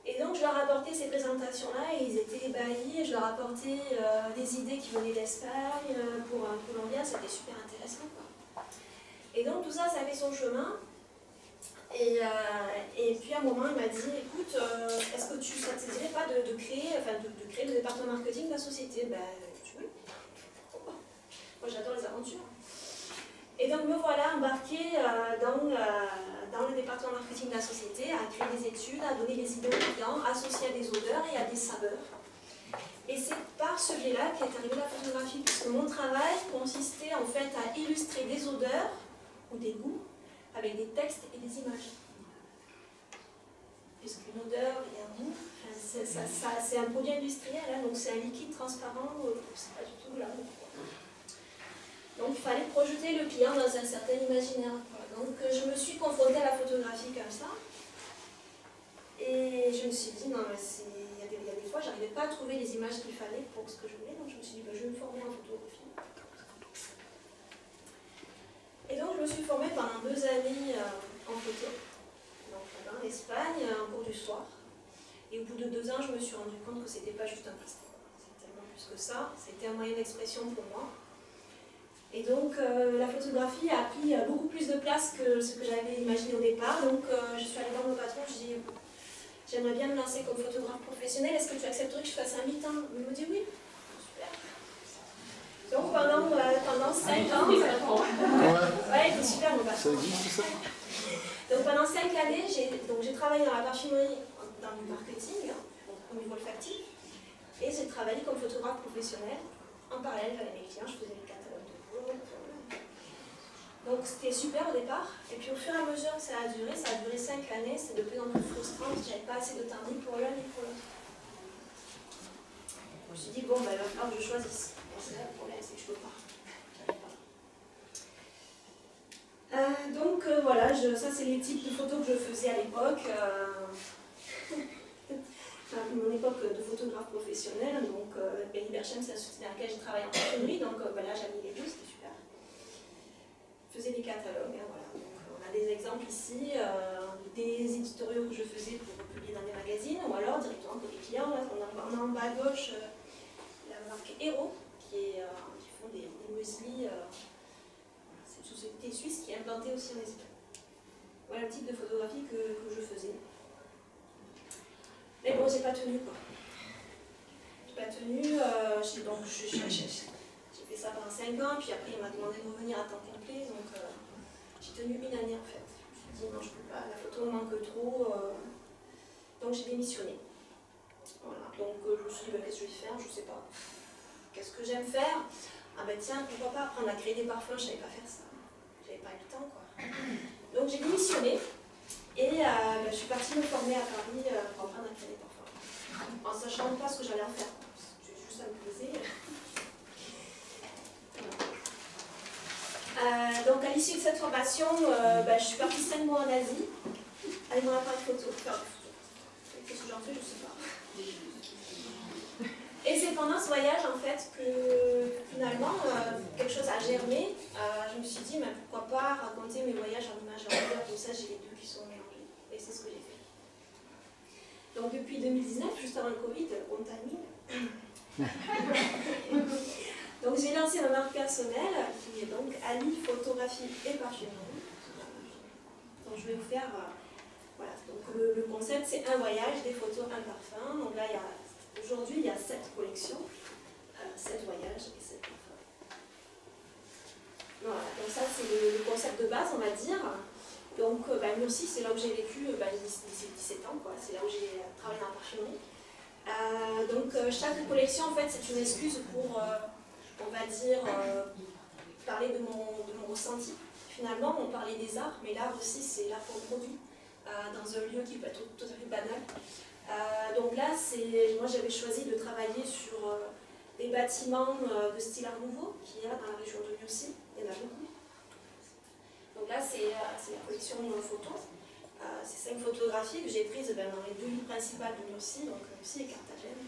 Et donc je leur apportais ces présentations-là et ils étaient ébahis, je leur apportais euh, des idées qui venaient d'Espagne euh, pour un Colombien, c'était super intéressant. Et donc tout ça, ça fait son chemin. Et, euh, et, puis à un moment, il m'a dit, écoute, euh, est-ce que tu, ne te dirait pas de, créer, enfin, de, créer le département marketing de la société? Ben, tu veux Moi, j'adore les aventures. Et donc me voilà embarqué euh, dans, dans, le département marketing de la société, à créer des études, à donner des idées aux clients, associées à des odeurs et à des saveurs. Et c'est par ce biais-là qu'est arrivée la photographie, puisque mon travail consistait en fait à illustrer des odeurs ou des goûts avec des textes et des images. Puisqu'une odeur et un goût, c'est un produit industriel, hein, donc c'est un liquide transparent, euh, c'est pas du tout là. Donc il fallait projeter le client dans un certain imaginaire. Donc euh, je me suis confrontée à la photographie comme ça. Et je me suis dit, non, il y, a des fois, j'arrivais pas à trouver les images qu'il fallait pour ce que je voulais. Donc je me suis dit, bah, je vais me former en photographie. Et donc je me suis formée pendant deux années euh, en photo, donc en Espagne, en cours du soir. Et au bout de deux ans, je me suis rendu compte que c'était pas juste un passe-temps. C'était tellement plus que ça, c'était un moyen d'expression pour moi. Et donc euh, la photographie a pris euh, beaucoup plus de place que ce que j'avais imaginé au départ. Donc je suis allée voir mon patron, je dis j'aimerais bien me lancer comme photographe professionnel, est-ce que tu accepterais que je fasse un mi-temps? Il me dit oui. Donc pendant, euh, pendant 5 ans, ouais, c'est super mon Ça existe ça? Donc pendant 5 années, j'ai travaillé dans la parfumerie, dans le marketing, au niveau olfactif, et j'ai travaillé comme photographe professionnel. En parallèle, j'avais mes clients, je faisais les catalogues de cours. Donc c'était super au départ, et puis au fur et à mesure que ça a duré, ça a duré 5 années, c'est de plus en plus frustrant, j'avais pas assez de temps ni pour l'un ni pour l'autre. Je me suis dit, bon, il va falloir que je choisisse c'est le problème, peux pas. Euh, donc euh, voilà, ça c'est les types de photos que je faisais à l'époque. Euh, mon époque de photographe professionnel, donc Benny Berchem, c'est la société dans laquelle j'ai travaillé en parfumerie, donc bah, là j'ai mis les deux, c'était super. Je faisais des catalogues, hein, voilà. Donc, on a des exemples ici, des éditoriaux que je faisais pour publier dans des magazines, ou alors directement pour les clients. On, a, en bas à gauche la marque Hero, qui, qui des, des muesli. Euh, c'est une société suisse qui est implantée aussi en Espagne. Voilà le type de photographie que, que je faisais. Mais bon, j'ai pas tenu quoi. J'ai pas tenu, euh, donc j'ai fait ça pendant 5 ans, puis après il m'a demandé de revenir à temps complet, donc euh, j'ai tenu une année en fait. Je me suis dit non, je peux pas, la photo me manque trop, donc j'ai démissionné. Voilà, donc je me suis dit, bah, qu'est-ce que je vais faire? Je sais pas. Qu'est-ce que j'aime faire? Ah ben tiens, pourquoi pas apprendre à créer des parfums, je savais pas faire ça. J'avais pas eu le temps quoi. Donc j'ai démissionné et euh, ben, je suis partie me former à Paris euh, pour apprendre à créer des parfums. En sachant pas ce que j'allais en faire. Juste ça me plaisait. Euh, donc à l'issue de cette formation, ben, je suis partie 5 mois en Asie avec mon appareil photo. Qu'est-ce que j'en fais Je sais pas. Et c'est pendant ce voyage en fait que finalement euh, quelque chose a germé. Euh, je me suis dit, mais pourquoi pas raconter mes voyages en images en comme ça j'ai les deux qui sont mélangés. Et c'est ce que j'ai fait. Donc depuis 2019, juste avant le Covid, on timing. donc j'ai lancé ma marque personnelle qui est donc Ali Photographie et Parfumerie. Donc je vais vous faire, euh, voilà, donc le, le concept c'est un voyage, des photos, un parfum. Donc là, il y a aujourd'hui il y a sept collections, euh, sept voyages et sept parfums. Voilà, donc ça c'est le, concept de base, on va dire. Donc, euh, bah, Murcie, c'est là où j'ai vécu euh, bah, d'ici 17 ans, c'est là où j'ai travaillé dans la parfumerie. Euh, donc, euh, chaque collection, en fait, c'est une excuse pour, euh, on va dire, euh, parler de mon, ressenti. Finalement, on parlait des arts, mais l'art aussi, c'est l'art qu'on produit euh, dans un lieu qui peut être tout à fait banal. Euh, donc là, moi, j'avais choisi de travailler sur euh, des bâtiments euh, de style art nouveau qu'il y a dans la région de Murcie. Il y en a beaucoup. Donc là, c'est la collection photo. C'est cinq photographies que j'ai prises ben, dans les deux villes principales de Murcie, donc Murcie et Carthagène.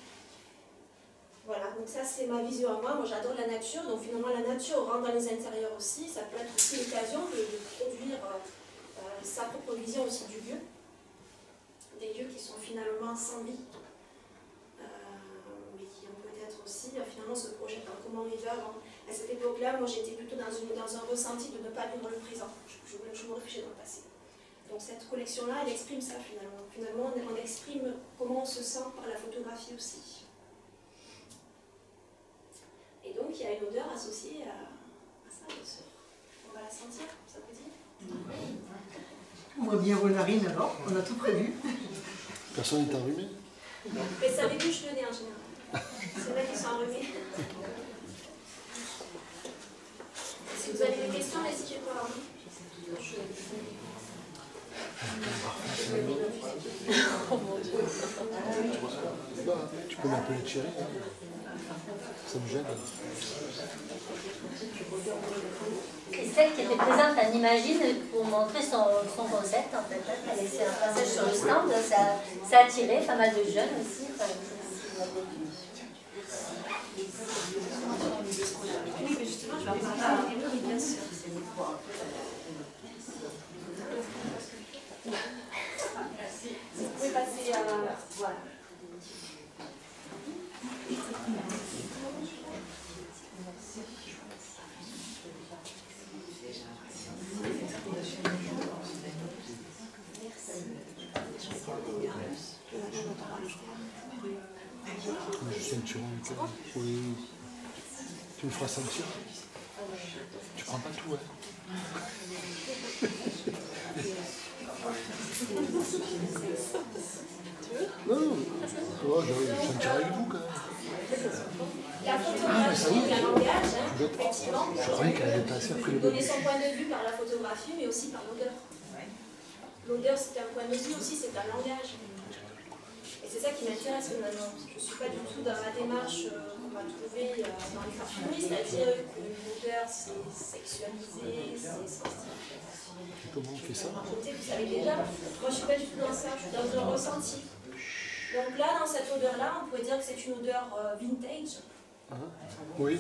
Voilà, donc ça c'est ma vision à moi. Moi j'adore la nature, donc finalement la nature rentre dans les intérieurs aussi. Ça peut être aussi l'occasion de, produire sa propre vision aussi du lieu. Des lieux qui sont finalement sans vie, euh, mais qui ont peut-être aussi euh, finalement se projettent dans comment vivent avant. À cette époque-là, moi j'étais plutôt dans, une, dans un ressenti de ne pas vivre le présent. Je, je, je me réfugiais dans le passé. Donc cette collection-là, elle exprime ça finalement. Finalement, on, on exprime comment on se sent par la photographie aussi. Et donc, il y a une odeur associée à, à ça, bien sûr. On va la sentir, ça vous dit? On bien vos narines alors, on a tout prévu. Personne n'est enrhumé Mais ça débouche le nez en général. C'est là qui sont enrhumés. Si vous avez des questions, n'hésitez pas. Tu peux m'appeler Thierry. hein. Ça me gêne. Christelle qui était présente à Imagine pour montrer son, son concept en fait. Elle a laissé un passage sur le stand, ça, ça a attiré pas mal de jeunes aussi. Enfin, Oui, mais justement, je vais en parler. Oui, bien sûr. Vous pouvez passer à... Voilà. Juste un petit rond au cœur. Oui. Tu me feras sentir Tu prends pas tout, hein Non, non. Je je sentirai avec vous quand même. La Ah, photographie est un langage, hein, Je- effectivement. Je croyais qu'elle avait passé après le Donner son point de vue par la photographie, mais aussi par l'odeur. L'odeur, c'est un point de vue aussi, c'est un langage. Et c'est ça qui m'intéresse maintenant. Je ne suis pas du tout dans la démarche euh, qu'on va trouver euh, dans les parfumeries, c'est-à-dire que l'odeur, c'est sexualisé, c'est sensible. Comment on fait ça? Vous savez déjà, moi je suis pas du tout dans ça, je suis dans un ressenti. Donc là, dans cette odeur-là, on pourrait dire que c'est une odeur euh, vintage. Hein Oui,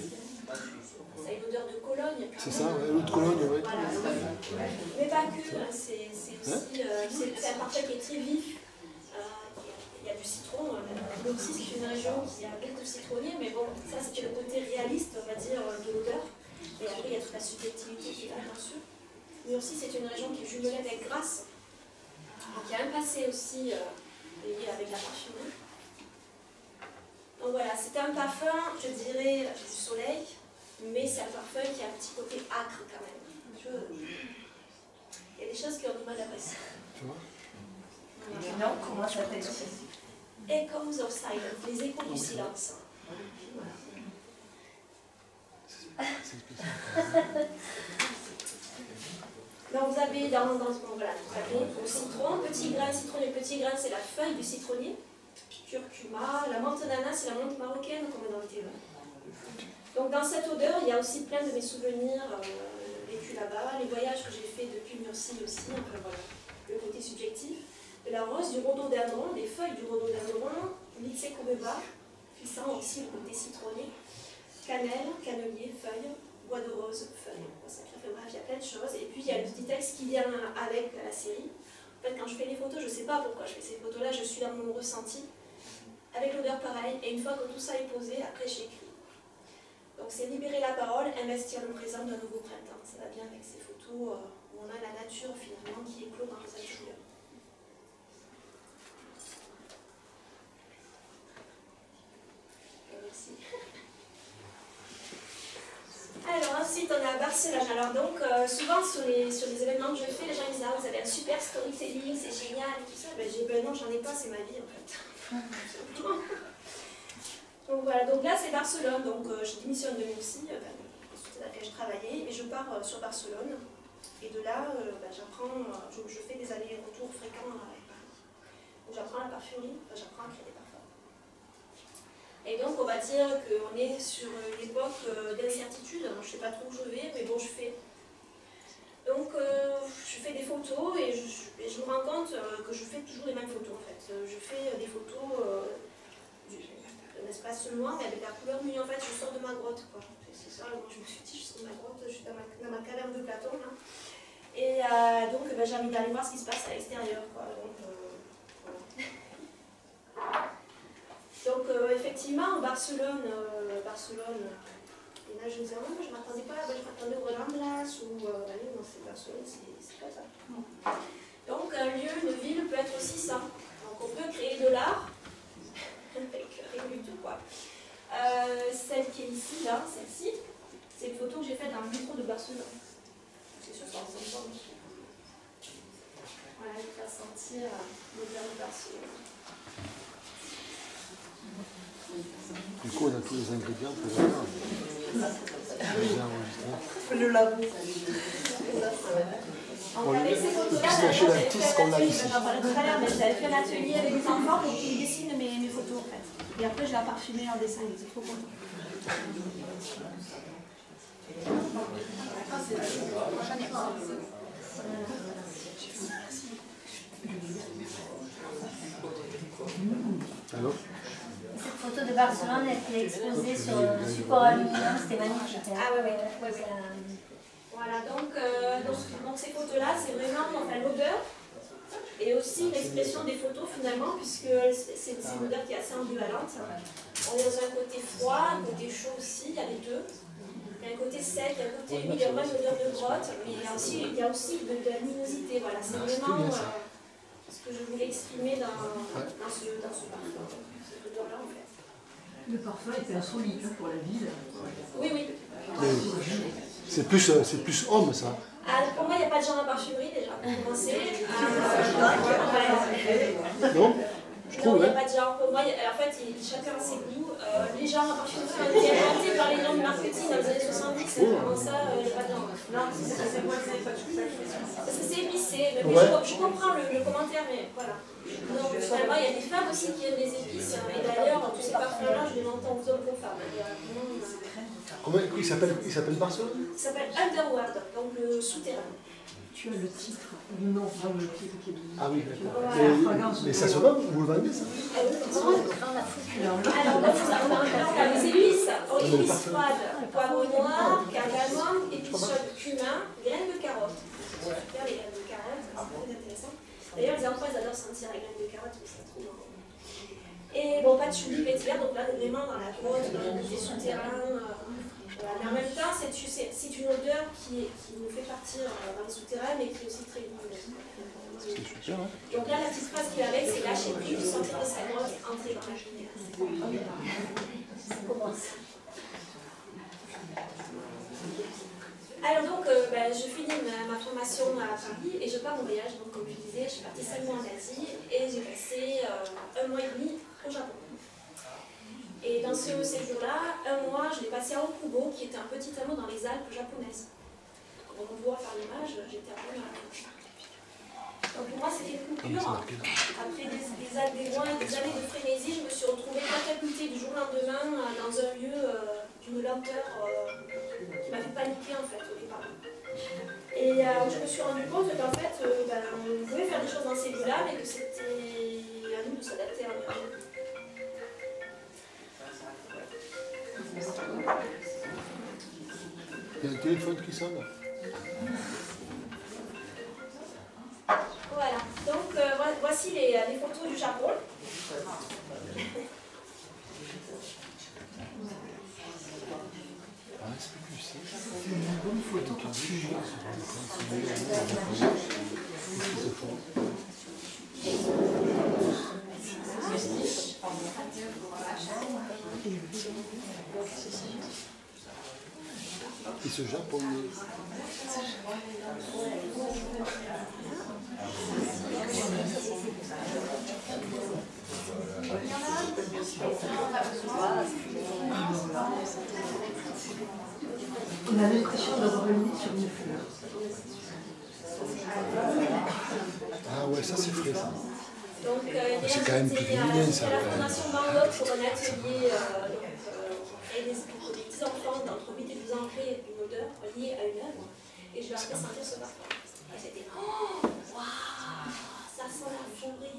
C'est une odeur de Cologne. c'est ça, l'eau de Cologne, ouais. Voilà. Mais pas que, hein, c'est c'est aussi euh, c'est- c'est un parfum qui est très vif. Euh, Il y a du citron, euh, c'est une région qui a beaucoup de citronniers, mais bon, ça c'était le côté réaliste, on va dire, euh, de l'odeur. Et après, il y a toute la subjectivité qui va bien sûr. Mais aussi, c'est une région qui est jumelée avec Grasse, donc il y a un passé aussi euh, avec la parfumerie. Donc voilà, c'est un parfum, je dirais, du soleil, mais c'est un parfum qui a un petit côté acre quand même. Je- Il y a des choses qui ont du mal à passer. Tu vois Non, comment ça s'appelle? Echoes of Silence, les échos du silence. Donc vous avez dans, dans bon, voilà, vous avez au citron, petit grain de citron, le petit grain c'est la feuille du citronnier, curcuma, la menthe d'ananas c'est la menthe marocaine qu'on met dans le thé. Donc dans cette odeur, il y a aussi plein de mes souvenirs euh, vécus là-bas, les voyages que j'ai faits depuis Murcie aussi, enfin voilà, le côté subjectif. De la rose, du rhododendron, des feuilles du rhododendron, lycée coureba, qui sent aussi le côté citronné, cannelle, cannelier, feuilles, bois de rose, feuilles. Bref, il y a plein de choses. Et puis il y a le petit texte qui vient avec la série. En fait, quand je fais les photos, je ne sais pas pourquoi je fais ces photos-là, je suis dans mon ressenti, avec l'odeur pareil, et une fois que tout ça est posé, après j'écris. Donc c'est libérer la parole, investir le présent d'un nouveau printemps. Ça va bien avec ces photos euh, où on a la nature finalement qui éclot dans sa couleur. Merci. Alors ensuite on est à Barcelone. Alors donc euh, souvent sur les, sur événements que je fais, les gens disent ah vous avez un super storytelling, c'est génial et tout ça. Ben, ben non j'en ai pas, c'est ma vie en fait. donc voilà, donc là c'est Barcelone, donc euh, je démissionne de Murcie, euh, ben, dans laquelle je travaillais, et je pars euh, sur Barcelone. Et de là, ben, j'apprends, je, fais des allers-retours fréquents avec Paris. Donc j'apprends la parfumerie, enfin, j'apprends à créer. Et donc on va dire qu'on est sur une époque euh, d'incertitude, je ne sais pas trop où je vais, mais bon je fais. Donc euh, je fais des photos et je, me rends compte euh, que je fais toujours les mêmes photos en fait. Je fais des photos du- d'un espace noir mais avec la couleur nuit en fait, je sors de ma grotte quoi. C'est- ça, je me suis dit je sors de ma grotte, je suis dans ma, dans caverne de Platon là. Et donc ben, j'ai envie d'aller voir ce qui se passe à l'extérieur quoi euh, voilà. Donc euh, effectivement, Barcelone, euh, Barcelone, et là je me disais, oh, je ne m'attendais pas, ben, je m'attendais au Ramblas ou allez, non, c'est Barcelone, c'est pas ça. Donc un lieu, une ville peut être aussi ça. Donc on peut créer de l'art avec rien du tout quoi. Celle qui est ici, là, celle-ci, c'est une photo que j'ai faite dans le de Barcelone. C'est sûr, ça ressemble pas. Voilà, elle faire sentir l'odeur de Barcelone. Du coup, on a tous les ingrédients pour le faire. Le labo. Donc avec ces photos-là, pistache fait qu'on un a atelier, ici. j'en parlais tout à l'heure, mais j'avais fait un atelier avec des enfants pour qu'ils dessinent mes, mes photos en fait. Et après, je l'ai parfumé en dessin, ils étaient trop contents. Alors Cette photo de Barcelone a été exposée sur un support aluminium, c'était magnifique. hein. Ah ouais, ouais, ouais, ouais. Ça- Voilà, donc, euh, donc, donc ces photos-là, c'est vraiment enfin, l'odeur et aussi l'expression des photos finalement, puisque c'est une odeur qui est assez ambivalente. On est dans un côté froid, un côté chaud aussi, il y a les deux. Il y a un côté sec, un côté humide, il y a vraiment une odeur de grotte, mais il y a aussi, il y a aussi de, de la luminosité. Voilà, c'est Ah, vraiment euh, ce que je voulais exprimer dans, dans ce, dans ce parfum, en fait. Le parfum était insolite hein, pour la ville. Oui, oui. Mais C'est plus, euh, c'est plus homme, ça. Ah, pour moi, il n'y a pas de genre en parfumerie déjà, pour commencer. Non? Je Non, trouve, il n'y a pas de genre. Pour moi, il en fait, il- chacun a ses goûts. Euh, les genres en parfumerie ont été inventés par les gens du marketing dans les années 70. C'est vraiment ça, euh, il n'y a pas de genre. Non, c'est moi. Parce que c'est épicé. Mais, Ouais. je, je comprends le, le commentaire, mais voilà. Non, finalement, il y a des femmes aussi qui aiment les épices. hein. Et d'ailleurs, tous ces parfums-là, je les entends aux hommes qu'aux femmes. Il y a vraiment, euh, Comment il s'appelle Il s'appelle Barcelone? Ça s'appelle Underworld, donc le souterrain. Tu as le titre, enfin, le titre qui est Ah oui, d'accord. La Mais, mais ça se vend Vous le vendez, ça Alors là, on a, on a, on a des épices, épices froides, poivre noir, cardamome, épices cumin, graines de carotte. Super les graines de carotte, c'est très intéressant. D'ailleurs, les enfants, ils adorent sentir les graines de carotte, mais c'est trop marrant. Et bon, pas de choulis vétiver, donc là, on est vraiment dans la grotte, dans le côté souterrain. Voilà. Mais en même temps, c'est une odeur qui, est- qui nous fait partir euh, dans les souterrains, mais qui est aussi très lumineuse. Super, hein Donc là, la petite phrase qu'il avait, c'est lâcher prise, sortir de sa grotte, entrer dans la lumière. Ça commence. Alors donc, euh, ben, je finis ma, ma formation à Paris et je pars en voyage. Donc comme je disais, je suis partie 5 mois en Asie et j'ai passé euh, un mois et demi au Japon. Et dans ce séjour-là, un mois, je l'ai passé à Okubo, qui était un petit hameau dans les Alpes japonaises. Donc on voit par l'image, j'étais à. Donc pour moi, c'était une coupure. là. Après des, des, des mois et des années de frénésie, je me suis retrouvée catapultée du jour au lendemain euh, dans un lieu euh, d'une lenteur euh, qui m'a fait paniquer en fait au départ. Et euh, je me suis rendu compte qu'en fait, ben, on pouvait faire des choses dans ces lieux-là, mais que c'était à nous de s'adapter à eux. Il y a un téléphone qui sonne. Voilà, donc euh, voici les, les, photos du Japon. C'est une bonne photo pour Et ce japonais. On a l'impression d'avoir une lit sur une fleur. Ah ouais, ça c'est frais ça. Donc, euh, c'est quand même plus féminin ça. la Fondation Bangkok pour un atelier euh, euh, et des, pour des petits enfants d'entre 8 et 12 ans créent une odeur liée à une œuvre. Et je leur ai fait sentir ce parfum. Et c'était Oh Waouh Ça sent la forêt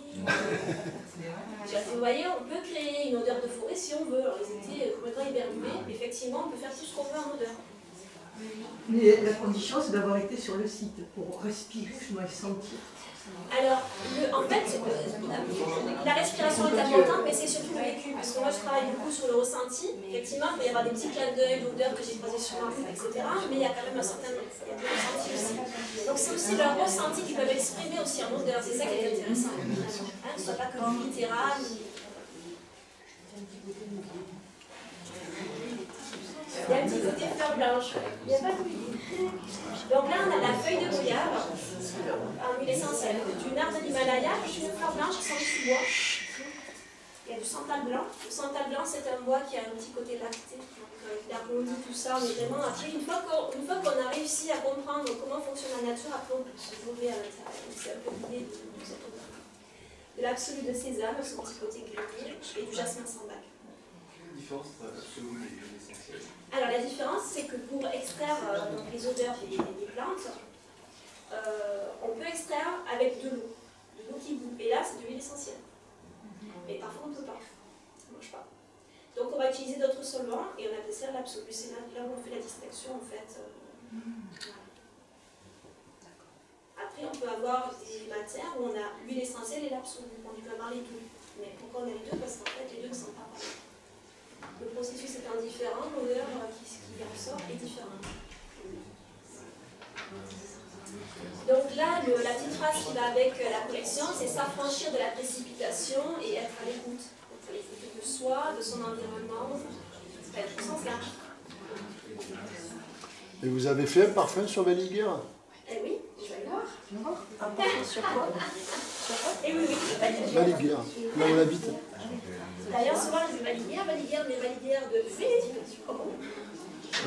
vous voyez, on peut créer une odeur de forêt si on veut. Alors ils étaient complètement éberlués. Effectivement, on peut faire tout ce qu'on veut en odeur. Mais la condition, c'est d'avoir été sur le site pour respirer, je et sentir. Alors, en fait, la respiration est importante, mais c'est surtout le vécu. Parce que moi, je travaille beaucoup sur le ressenti. Effectivement, il peut y avoir des petits clins d'œil, d'odeurs que j'ai croisés sur route, etc. Mais il y a quand même un certain ressenti aussi. Donc, c'est aussi leur ressenti qu'ils peuvent exprimer aussi en odeur. C'est ça qui est intéressant. Hein, ne soit pas du littéral. Il y a un petit côté fleur blanche. Il n'y a pas de Donc là, on a la feuille de goyave, un huile essentielle, d'une arbre de l'Himalaya, une fleur blanche qui bois. Il y a du santal blanc. Le santal blanc, c'est un bois qui a un petit côté lacté. Donc, euh, harmonie tout ça. On est vraiment après, une fois qu'on a réussi à comprendre comment fonctionne la nature, après, on peut se jouer à l'intérieur. C'est un peu l'idée de, cette. De l'absolu de sésame, son petit côté grillé, et du jasmin sans bac. différence entre et alors la différence, c'est que pour extraire euh, les odeurs des, plantes, euh, on peut extraire avec de l'eau, de l'eau qui boue. Et là, c'est de l'huile essentielle. Mais parfois, on ne peut pas. Ça ne marche pas. Donc on va utiliser d'autres solvants et on appelle ça l'absolu. C'est là, où on fait la distinction en fait. Euh, Après, on peut avoir des matières où on a l'huile essentielle et l'absolu. On peut avoir les deux. Mais pourquoi on a les deux? Parce qu'en fait, les deux ne sont pas pareils. Le processus étant différent, l'odeur qui, qui ressort est différente. Donc là, la petite phrase qui va avec euh, la collection, c'est s'affranchir de la précipitation et être à l'écoute. Être à l'écoute de soi, de son environnement, être au sens large. Et vous avez fait un parfum sur Valiguerre Eh oui, je vais voir. Un parfum sur quoi? Sur quoi? Eh oui, oui. Valiguerre, là où on habite. D'ailleurs, souvent, je dis Valiguière, Valiguière, mais Valiguière de.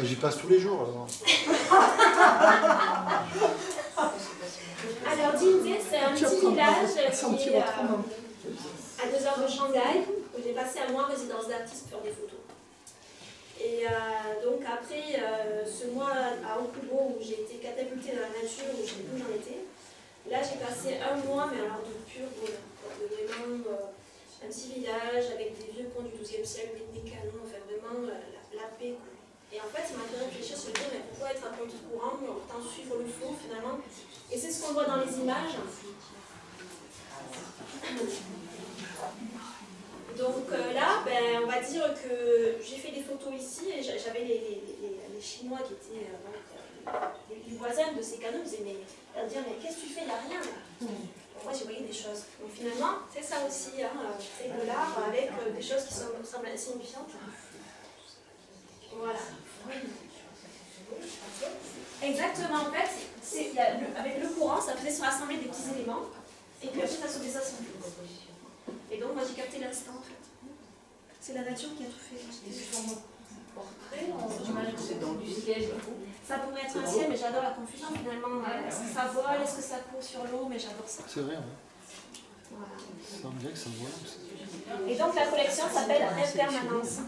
J'y passe tous les jours. Alors, alors c'est un petit village qui est à deux heures de Shanghai, où j'ai passé un mois en résidence d'artiste pour des photos. Et euh, donc après euh, ce mois à Okubo où j'ai été catapultée dans la nature, où je sais plus où j'en étais, là j'ai passé un mois, mais alors de pur bonheur, de vraiment... Euh, un petit village avec des vieux ponts du XIIe siècle, des canons, enfin vraiment la, la, paix. Et en fait, ça m'a fait réfléchir le dire, mais pourquoi être à contre-courant, autant suivre le flot finalement. Et c'est ce qu'on voit dans les images. Donc euh, là, ben, on va dire que j'ai fait des photos ici et j'avais les, les, les, Chinois qui étaient euh, les, voisins de ces canaux, ils disaient, mais, dire, mais qu'est-ce que tu fais, il n'y a rien là? Moi j'ai voyé des choses. Donc finalement, c'est ça aussi, hein, c'est de l'art avec euh, des choses qui sont, semblent insignifiantes. Voilà. Exactement, en fait, avec le courant, ça faisait se rassembler des petits éléments, et puis après ça se désassemblait. Et donc moi j'ai capté l'instant en fait. C'est la nature qui a tout fait. Portrait, j'imagine que c'est dans du siège. Ça pourrait être un ciel, mais j'adore la confusion finalement. Est-ce que ça vole Est-ce que ça court sur l'eau Mais j'adore ça. C'est vrai, hein voilà. Ça me dit que ça vole aussi. Et donc la collection s'appelle Impermanence.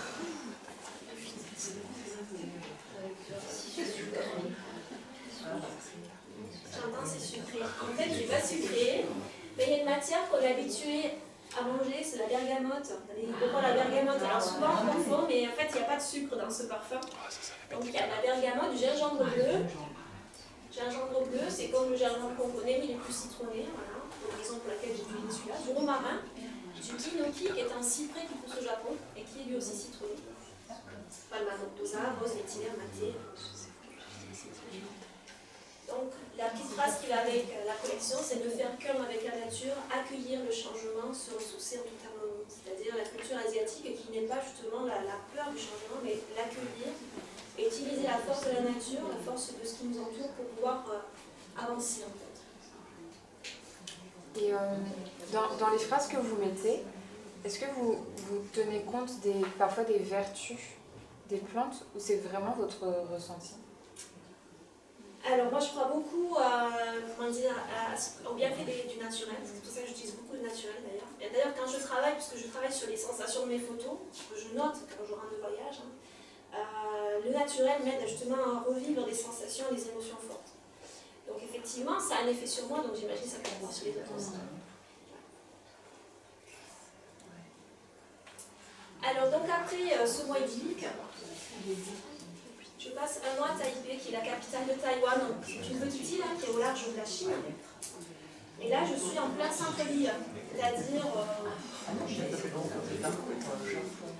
J'entends c'est sucré. En fait, c'est pas sucré, mais il y a une matière qu'on est habitué à manger, c'est la bergamote. Les comprend la bergamote. Alors souvent on confond, mais en fait il n'y a pas de sucre dans ce parfum. Donc il y a la bergamote, du gingembre bleu. Gingembre bleu, c'est comme le gingembre qu'on connaît, mais il est plus citronné. Voilà. Donc raison pour laquelle j'ai utilisé celui-là. Du romarin, du hinoki, qui est un cyprès qui pousse au Japon et qui est lui aussi citronné. Palma rose vétinaire, maté. Donc, la petite phrase qui va avec la collection, c'est de faire comme avec la nature, accueillir le changement, se ressourcer en toute harmonie. C'est-à-dire la culture asiatique qui n'est pas justement la, peur du changement, mais l'accueillir et utiliser la force de la nature, la force de ce qui nous entoure pour pouvoir euh, avancer en fait. Et euh, dans, dans, les phrases que vous mettez, est-ce que vous, vous tenez compte des, parfois des vertus des plantes ou c'est vraiment votre ressenti? Alors moi je crois beaucoup à, comment dire, au bienfait du naturel, c'est pour ça que j'utilise beaucoup le naturel d'ailleurs. Et d'ailleurs quand je travaille, puisque je travaille sur les sensations de mes photos, que je note quand je rentre de voyage, hein, euh, le naturel m'aide justement à revivre des sensations et des émotions fortes. Donc effectivement ça a un effet sur moi, donc j'imagine que ça peut avoir sur les autres aussi. Alors donc après euh, ce mois idyllique, je passe un mois à Taipei, qui est la capitale de Taïwan. C'est une petite île qui est au large de la Chine. Et là, je suis en plein centre-ville, c'est-à-dire euh,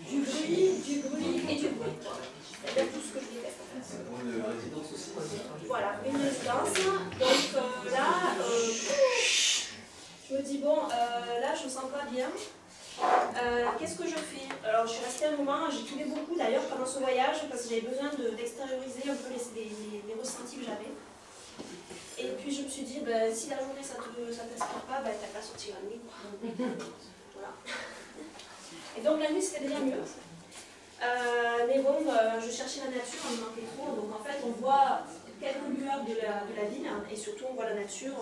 du bruit, du bruit et du bruit. C'est-à-dire tout ce que je déteste en fait. Voilà, une résidence. Donc euh, là, euh, je me dis, bon, là, je me sens pas bien. Euh, qu'est-ce que je fais Alors je suis restée un moment, j'ai trouvé beaucoup d'ailleurs pendant ce voyage parce que j'avais besoin d'extérioriser un peu les, les, ressentis que j'avais. Et puis je me suis dit, ben, si la journée ça ne t'inspire pas, ben, t'as pas sortir la nuit. voilà. Et donc la nuit c'était déjà mieux. Euh, mais bon, euh, je cherchais la nature, on me manquait trop. Donc en fait on voit quelques lueurs de la, de la ville hein, et surtout on voit la nature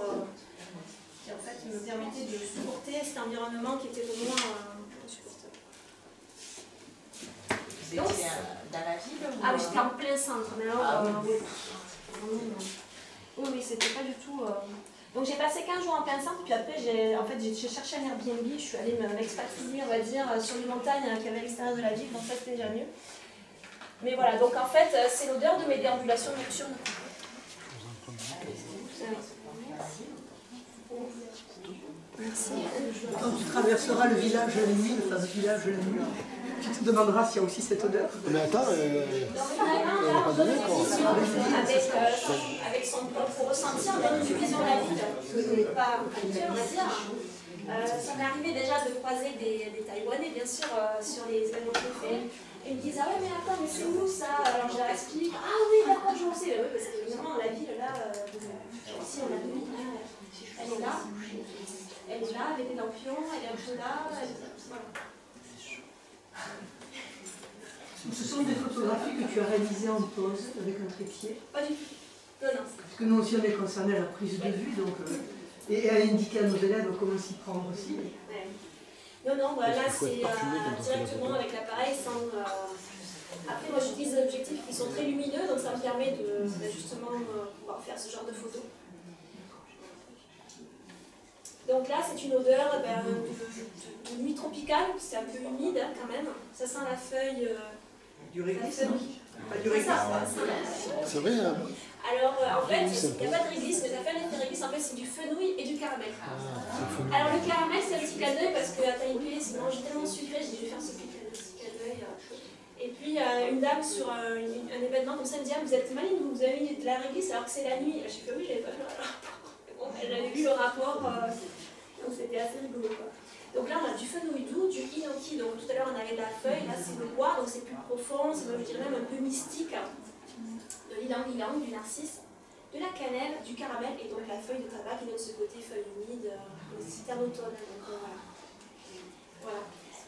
qui en fait me permettait de supporter cet environnement qui était au moins euh, insupportable. Vous étiez dans la ville ou... Ah oui, j'étais en plein centre, mais alors... Ah, oui, euh, oui, oui c'était pas du tout... Euh, donc j'ai passé 15 jours en plein centre, puis après j'ai en fait, cherché un Airbnb, je suis allée m'expatrier, on va dire, sur les montagnes qui avaient à l'extérieur de la ville, donc ça c'était déjà mieux. Mais voilà, donc en fait, c'est l'odeur de mes déambulations nocturnes. Merci. Quand tu traverseras le village la nuit, le fameux village la nuit, tu te demanderas s'il y a aussi cette odeur. Mais attends, euh, on n'a pas donné quoi. Avec, euh, avec son propre ressenti, on donne une vision de la ville. Pas on va dire. Euh, ça m'est arrivé déjà de croiser des, des Taïwanais, bien sûr, euh, sur les fait. Ils me disent Ah ouais, mais attends, mais c'est où ça? Alors je leur explique Ah oui, d'accord, je sais. Oui, parce que évidemment, la ville là, euh, ici on a deux. Elle est là. Elle est là avec des lampions, elle est un peu là. Elle... Voilà. Ce sont des photographies que tu as réalisées en pause avec un trépied Pas du tout. Non, non. Parce que nous aussi on est concernés à la prise de vue, donc, euh, et à indiquer à nos élèves comment s'y prendre aussi. Ouais. Non, non, voilà, c'est euh, directement avec l'appareil sans. Euh... Après, moi j'utilise des objectifs qui sont très lumineux, donc ça me permet de, de justement euh, pouvoir faire ce genre de photos. Donc là, c'est une odeur ben, de, de, nuit tropicale, c'est un peu humide hein, quand même. Ça sent la feuille. Euh, du réglisse, non Pas du réglisse. C'est vrai, hein Alors, euh, en fait, il n'y a pas de réglisse, mais ça fait un effet réglisse. En fait, c'est du fenouil et du caramel. Ah, Alors, le caramel, c'est un petit clin d'œil parce qu'à Taipei, c'est mangé tellement sucré, j'ai dû faire ce petit clin d'œil. Et puis, euh, une dame sur un, une, un, événement comme ça me dit ah, Vous êtes maligne, vous avez mis de la réglisse alors que c'est la nuit. J'ai fait Oui, j'avais pas vu le rapport. Bon, j'avais vu le rapport, euh, donc c'était assez rigolo. Quoi. Donc là, on a du fenouil doux, du hinoki. Donc tout à l'heure, on avait de la feuille, là, c'est le bois, donc c'est plus profond, c'est même un peu mystique. De l'ilang-ilang, du narcisse, de la cannelle, du caramel et donc la feuille de tabac qui donne ce côté feuille humide. C'était un automne. Donc euh, voilà.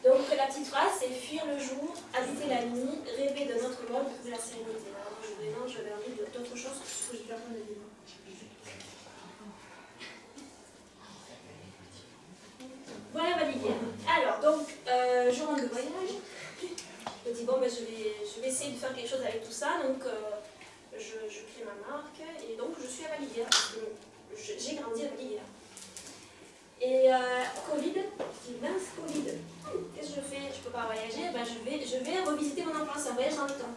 Donc la petite phrase, c'est fuir le jour, habiter la nuit, rêver de notre monde, trouver la sérénité. Je, vraiment, j'avais envie d'autre chose que ce que j'ai de vivre. Voilà ma liguière. Alors, donc, rentre de voyage. Je me dis, bon, ben, je, vais, je vais essayer de faire quelque chose avec tout ça. Donc, euh, je, crée ma marque. Et donc, je suis à Valiguière. J'ai grandi à Valiguière. Et euh, Covid, mince, Covid, qu'est-ce que je fais? Je peux pas voyager, ben, je, vais, je vais revisiter mon enfance, un voyage dans le temps.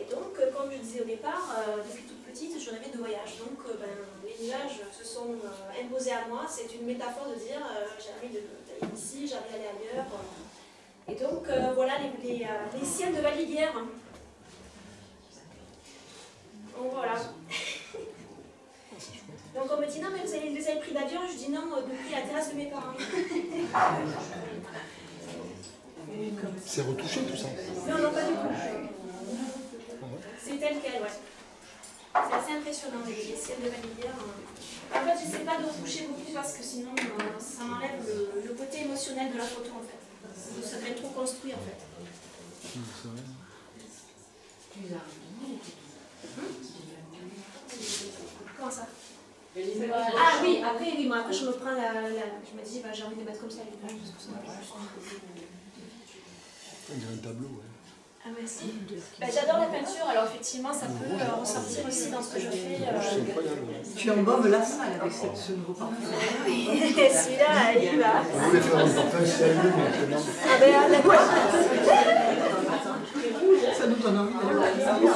Et donc, euh, comme je disais au départ, depuis toute petite, je rêvais de voyage. Donc, ben, les nuages se sont imposés à moi. C'est une métaphore de dire j'ai envie de- ici, envie d'aller ailleurs. Et donc, euh, voilà les, les, euh, les ciels de Valiguière. Donc, voilà. Donc, on me dit non, mais vous avez, vous avez pris l'avion Je dis non, euh, depuis la terrasse de mes parents. C'est retouché tout ça. Non, non, pas du tout. C'est tel quel, ouais. C'est assez impressionnant, les les ciels de Valiguière. hein. En fait, j'essaie pas de retoucher beaucoup parce que sinon, euh, ça m'enlève le, côté émotionnel de la photo, en fait. Ça être trop construit, en fait. Comment ça? Ah oui, après, oui, après je me prends la. je me dis, bah, j'ai envie de mettre comme ça les images parce que ça plaît. On dirait un tableau, ouais. Ah, merci. Bah, J'adore la peinture, alors effectivement, ça peut euh, ressortir aussi dans ce que je fais. euh, C'est incroyable. Tu embaumes la salle avec cette, ce nouveau parfum. Celui-là, il y va. On voulait faire un parfum sérieux maintenant. Ah ben, ah, d'accord. Ça nous donne envie d'aller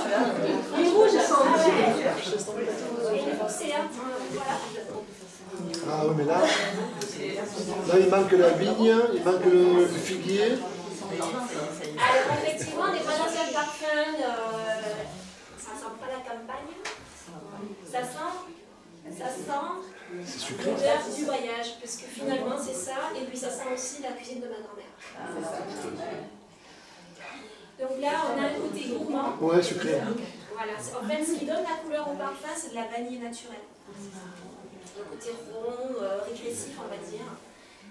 Les rouges, foncés, hein, voilà. Ah oui, mais là, là, il manque la vigne, il manque le, le figuier. Alors, effectivement, on n'est pas dans un parfum, euh, ça sent pas la campagne. Ça sent, ça sent l'odeur du voyage, parce que finalement, c'est ça. Et puis, ça sent aussi la cuisine de ma grand-mère. Donc là, on a un côté gourmand. Ouais, sucré. Voilà, en fait, ce qui donne la couleur au parfum, c'est de la vanille naturelle. Un côté rond, euh, régressif, on va dire.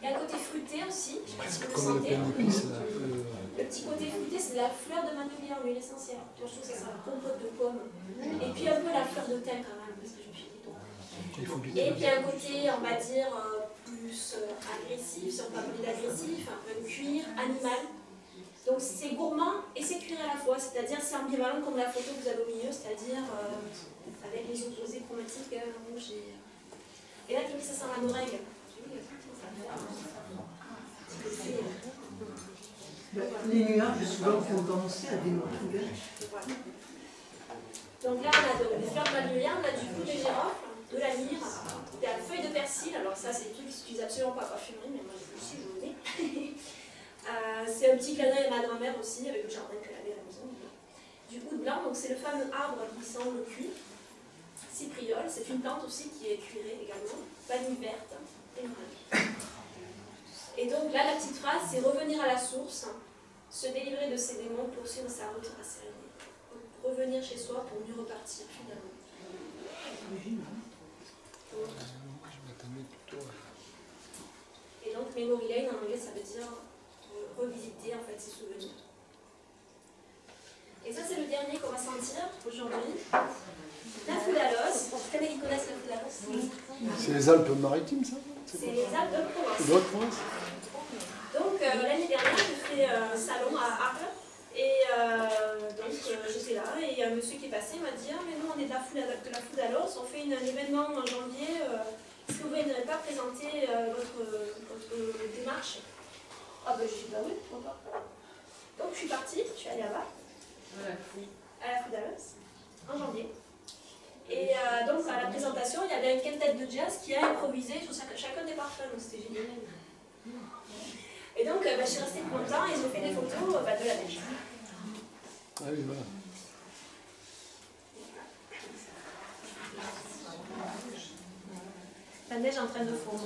Il y a un côté fruité aussi, je sais pas si vous le Comme le sentez. pain d'épices, le- petit côté fruité, c'est la fleur de magnolia en huile essentielle. Je trouve que sent la compote de pomme. Et puis un peu la fleur de thym quand même, parce que je me suis dit donc. Et puis un côté, on va dire, euh, plus euh, agressif, si on peut appeler d'agressif, un peu cuir, animal. Donc c'est gourmand et c'est cuir à la fois, c'est-à-dire c'est ambivalent comme la photo que vous avez au milieu, c'est-à-dire euh, avec les opposés chromatiques, euh, rouge et... Et là, tu ça sent la meringue. Les nuages souvent font penser à des. Donc là, on a de- des fleurs de magnolia, on a du clou de girofle, de la lyre, de la feuille de persil. Alors ça, c'est des trucs qui s'utilisent absolument pas à parfumerie, mais moi aussi, je mets. Euh, c'est un petit d'œil à ma grand-mère aussi, avec le jardin qu'elle avait à la maison. Du oud blanc, donc c'est le fameux arbre qui sent le cuir. Cypriole, c'est une plante aussi qui est cuirée également. Vanille verte. Et donc là, la petite phrase, c'est revenir à la source, se délivrer de ses démons, poursuivre sa route. Revenir chez soi pour mieux repartir finalement. Et donc, memory lane en anglais, ça veut dire euh, revisiter en fait ses souvenirs. Et ça, c'est le dernier qu'on va sentir aujourd'hui. La Foudalos. Est-ce qu'il connaissent la Foudalos C'est les Alpes-Maritimes, ça? C'est les Alpes de Provence. Donc euh, l'année dernière, j'ai fait euh, un salon à Arles. Et euh, donc euh, j'étais là et il y a un monsieur qui est passé, m'a dit Ah, mais nous on est de la foule de la foule on fait une- un événement en janvier. euh, Est-ce que vous ne voudriez pas présenter euh, votre, votre démarche? Ah, ben j'ai dit Bah oui, pourquoi pas. Donc je suis partie, je suis allée là-bas, à la foule d'Alos, en janvier. Et euh, donc à la présentation, il y avait un quintet de jazz qui a improvisé sur chaque- chacun des parfums, donc c'était génial. Et donc, euh, bah, je suis restée pour longtemps et ils ont fait des photos euh, bah, de la neige. Ah oui, voilà. La neige est en train de fondre.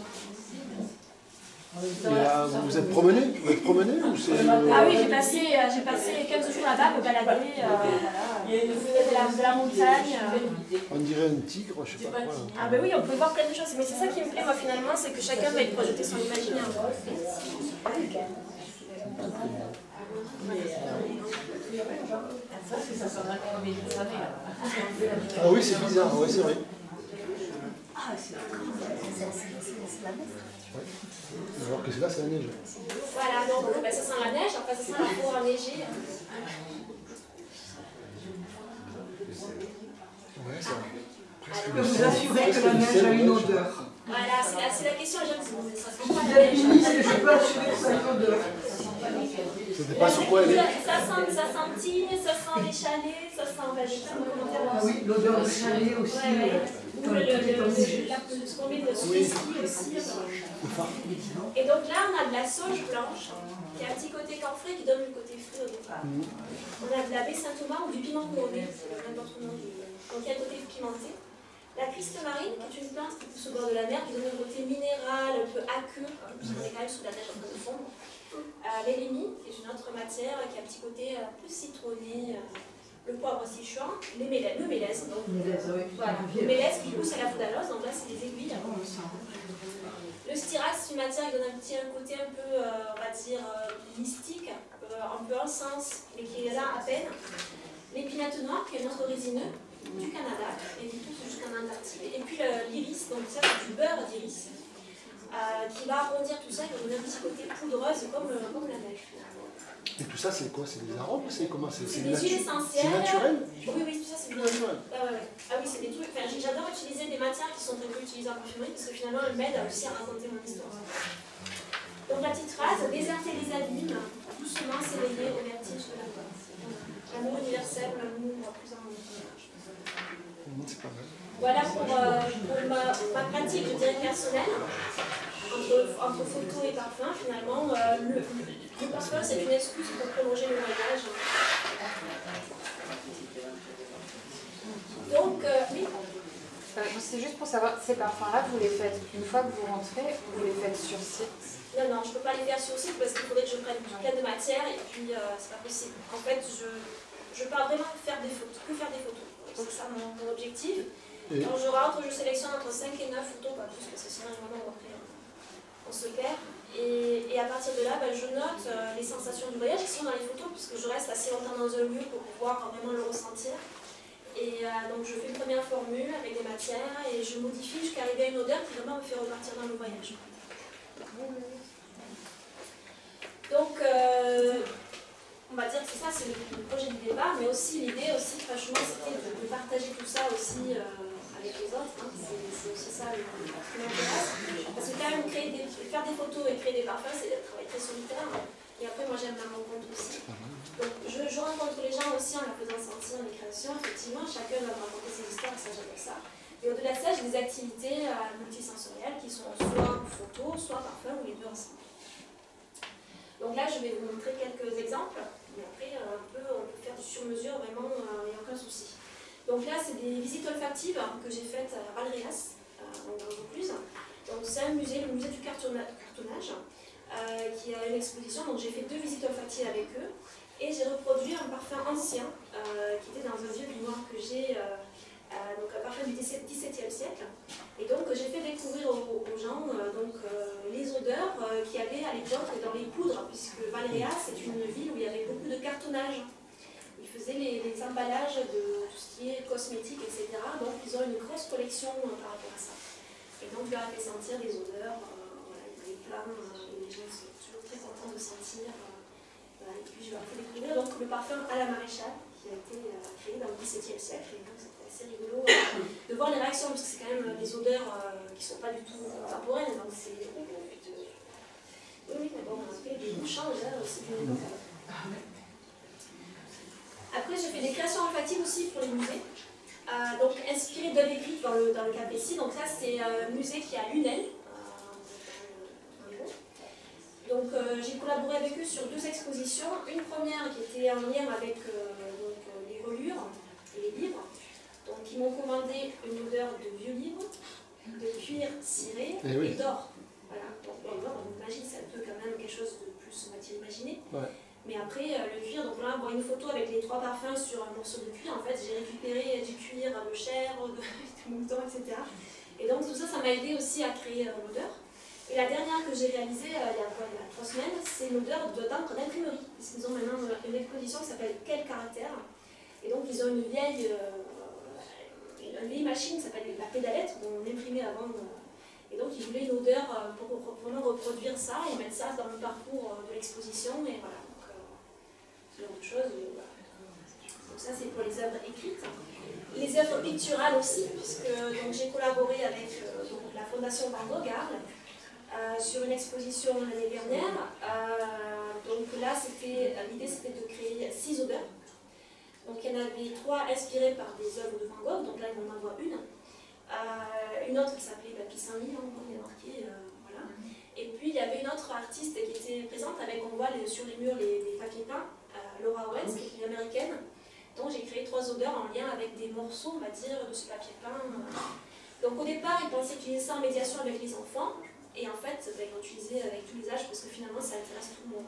Et là, vous vous êtes promené Vous êtes promené ou c'est... Ah oui, j'ai passé, euh, j'ai passé 15 jours là-bas, me balader, euh, voilà, de, la, de la montagne. euh. On dirait un tigre, je sais pas quoi. Ah ben oui, on peut voir plein de choses, mais c'est ça qui me plaît moi finalement, c'est que chacun va y projeter son imaginaire. Ah oui, c'est bizarre, ouais, c'est vrai. Alors que là, c'est la neige. Voilà, donc bah, ça sent la neige, enfin ça sent la forêt enneigée. Ouais, ça. Je vous assurer que la neige a une odeur. Voilà, c'est la, question, se comprend. La ministre, je peux assurer que ça vient de... Ça dépend sur quoi elle est. Ça sent, ça sent tine, ça sent les chalets, ça sent. Ben, j'ai plein de commentaires Ah oui, l'odeur de chalet aussi. Ouais, ouais. Euh, Ou le, le, le, la- ce qu'on met de Oui. ski aussi. enfin. Et donc là, on a de la sauge blanche, qui a un petit côté camphré qui donne le côté fruit au départ. On a de la baie Saint-Thomas ou du piment couronné, c'est le même autre nom du. Donc il y a le côté pimenté. La criste marine, qui est une plante qui pousse au bord de la mer, qui donne un côté minéral, un peu aqueux, hein, parce qu'on est quand même sous la neige en train de fondre. Euh, L'élémie, qui est une autre matière, qui a un petit côté un peu citronné. euh, le poivre sichuan, les mélèzes, le mélèze, donc Mélèze, oui. voilà, le mélèze qui pousse à la foudalose, donc là c'est des aiguilles. Le styrax, c'est une matière qui donne un petit un côté un peu, euh, on va dire, euh, mystique, euh, un peu en sens, mais qui est là à peine. L'épinette noire, qui est un autre résineux, du Canada, et qui pousse jusqu'en Antarctique. Et puis le- l'iris, donc ça c'est du beurre d'iris, euh, qui va arrondir tout ça, qui va donner un petit côté poudreuse comme, comme la neige. Et tout ça, c'est quoi? C'est des arômes C'est comment? C'est des huiles essentielles. C'est naturel? Oui, oui, tout ça c'est C'est naturel. Ah, ouais, ouais. Ah oui, c'est des trucs. Enfin, j'adore utiliser des matières qui sont très peu utilisées en parfumerie parce que finalement elles m'aident aussi à raconter mon histoire. Donc la petite phrase déserter les abîmes, doucement s'éveiller au vertige de la gloire. L'amour universel, l'amour plus en Mmh, C'est pas mal. Voilà pour, euh, pour ma, ma pratique, je dirais personnelle, entre, entre photo et parfum. Finalement, euh, le, parfum c'est une excuse pour prolonger le voyage. Donc, euh, oui. Euh, C'est juste pour savoir, ces parfums-là, vous les faites une fois que vous rentrez, vous les faites sur site? Non, non, je ne peux pas les faire sur site parce qu'il faudrait que je prenne plein de matière et puis euh, c'est pas possible. En fait, je, je pars vraiment faire des photos, que faire des photos. C'est ça mon, mon objectif. Et- Quand je rentre, je sélectionne entre 5 et 9 photos, pas plus, parce que sinon, vraiment, après, on se perd. Et, à partir de là, ben, je note euh, les sensations du voyage qui sont dans les photos, puisque je reste assez longtemps dans un lieu pour pouvoir vraiment le ressentir. Et euh, donc, je fais une première formule avec des matières et je modifie jusqu'à arriver à une odeur qui vraiment me fait repartir dans le voyage. Donc, euh, on va dire que c'est ça, c'est le, projet du départ, mais aussi l'idée aussi, franchement, c'était de, partager tout ça aussi avec les autres. hein. C'est aussi ça le, qui m'intéresse. Parce que quand même, créer des, faire des photos et créer des parfums, c'est un travail très solitaire. Et après, moi, j'aime la rencontre aussi. Donc, je, rencontre les gens aussi en leur faisant sentir mes créations. Effectivement, chacun va raconter ses histoires, ça, j'adore ça. Et au-delà de ça, j'ai des activités euh, multisensorielles qui sont soit photo, soit parfum, ou les deux ensemble. Donc là, je vais vous montrer quelques exemples. Et après, euh, un peu, on peut faire du sur-mesure, vraiment, il n'y a aucun souci. Donc là, c'est des visites olfactives que j'ai faites à Valréas, en Vaucluse. Donc c'est un musée, le musée du cartonna- cartonnage, euh, qui a une exposition. Donc j'ai fait deux visites olfactives avec eux. Et j'ai reproduit un parfum ancien, euh, qui était dans un vieux binoir que j'ai, euh, donc un parfum du XVIIe siècle. Et donc j'ai fait découvrir aux, gens donc, les odeurs qu'il y avait à l'époque dans les poudres, puisque Valréas c'est une ville où il y avait beaucoup de cartonnage. Faisaient les, emballages de tout ce qui est cosmétique, etc. Donc ils ont une grosse collection euh, par rapport à ça. Et donc je leur ai fait sentir des odeurs, euh, voilà, il y avait plein, euh, les gens sont toujours très contents de sentir. Et puis je leur ai fait découvrir donc, le parfum à la maréchale, qui a été créé dans le XVIIe siècle. Et donc c'était assez rigolo de voir les réactions, parce que c'est quand même des odeurs qui ne sont pas du tout contemporaines. Donc c'est. Oui, mais bon, après, les goûts changent, hein, c'est du Après, j'ai fait des créations olfactives aussi pour les musées. Euh, donc, inspiré d'œuvres écrites dans le, dans le cas précis. Donc, ça, c'est euh, un musée qui est à Lunel. euh. Donc, euh, j'ai collaboré avec eux sur deux expositions. Une première qui était en lien avec euh, donc, euh, les reliures et les livres. Donc, ils m'ont commandé une odeur de vieux livres, de cuir ciré Eh et, oui. d'or. Voilà. Donc, l'or, on imagine, c'est un peu quand même quelque chose de plus, on va-t-il imaginer. Ouais. Mais après, euh, le cuir, donc là, on voit une photo avec les trois parfums sur un morceau de cuir. En fait, j'ai récupéré du cuir de chèvre, de, mouton, etc. Et donc, tout ça, ça m'a aidé aussi à créer euh, l'odeur. Et la dernière que j'ai réalisée euh, il, y a, quoi, il y a trois semaines, c'est l'odeur de- d'encre d'imprimerie. Parce qu'ils ont maintenant euh, une exposition qui s'appelle Quel caractère Et donc, ils ont une vieille, euh, une vieille machine qui s'appelle la pédalette, qu'on imprimait avant. euh, et donc, ils voulaient une odeur euh, pour pour vraiment reproduire ça et mettre ça dans le parcours euh, de l'exposition. Et voilà, euh, Donc ça c'est pour les œuvres écrites. Les œuvres picturales aussi, puisque j'ai collaboré avec euh, la Fondation Van Gogh euh, sur une exposition l'année dernière. donc là, l'idée c'était de créer six odeurs. Donc il y en avait trois inspirées par des œuvres de Van Gogh, donc là il m'en envoie une. une autre qui s'appelait bah, Pissenlit, hein, on marqué, voilà. Et puis il y avait une autre artiste qui était présente avec, on voit sur les murs les, papiers peints, Laura Owens, qui est une américaine. Donc j'ai créé trois odeurs en lien avec des morceaux, on va dire, de ce papier peint. Donc au départ, ils pensaient utiliser ça en médiation avec les enfants, et en fait, ben, ils l'ont utilisé avec tous les âges parce que finalement, ça intéresse tout le monde.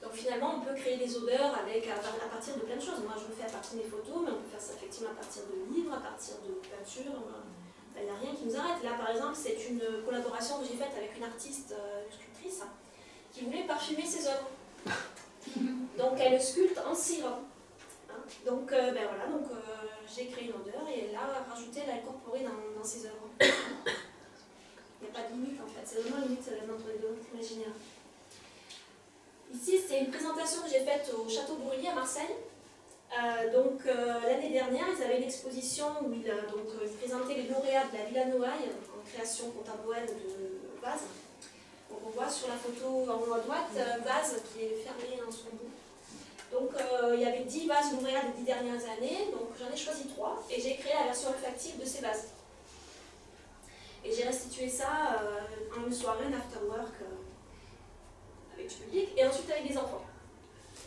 Donc finalement, on peut créer des odeurs avec, à, partir de plein de choses. Moi, je le fais à partir des photos, mais on peut faire ça effectivement à partir de livres, à partir de peintures. Il n'y a rien qui nous arrête. Là, par exemple, c'est une collaboration que j'ai faite avec une artiste, euh, une sculptrice, qui voulait parfumer ses œuvres. Donc, elle sculpte en cire. Hein. Donc, euh, ben voilà, donc euh, j'ai créé une odeur et elle l'a rajoutée, elle l'a incorporée dans, ses œuvres. Il n'y a pas de limite en fait, c'est vraiment limite entre les deux, imaginaire. Ici, c'est une présentation que j'ai faite au Château Bourrier à Marseille. Euh, donc euh, l'année dernière, ils avaient une exposition où ils, euh, donc, présentaient les lauréats de la Villa Noailles en création contemporaine de vases. On voit sur la photo en haut à droite un vase qui est fermé en son bout. Donc il y avait 10 vases lauréats des 10 dernières années, donc j'en ai choisi 3 et j'ai créé la version olfactive de ces vases. Et j'ai restitué ça en une soirée, un after work public, et ensuite avec des enfants.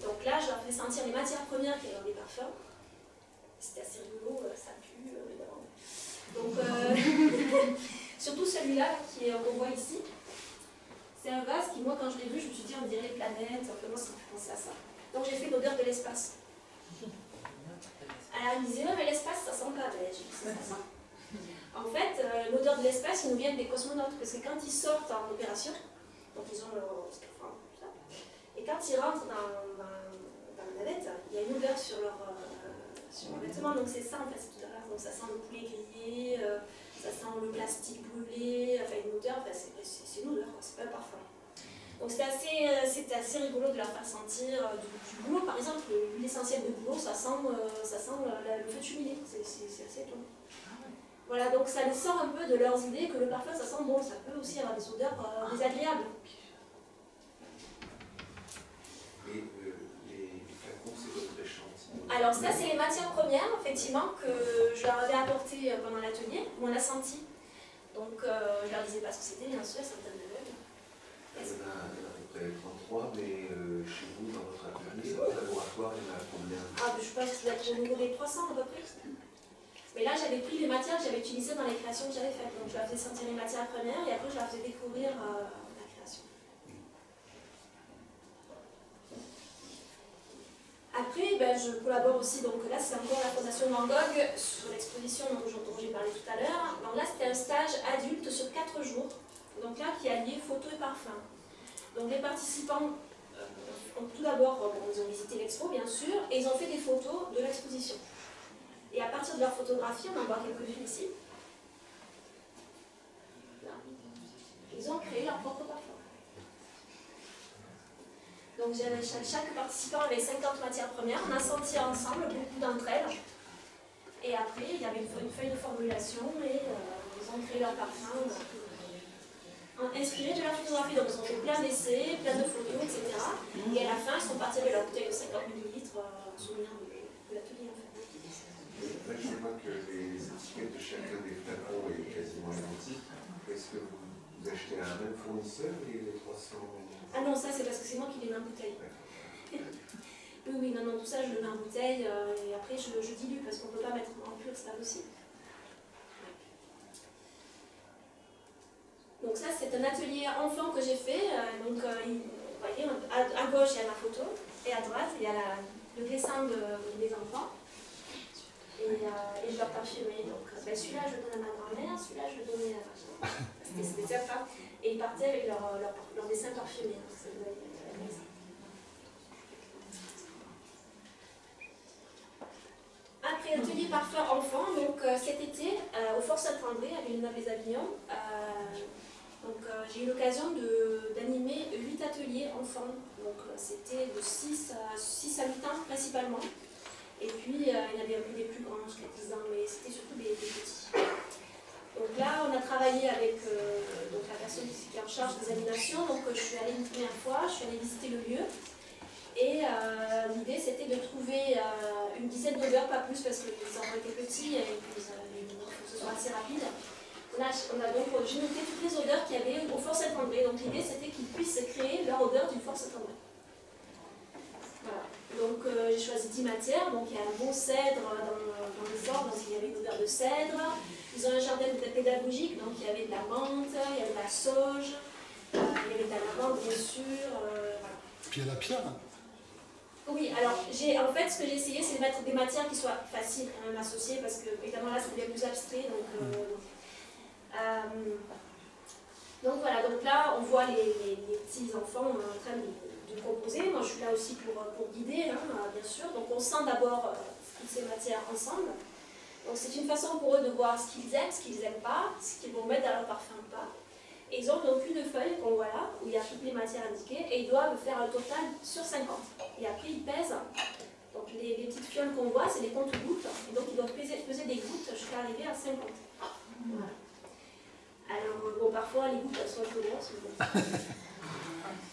Donc là, je leur fais sentir les matières premières qui dans les parfums. C'était assez rigolo, euh, ça pue, euh, évidemment. Donc, euh, surtout celui-là qu'on voit ici. C'est un vase qui, moi, quand je l'ai vu, je me suis dit, on dirait les planètes, simplement, ça me fait penser à ça. Donc j'ai fait l'odeur de l'espace. Alors, elle me disait, mais l'espace, ça sent pas. En fait, l'odeur de l'espace, ils nous viennent des cosmonautes, parce que quand ils sortent en opération, donc ils ont leur et quand ils rentrent dans, dans, la navette, il y a une odeur sur leur, euh, sur leur vêtement, donc c'est ça en fait cette odeur-là. Donc ça sent le poulet grillé, euh, ça sent le plastique brûlé, enfin une odeur, enfin, c'est une odeur, c'est pas parfum. Donc c'était assez, euh, assez rigolo de leur faire sentir du, boulot. Par exemple, l'huile essentielle de boulot, ça sent, ça sent le feu de. C'est assez étonnant. Voilà, donc ça les sort un peu de leurs idées que le parfum ça sent bon. Ça peut aussi avoir des odeurs désagréables. Alors ça, c'est les matières premières, effectivement, que je leur avais apportées euh, pendant l'atelier, où on a senti. Donc euh, je leur disais pas ce que c'était, bien sûr, donne de l'œil. Il y en a à peu près 33, mais euh, chez vous, dans votre atelier, dans votre laboratoire, il y en a combien? Ah, je pense que au niveau des 300 à peu près. Mais là, j'avais pris les matières que j'avais utilisées dans les créations que j'avais faites. Donc je leur faisais sentir les matières premières et après je leur faisais découvrir Après, ben, je collabore aussi, donc là c'est encore la Fondation Van Gogh sur l'exposition dont j'ai parlé tout à l'heure. Donc là c'était un stage adulte sur 4 jours, donc là qui alliait photo et parfum. Donc les participants euh, ont tout d'abord, ils ont visité l'expo bien sûr, et ils ont fait des photos de l'exposition. Et à partir de leur photographie, on en voit quelques-unes ici, ils ont créé leur propre parfum. Donc chaque participant avait 50 matières premières, on a senti ensemble beaucoup d'entre elles. Et après, il y avait une feuille de formulation et euh, ils ont créé leur parfum euh, inspiré de la photographie. Donc ils ont fait plein d'essais, plein de photos, etc. Et à la fin, ils sont partis avec leur bouteille de 50 ml euh, en souvenir de, l'atelier. Je vois que les étiquettes de chacun des flacons est quasiment identique. Est-ce que vous achetez à un même fournisseur les 300 ah non, ça c'est parce que c'est moi qui les mets en bouteille. oui, oui, non, non, tout ça je le mets en bouteille euh, et après je, je dilue parce qu'on ne peut pas mettre en pur, c'est pas possible. Donc ça c'est un atelier enfant que j'ai fait. Euh, donc euh, vous voyez, à, gauche il y a ma photo et à droite il y a le dessin de, des enfants. Et, je leur parfumais. Donc ben, celui-là je le donne à ma grand-mère, celui-là je le donnais à ma C'était sympa. Et ils partaient avec leur, leur, leur dessin parfumé. Après atelier parfum enfant, donc euh, cet été, euh, au Fort Saint-André, à Villeneuve-les-Avignon, euh, donc j'ai eu l'occasion d'animer 8 petit atelier enfant. Donc euh, c'était de 6 à, 6 à 8 ans principalement. Et puis euh, il y avait un des plus grands jusqu'à 10 ans, mais c'était surtout des, petits. Donc là, on a travaillé avec euh, donc la personne qui est en charge des animations. Donc euh, je suis allée une première fois, je suis allée visiter le lieu. Et l'idée c'était de trouver une dizaine d'odeurs, pas plus parce que les enfants étaient petits et que ce soit assez rapide. On a, on a donc j'ai noté toutes les odeurs qu'il y avait au Fort Saint-André. Donc l'idée c'était qu'ils puissent créer leur odeur du Fort Saint-André. Voilà. Donc euh, j'ai choisi 10 matières. Donc il y a un bon cèdre dans, dans le fort, donc il y avait odeur de cèdre. Ils ont un jardin pédagogique, donc il y avait de la menthe, il y avait de la sauge, euh, il y avait de la lavande bien sûr. euh, voilà. Puis il y a la pierre. Oui, alors j'ai en fait ce que j'ai essayé c'est de mettre des matières qui soient faciles quand même associées parce que évidemment là c'est bien plus abstrait donc euh, donc voilà donc là on voit les, les- les petits enfants en train de, de composer. Moi je suis là aussi pour, pour guider hein, bien sûr donc on sent d'abord euh, toutes ces matières ensemble. Donc c'est une façon pour eux de voir ce qu'ils aiment, ce qu'ils n'aiment pas, ce qu'ils vont mettre dans leur parfum ou pas. Et ils ont donc une feuille qu'on voit là, où il y a toutes les matières indiquées, et ils doivent faire un total sur 50. Et après, ils pèsent. Donc les, les petites fioles qu'on voit, c'est des comptes-gouttes, et donc ils doivent peser, peser des gouttes jusqu'à arriver à 50. Voilà. Alors, euh, bon, parfois, les gouttes, elles sont un peu grosses.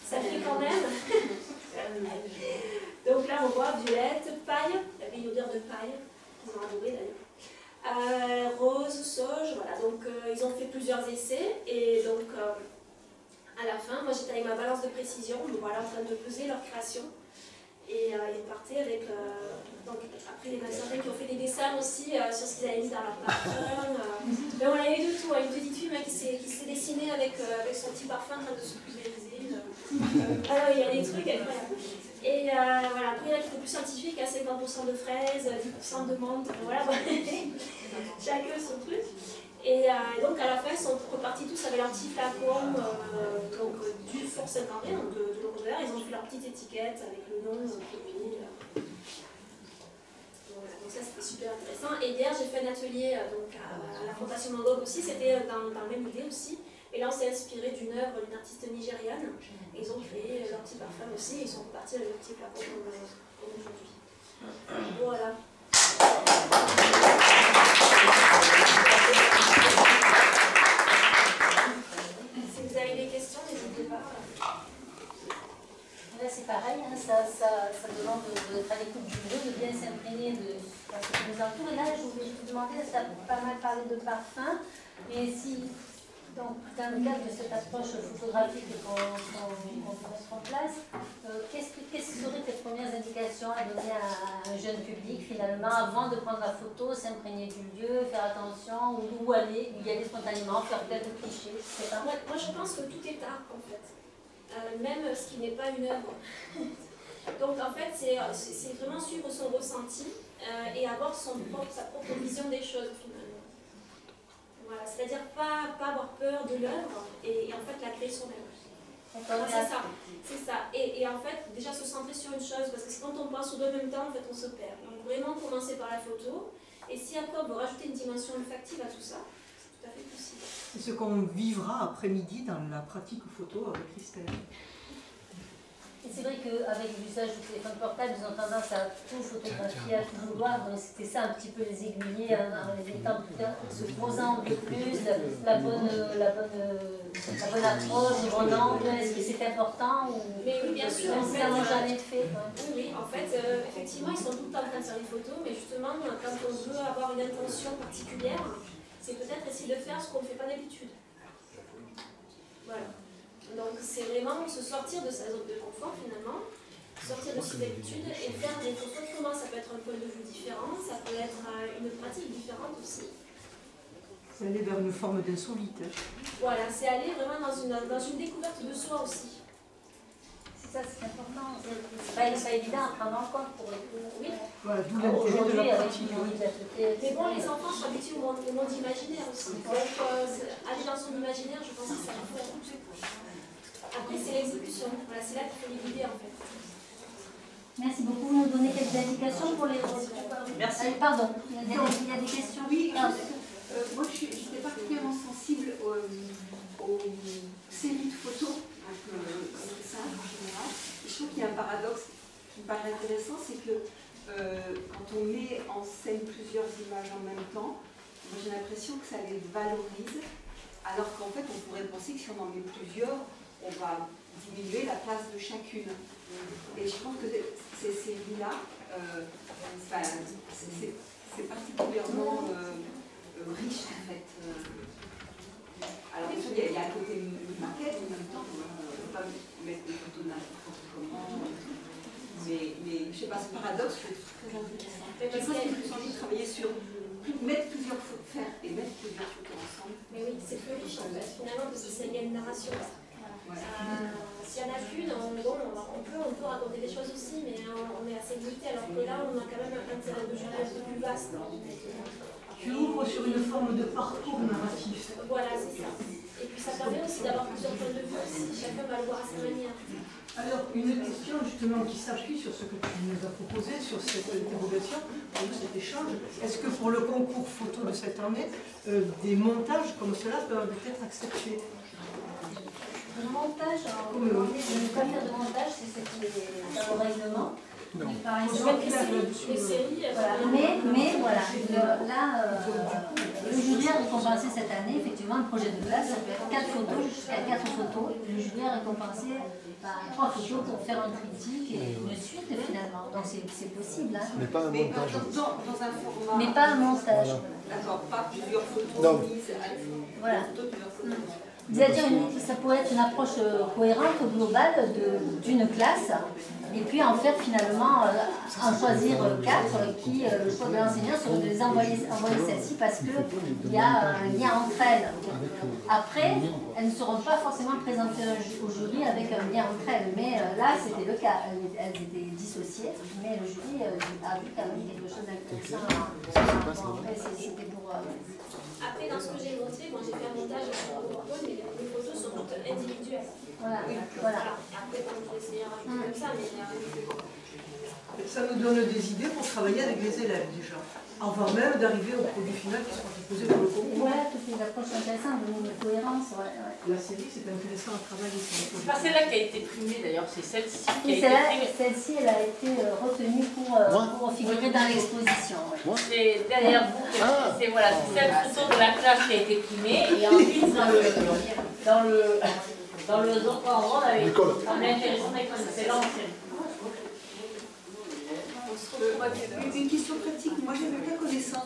Ça fait quand même. donc là, on voit violette, paille, il y avait une odeur de paille, qu'ils ont adoré d'ailleurs. Euh, rose, sauge, voilà. Donc euh, ils ont fait plusieurs essais et donc euh, à la fin, moi j'étais avec ma balance de précision, donc voilà, en train de peser leur création. Et ils partaient avec. donc après, les certains qui ont fait des dessins aussi sur ce qu'ils avaient mis dans leur parfum. Mais on avait de tout, hein. une petite fille qui s'est dessinée avec, avec son petit parfum en train de se pulvériser. Alors il y a des trucs. Et euh, voilà, après, il y a qui plus scientifiques, à 50% de fraises, 10% de menthe, voilà, chacun son truc. Et euh, donc à la fin, ils sont repartis tous avec leur petit flacon euh, donc, du Fort Saint-André, donc de, de l'odeur. Ils ont fait leur petite étiquette avec le nom, le produit. donc ça c'était super intéressant. Et hier, j'ai fait un atelier donc, à, la Fondation Mangog aussi, c'était dans, dans la même idée aussi. Et là, on s'est inspiré d'une œuvre d'une artiste nigériane. Ils ont créé leur petit parfum aussi. Ils sont repartis avec le petit flacon comme, aujourd'hui. Voilà. Si vous avez des questions, n'hésitez pas. Là, c'est pareil, hein, ça, demande de- d'être à l'écoute du lieu, de bien s'imprégner de ce qui nous entoure. Et là, je voulais vous demander, ça a pas mal parlé de parfum, mais si, donc, dans le cadre de cette approche photographique qu'on veut mettre en place, euh, qu'est-ce que- quelles seraient tes premières indications à donner à un jeune public, finalement, avant de prendre la photo, s'imprégner du lieu, faire attention, où, où aller, y aller spontanément, faire peut-être des clichés, pas. Moi, moi, je pense que tout est art en fait, Euh, même ce qui n'est pas une œuvre. Donc en fait, c'est vraiment suivre son ressenti euh, et avoir son sa propre vision des choses. Voilà, c'est-à-dire pas, pas avoir peur de l'œuvre et, et en fait la créer soi-même. C'est ça, c'est ça. Et, et en fait, déjà se centrer sur une chose, parce que c'est quand on pense aux deux en même temps, en fait, on se perd. Donc vraiment commencer par la photo, et si après on veut rajouter une dimension olfactive à tout ça, c'est tout à fait possible. C'est ce qu'on vivra après-midi dans la pratique photo avec Christelle. Et c'est vrai qu'avec l'usage du téléphone portable, ils ont tendance à tout photographier, à tout vouloir. Donc c'était ça un petit peu les aiguiller en, en les mettant tout un- ce gros angle de plus, la bonne, la bonne, la bonne approche, le bon angle. Est-ce que c'est important ou Mais oui, bien sûr. Ça n'a jamais fait. quoi? Oui, oui, en fait, euh, effectivement, ils sont tout le temps en train de faire des photos, mais justement, quand on veut avoir une intention particulière, c'est peut-être essayer de faire ce qu'on ne fait pas d'habitude. Voilà. Donc, c'est vraiment se sortir de sa zone de confort, finalement, sortir de ses habitudes et faire des photos autrement. Ça peut être un point de vue différent, ça peut être euh, une pratique différente aussi. C'est aller vers une forme d'insolite. Voilà, c'est aller vraiment dans une, dans une découverte de soi aussi. C'est ça, c'est important. C'est pas, pas évident à prendre en compte pour le coup. Oui. Voilà, d'où l'intérêt de la pratique. liberté, Mais bon, les enfants sont habitués au monde, au monde imaginaire aussi. Donc, euh, aller dans son imaginaire, je pense que ça va faire tout. Après, c'est l'exécution. Voilà, c'est là qu'il faut les guider en fait. Merci beaucoup. Vous nous donnez quelques indications pour les. Merci. Euh, Pardon, il y a des, il y a des questions Oui, Ah, Euh, moi je suis- j'étais particulièrement sensible aux, aux séries de photos un peu simple en général. Et je trouve qu'il y a un paradoxe qui me paraît intéressant, c'est que euh, quand on met en scène plusieurs images en même temps, moi j'ai l'impression que ça les valorise, alors qu'en fait on pourrait penser que si on en met plusieurs, on va diminuer la place de chacune. Et je pense que ces séries-là, euh, enfin, c'est particulièrement euh, euh, riche en fait. Alors il y, a, il y a un côté maquette en même temps, on ne peut pas mettre des photos n'importe comment. Mais, mais je ne sais pas, ce paradoxe, je trouve très intéressant. Je pense qu'il plus envie de travailler sur mettre plusieurs photos, faire et mettre plusieurs photos ensemble. Mais oui, c'est plus riche en fait, finalement, parce y a une narration. Euh, S'il y en a qu'une, on, bon, on, peut, on peut raconter des choses aussi, mais on, on est assez limité, alors que là, on a quand même un terrain de peu plus vaste. Tu ouvres sur une forme de parcours narratif. Voilà, c'est ça. Et puis ça permet aussi d'avoir plusieurs points de vue aussi, chacun va le voir à sa manière. Alors, une question justement qui s'appuie sur ce que tu nous as proposé, sur cette interrogation, cet échange. Est-ce que pour le concours photo de cette année, euh, des montages comme cela peuvent être acceptés? Le montage, on ne peut pas faire de montage, c'est ce qui est le règlement. Non. Par exemple, les séries, voilà. mais, mais voilà, le, là, euh, le jury a récompensé cette année effectivement un projet de classe, ça peut être 4 photos, jusqu'à 4 photos. Le jury a récompensé bah, 3 photos pour faire un critique et une suite finalement. Donc c'est possible. Hein. Mais pas un montage. Dans, dans un format. Mais pas un montage. D'accord, pas plusieurs photos Non. mises à Voilà. photos, plusieurs photos. C'est-à-dire, ça pourrait être une approche euh, cohérente, globale d'une classe, et puis en faire finalement, euh, en choisir quatre qui, euh, le choix de l'enseignant, serait de les envoyer, envoyer celles-ci parce qu'il y a un lien entre elles. Après, elles ne seront pas forcément présentées au jury avec un lien entre elles, mais là c'était le cas, elles, étaient dissociées, mais le jury a vu quand même quelque chose d'intéressant. Après, c'était pour... Après, dans ce que j'ai montré, moi j'ai fait un montage sur PowerPoint, mais les photos sont toutes individuelles. Voilà. Oui, voilà. Après, comme je vais essayer de rajouter comme ça, mais. Ça nous donne des idées pour travailler avec les élèves déjà, avant même d'arriver au produit final qui sera proposé pour le concours. Ouais, toutes les approches intéressantes, une cohérence. Ouais, ouais. La série, c'est intéressant à travailler sur le C'est pas celle-là qui a été primée d'ailleurs, c'est celle-ci qui a été primée. celle-ci, elle a été euh, retenue pour, euh, pour figurer dans l'exposition. ouais. C'est derrière vous, que- c'est voilà, c'est cette photo de la classe qui a été primée et ensuite dans le dans le dans le on avait on est intéressant avec c'est l'ancienne. Une question pratique, moi j'avais pas connaissance